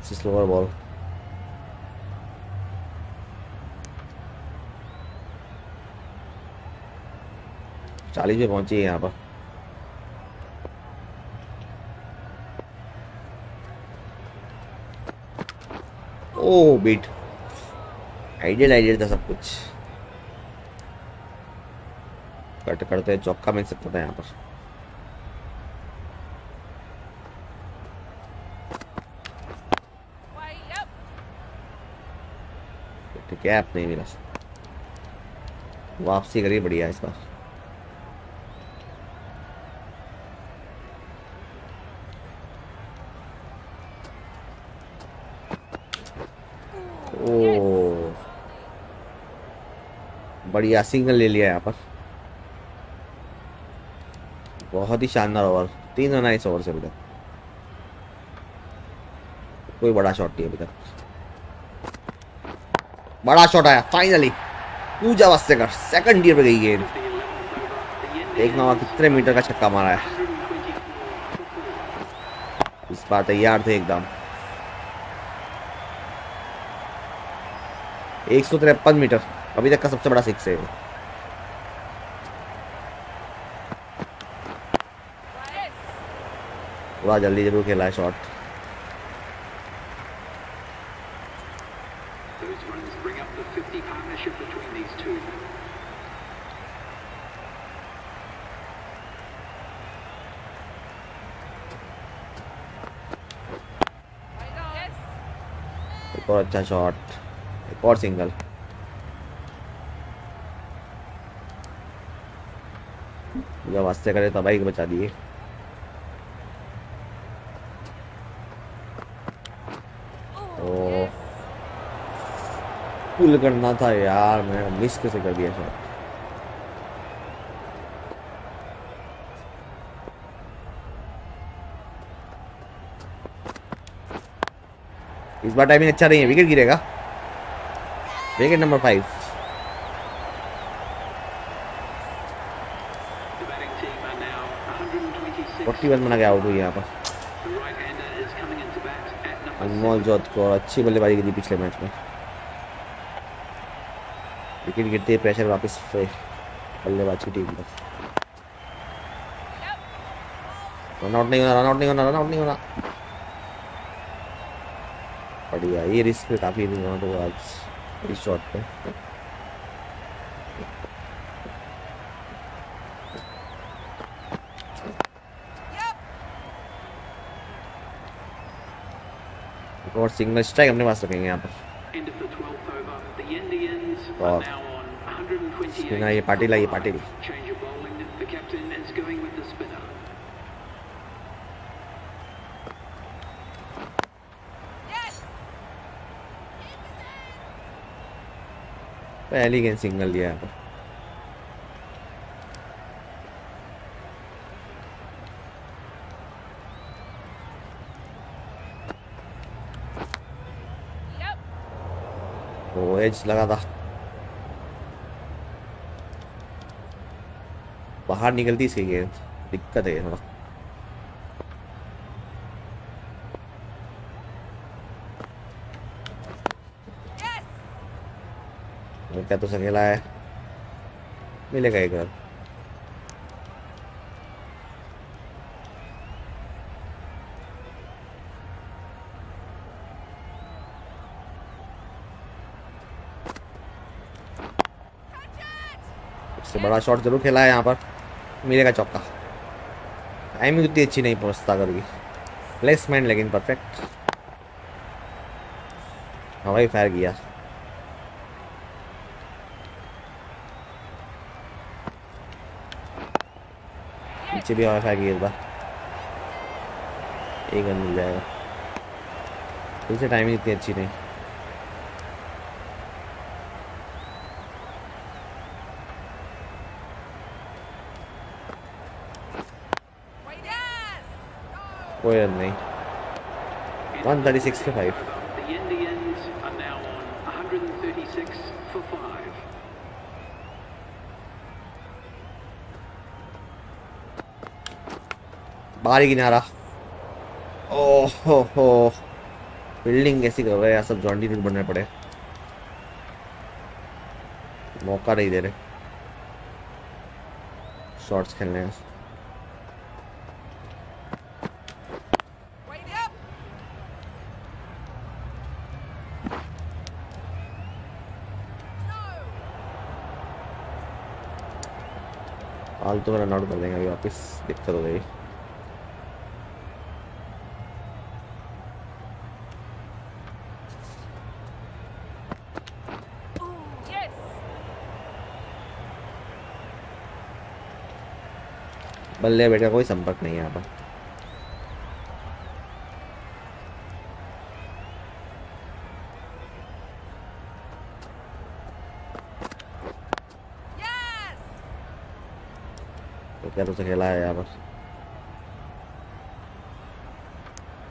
इट्स स्लोअर बॉल चालीस पे पहुँची है यहाँ पर। ओ बीट आइडियल आइडियल था सब कुछ। कट करते चौका मिल सकता था यहाँ पर Way up. है नहीं मिला वापसी करिए, बढ़िया इस बार। ओ, बढ़िया सिंगल ले लिया यहाँ पर। बहुत ही शानदार ओवर, तीन रन आए इस ओवर से अभी तक। कोई बड़ा शॉट नहीं अभी तक। बड़ा शॉट आया finally Pooja Vastrakar second year पे गई गेंद The 11th over. The देखना होगा कितने मीटर का छक्का मारा है 124 for four. इस बार तैयार थे एकदम एक सौ तिरपन मीटर अभी तक का सबसे बड़ा सिक्स है. पूरा जल्दी ज़रूर खेला है शॉट और अच्छा शॉट एक और सिंगल जब वास्ते करे तबाही बचा दिए। Oh. पुल करना था यार मैं मिस कैसे कर दिया शॉट इस बार टाइमिंग अच्छा नहीं है। विकेट गिरेगा। Wicket number five The batting team are now 126. Forty one बना के आउट हुई यहाँ पर। अनमोल जोत को अच्छी बल्लेबाजी की थी पिछले मैच में। विकेट गिरते प्रेशर वापस बल्लेबाज की टीम पर। रन आउट नहीं होना रन आउट नहीं होना रन आउट नहीं होना। बढ़िया ये रिस्क काफ़ी नहीं होना तो आज इस शॉट पे और सिंगल स्ट्राइक अपने पास रखेंगे यहाँ पर End of the 12th over. The Indians Wow. are now on 128. Spinner ये पाटिल है, ये पाटिल। पहली गेंद सिंगल दिया एज लगा था। बाहर निकलती इसकी गेंद दिक्कत है थोड़ा। और क्या तो सकेला है। मिलेगा एक रन उससे बड़ा शॉट ज़रूर खेला है यहाँ पर। मिलेगा चौका। टाइमिंग उतनी अच्छी नहीं पहुँचता कभी। प्लेसमेंट लेकिन परफेक्ट हवाई फायर किया। पीछे भी फायर किया इस एक रन मिल जाएगा फिर टाइमिंग इतनी अच्छी नहीं कोई रन नहीं End of the 136 के 5 The Indians are now on 130. 36 for 5. बाहर ही किनारा ओह हो हो फील्डिंग कैसी कर रहे हैं यार सब जॉन्डी रूट बनने पड़े। मौका नहीं दे रहे। शॉट्स खेलने का Wait up. No. फालतू में रन आउट कर देंगे अभी वापस दिक्कत हो गई। बल्ले बैठ का कोई संपर्क नहीं है यहाँ पर. तो क्या खेला है यहाँ पर?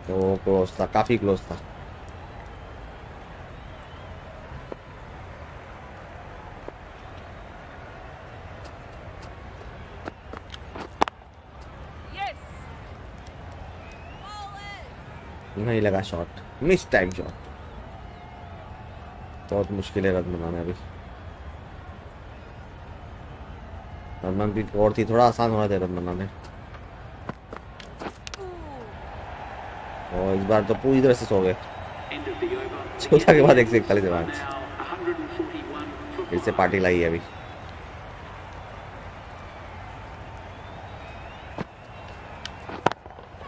तो क्लोज था काफ़ी क्लोज था। नहीं लगा शॉट मिस टाइम शॉट बहुत मुश्किल है रन बनाना अभी मनप्रीत और थी, थोड़ा आसान हो रहा था रन बनाने। और इस बार तो पूरी तरह से सो गए. चौथा के बाद एक सौ रन। Now 141 for फिर से पार्टी लाई है अभी।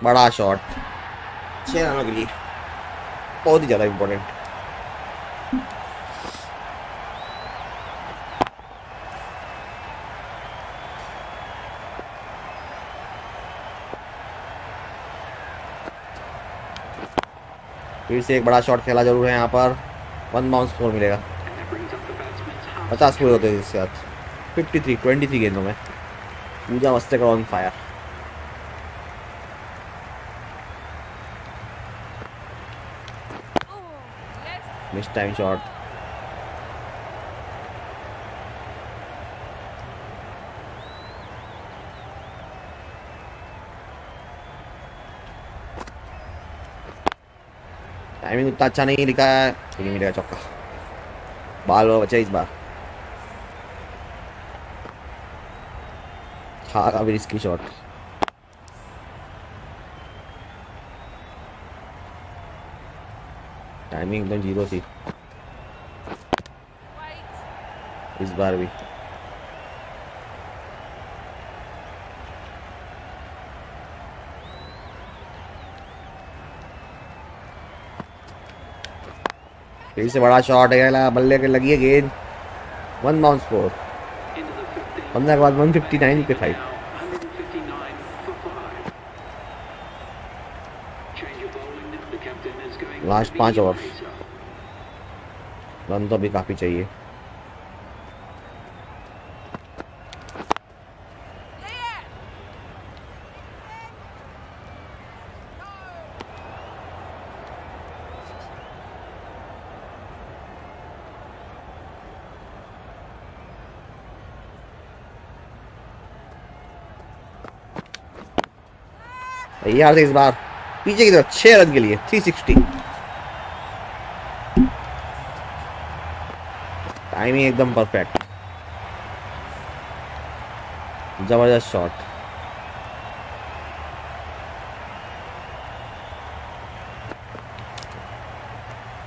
बड़ा शॉट छह रनों के लिए। बहुत ही ज़्यादा इम्पोर्टेंट फिर से एक बड़ा शॉट खेला ज़रूर है यहाँ पर। वन बाउंस स्कोर मिलेगा. पचास पूरे होते हैं इसके साथ। फिफ्टी थ्री ट्वेंटी थ्री गेंदों में। Pooja Vastrakar on fire Oh, yes. Miss time shot timing उतना अच्छा नहीं लिखा है लेकिन मिलेगा चौका बाल वो बचा इस बार था काफ़ी रिस्की शॉट टाइमिंग एकदम ज़ीरो थी इस बार भी फिर से बड़ा शॉट है बल्ले के लगी है गेंद। One bounce 15. पंद्रह के बाद वन फिफ्टी नाइन पे फाइव लास्ट पाँच ओवर रन तो अभी काफ़ी चाहिए। यार इस बार, पीछे की तरफ़ छह रन के लिए 360 टाइमिंग एकदम परफेक्ट ज़बरदस्त शॉट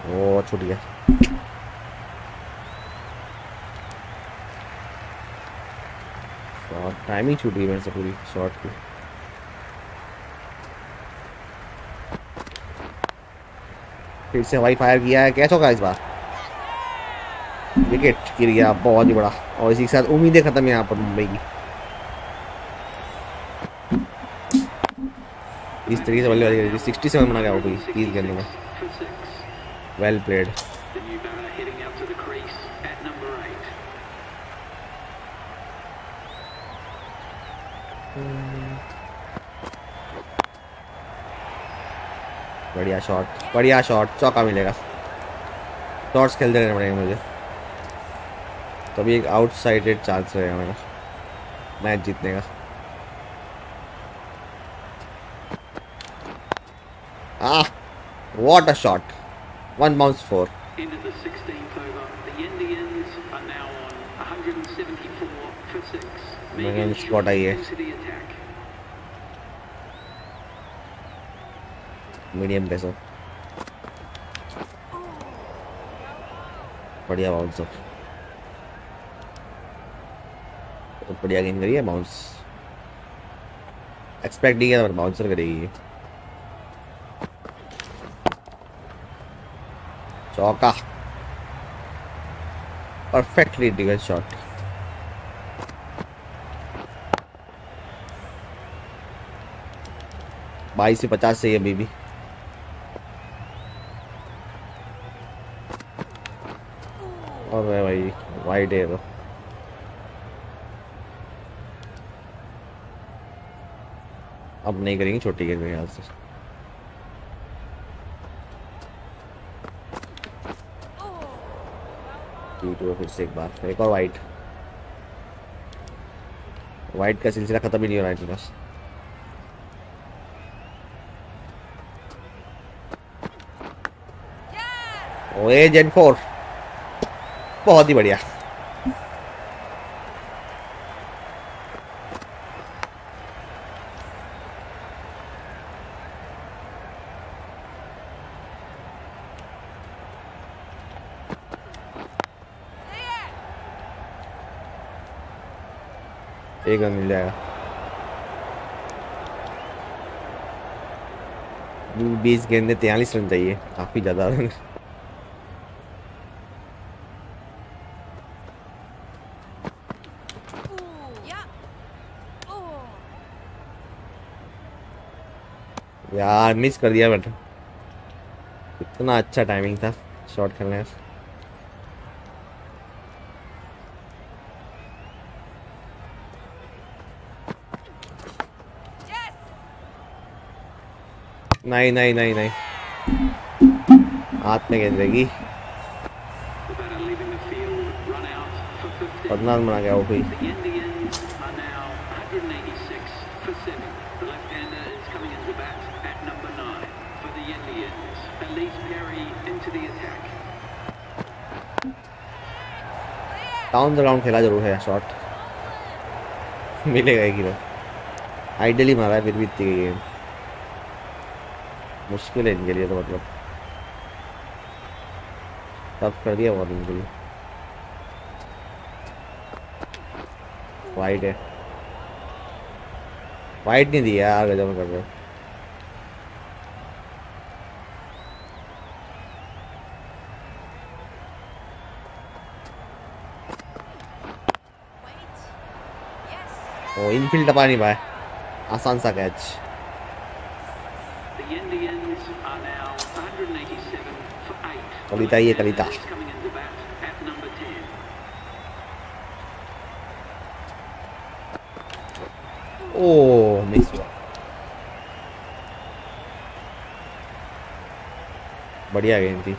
ओ, छूट गया। शॉट टाइमिंग छूट गई मेरे से पूरी शॉट की। फिर से हवाई फायर किया है। कैच होगा इस बार? विकेट गिर गया बहुत ही बड़ा और इसी के साथ उम्मीदें खत्म यहाँ पर मुंबई की इस तरीके से बल्लेबाजी सिक्सटी सेवन बना गया गई तीस गेंदों में 66 for 6. Well played The new batter heading out to the crease at number 8. बढ़िया शॉट बढ़िया शॉट चौका मिलेगा शॉट्स खेलते रहने पड़ेंगे मुझे तो अभी एक आउटसाइडेड चांस रहेगा मेरा। मैच जीतने का। आह what a shot one bounce four spot आई है। मीडियम पैसा बढ़िया बाउंस बढ़िया गेम करी है बाउंस एक्सपेक्ट नहीं किया था बाउंसर करेगी। ये चौका परफेक्टली डिगन शॉट बाईस से पचास से अभी भी। और भाई वाइड है तो। अब नहीं करेंगे, छोटी गेंद मेरे से। फिर से एक बार एक और वाइट वाइट का सिलसिला खत्म ही नहीं हो रहा है ओए जेन फोर बहुत ही बढ़िया। एक रन मिल जाएगा बीस गेंदे तैयलीस रन चाहिए, काफ़ी ज़्यादा रन. यार मिस कर दिया बट, इतना अच्छा टाइमिंग था शॉट खेलने का नहीं नहीं नहीं नहीं हाथ में गेंद लगी बदनाम बना गया वो भी राउंड राउंड खेला ज़रूर है शॉट मिलेगा एक आइडियली मारा है, फिर भी इतनी गेम मुश्किल है इनके लिए तो मतलब। टफ कर दिया बहुत इनके लिए। वाइट है। वाइट नहीं दिया यार गजब कर रहे इनफील्ड टपा नहीं पाए। आसान सा catch The Indians are now 187 for 8. Kavita ये Kavita Is coming into bat at number 10. Oh miss हुआ बढ़िया गेम थी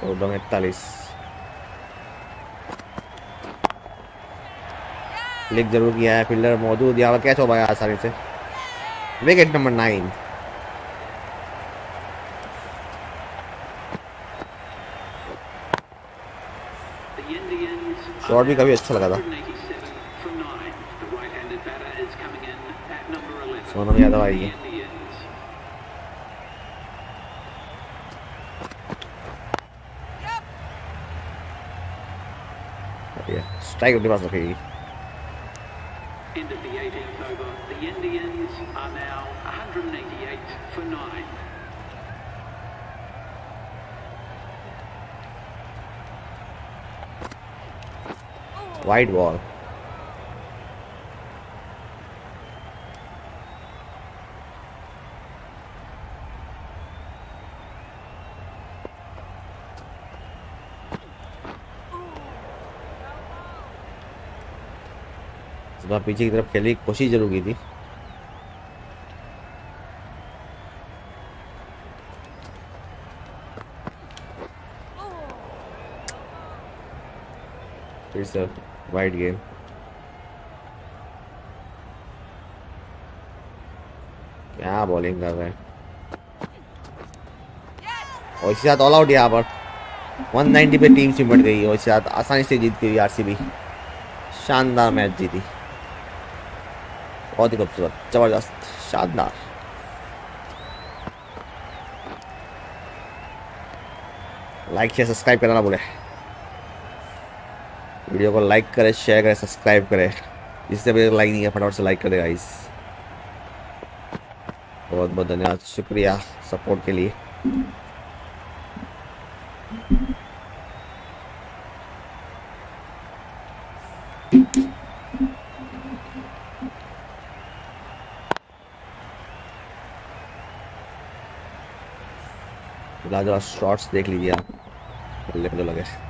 चौदह इकतालीस क्लिक ज़रूर किया है फील्डर मौजूद यहाँ पर कैच हो पाया आसानी से wicket number nine The Indians तो शॉट भी काफ़ी अच्छा लगा था। सोनम यादव आई है। स्ट्राइक डिपास रखेगी। बॉल इस पीछे की तरफ़ खेलने की कोशिश ज़रूर की थी। फिर से वाइड गेम। क्या बॉलिंग कर रहे और इसके साथ ऑल आउट यहाँ पर। 190 पे टीम सिमट गई और इसके साथ आसानी से जीत गई आरसीबी शानदार मैच जीती। बहुत ही खूबसूरत, ज़बरदस्त, शानदार। लाइक शेयर सब्सक्राइब करना ना भूले। वीडियो को लाइक करें शेयर करें सब्सक्राइब करें। जिससे भी लाइक नहीं है, फटाफट से लाइक कर देगा इस बहुत बहुत धन्यवाद, शुक्रिया सपोर्ट के लिए। लाजवाब शॉट्स देख लीजिए आप। लगे।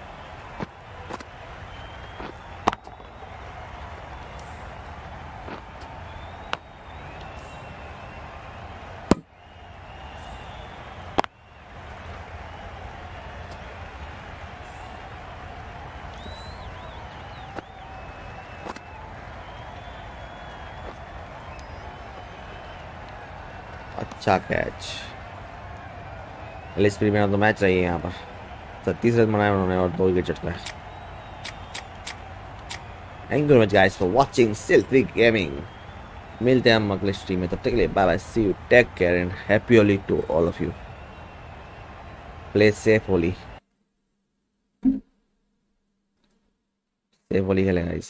अच्छा कैच एलिस प्रीमियर तो मैच रही है यहाँ पर। सत्तीस रन बनाए उन्होंने और दो विकेट चटका thank you much guys for watching still three gaming मिलते हैं हम अगले स्ट्रीम में, तब तक के लिए bye bye see you take care and happy Holi to all of you play safe Holi safe Holi खेलें गाइस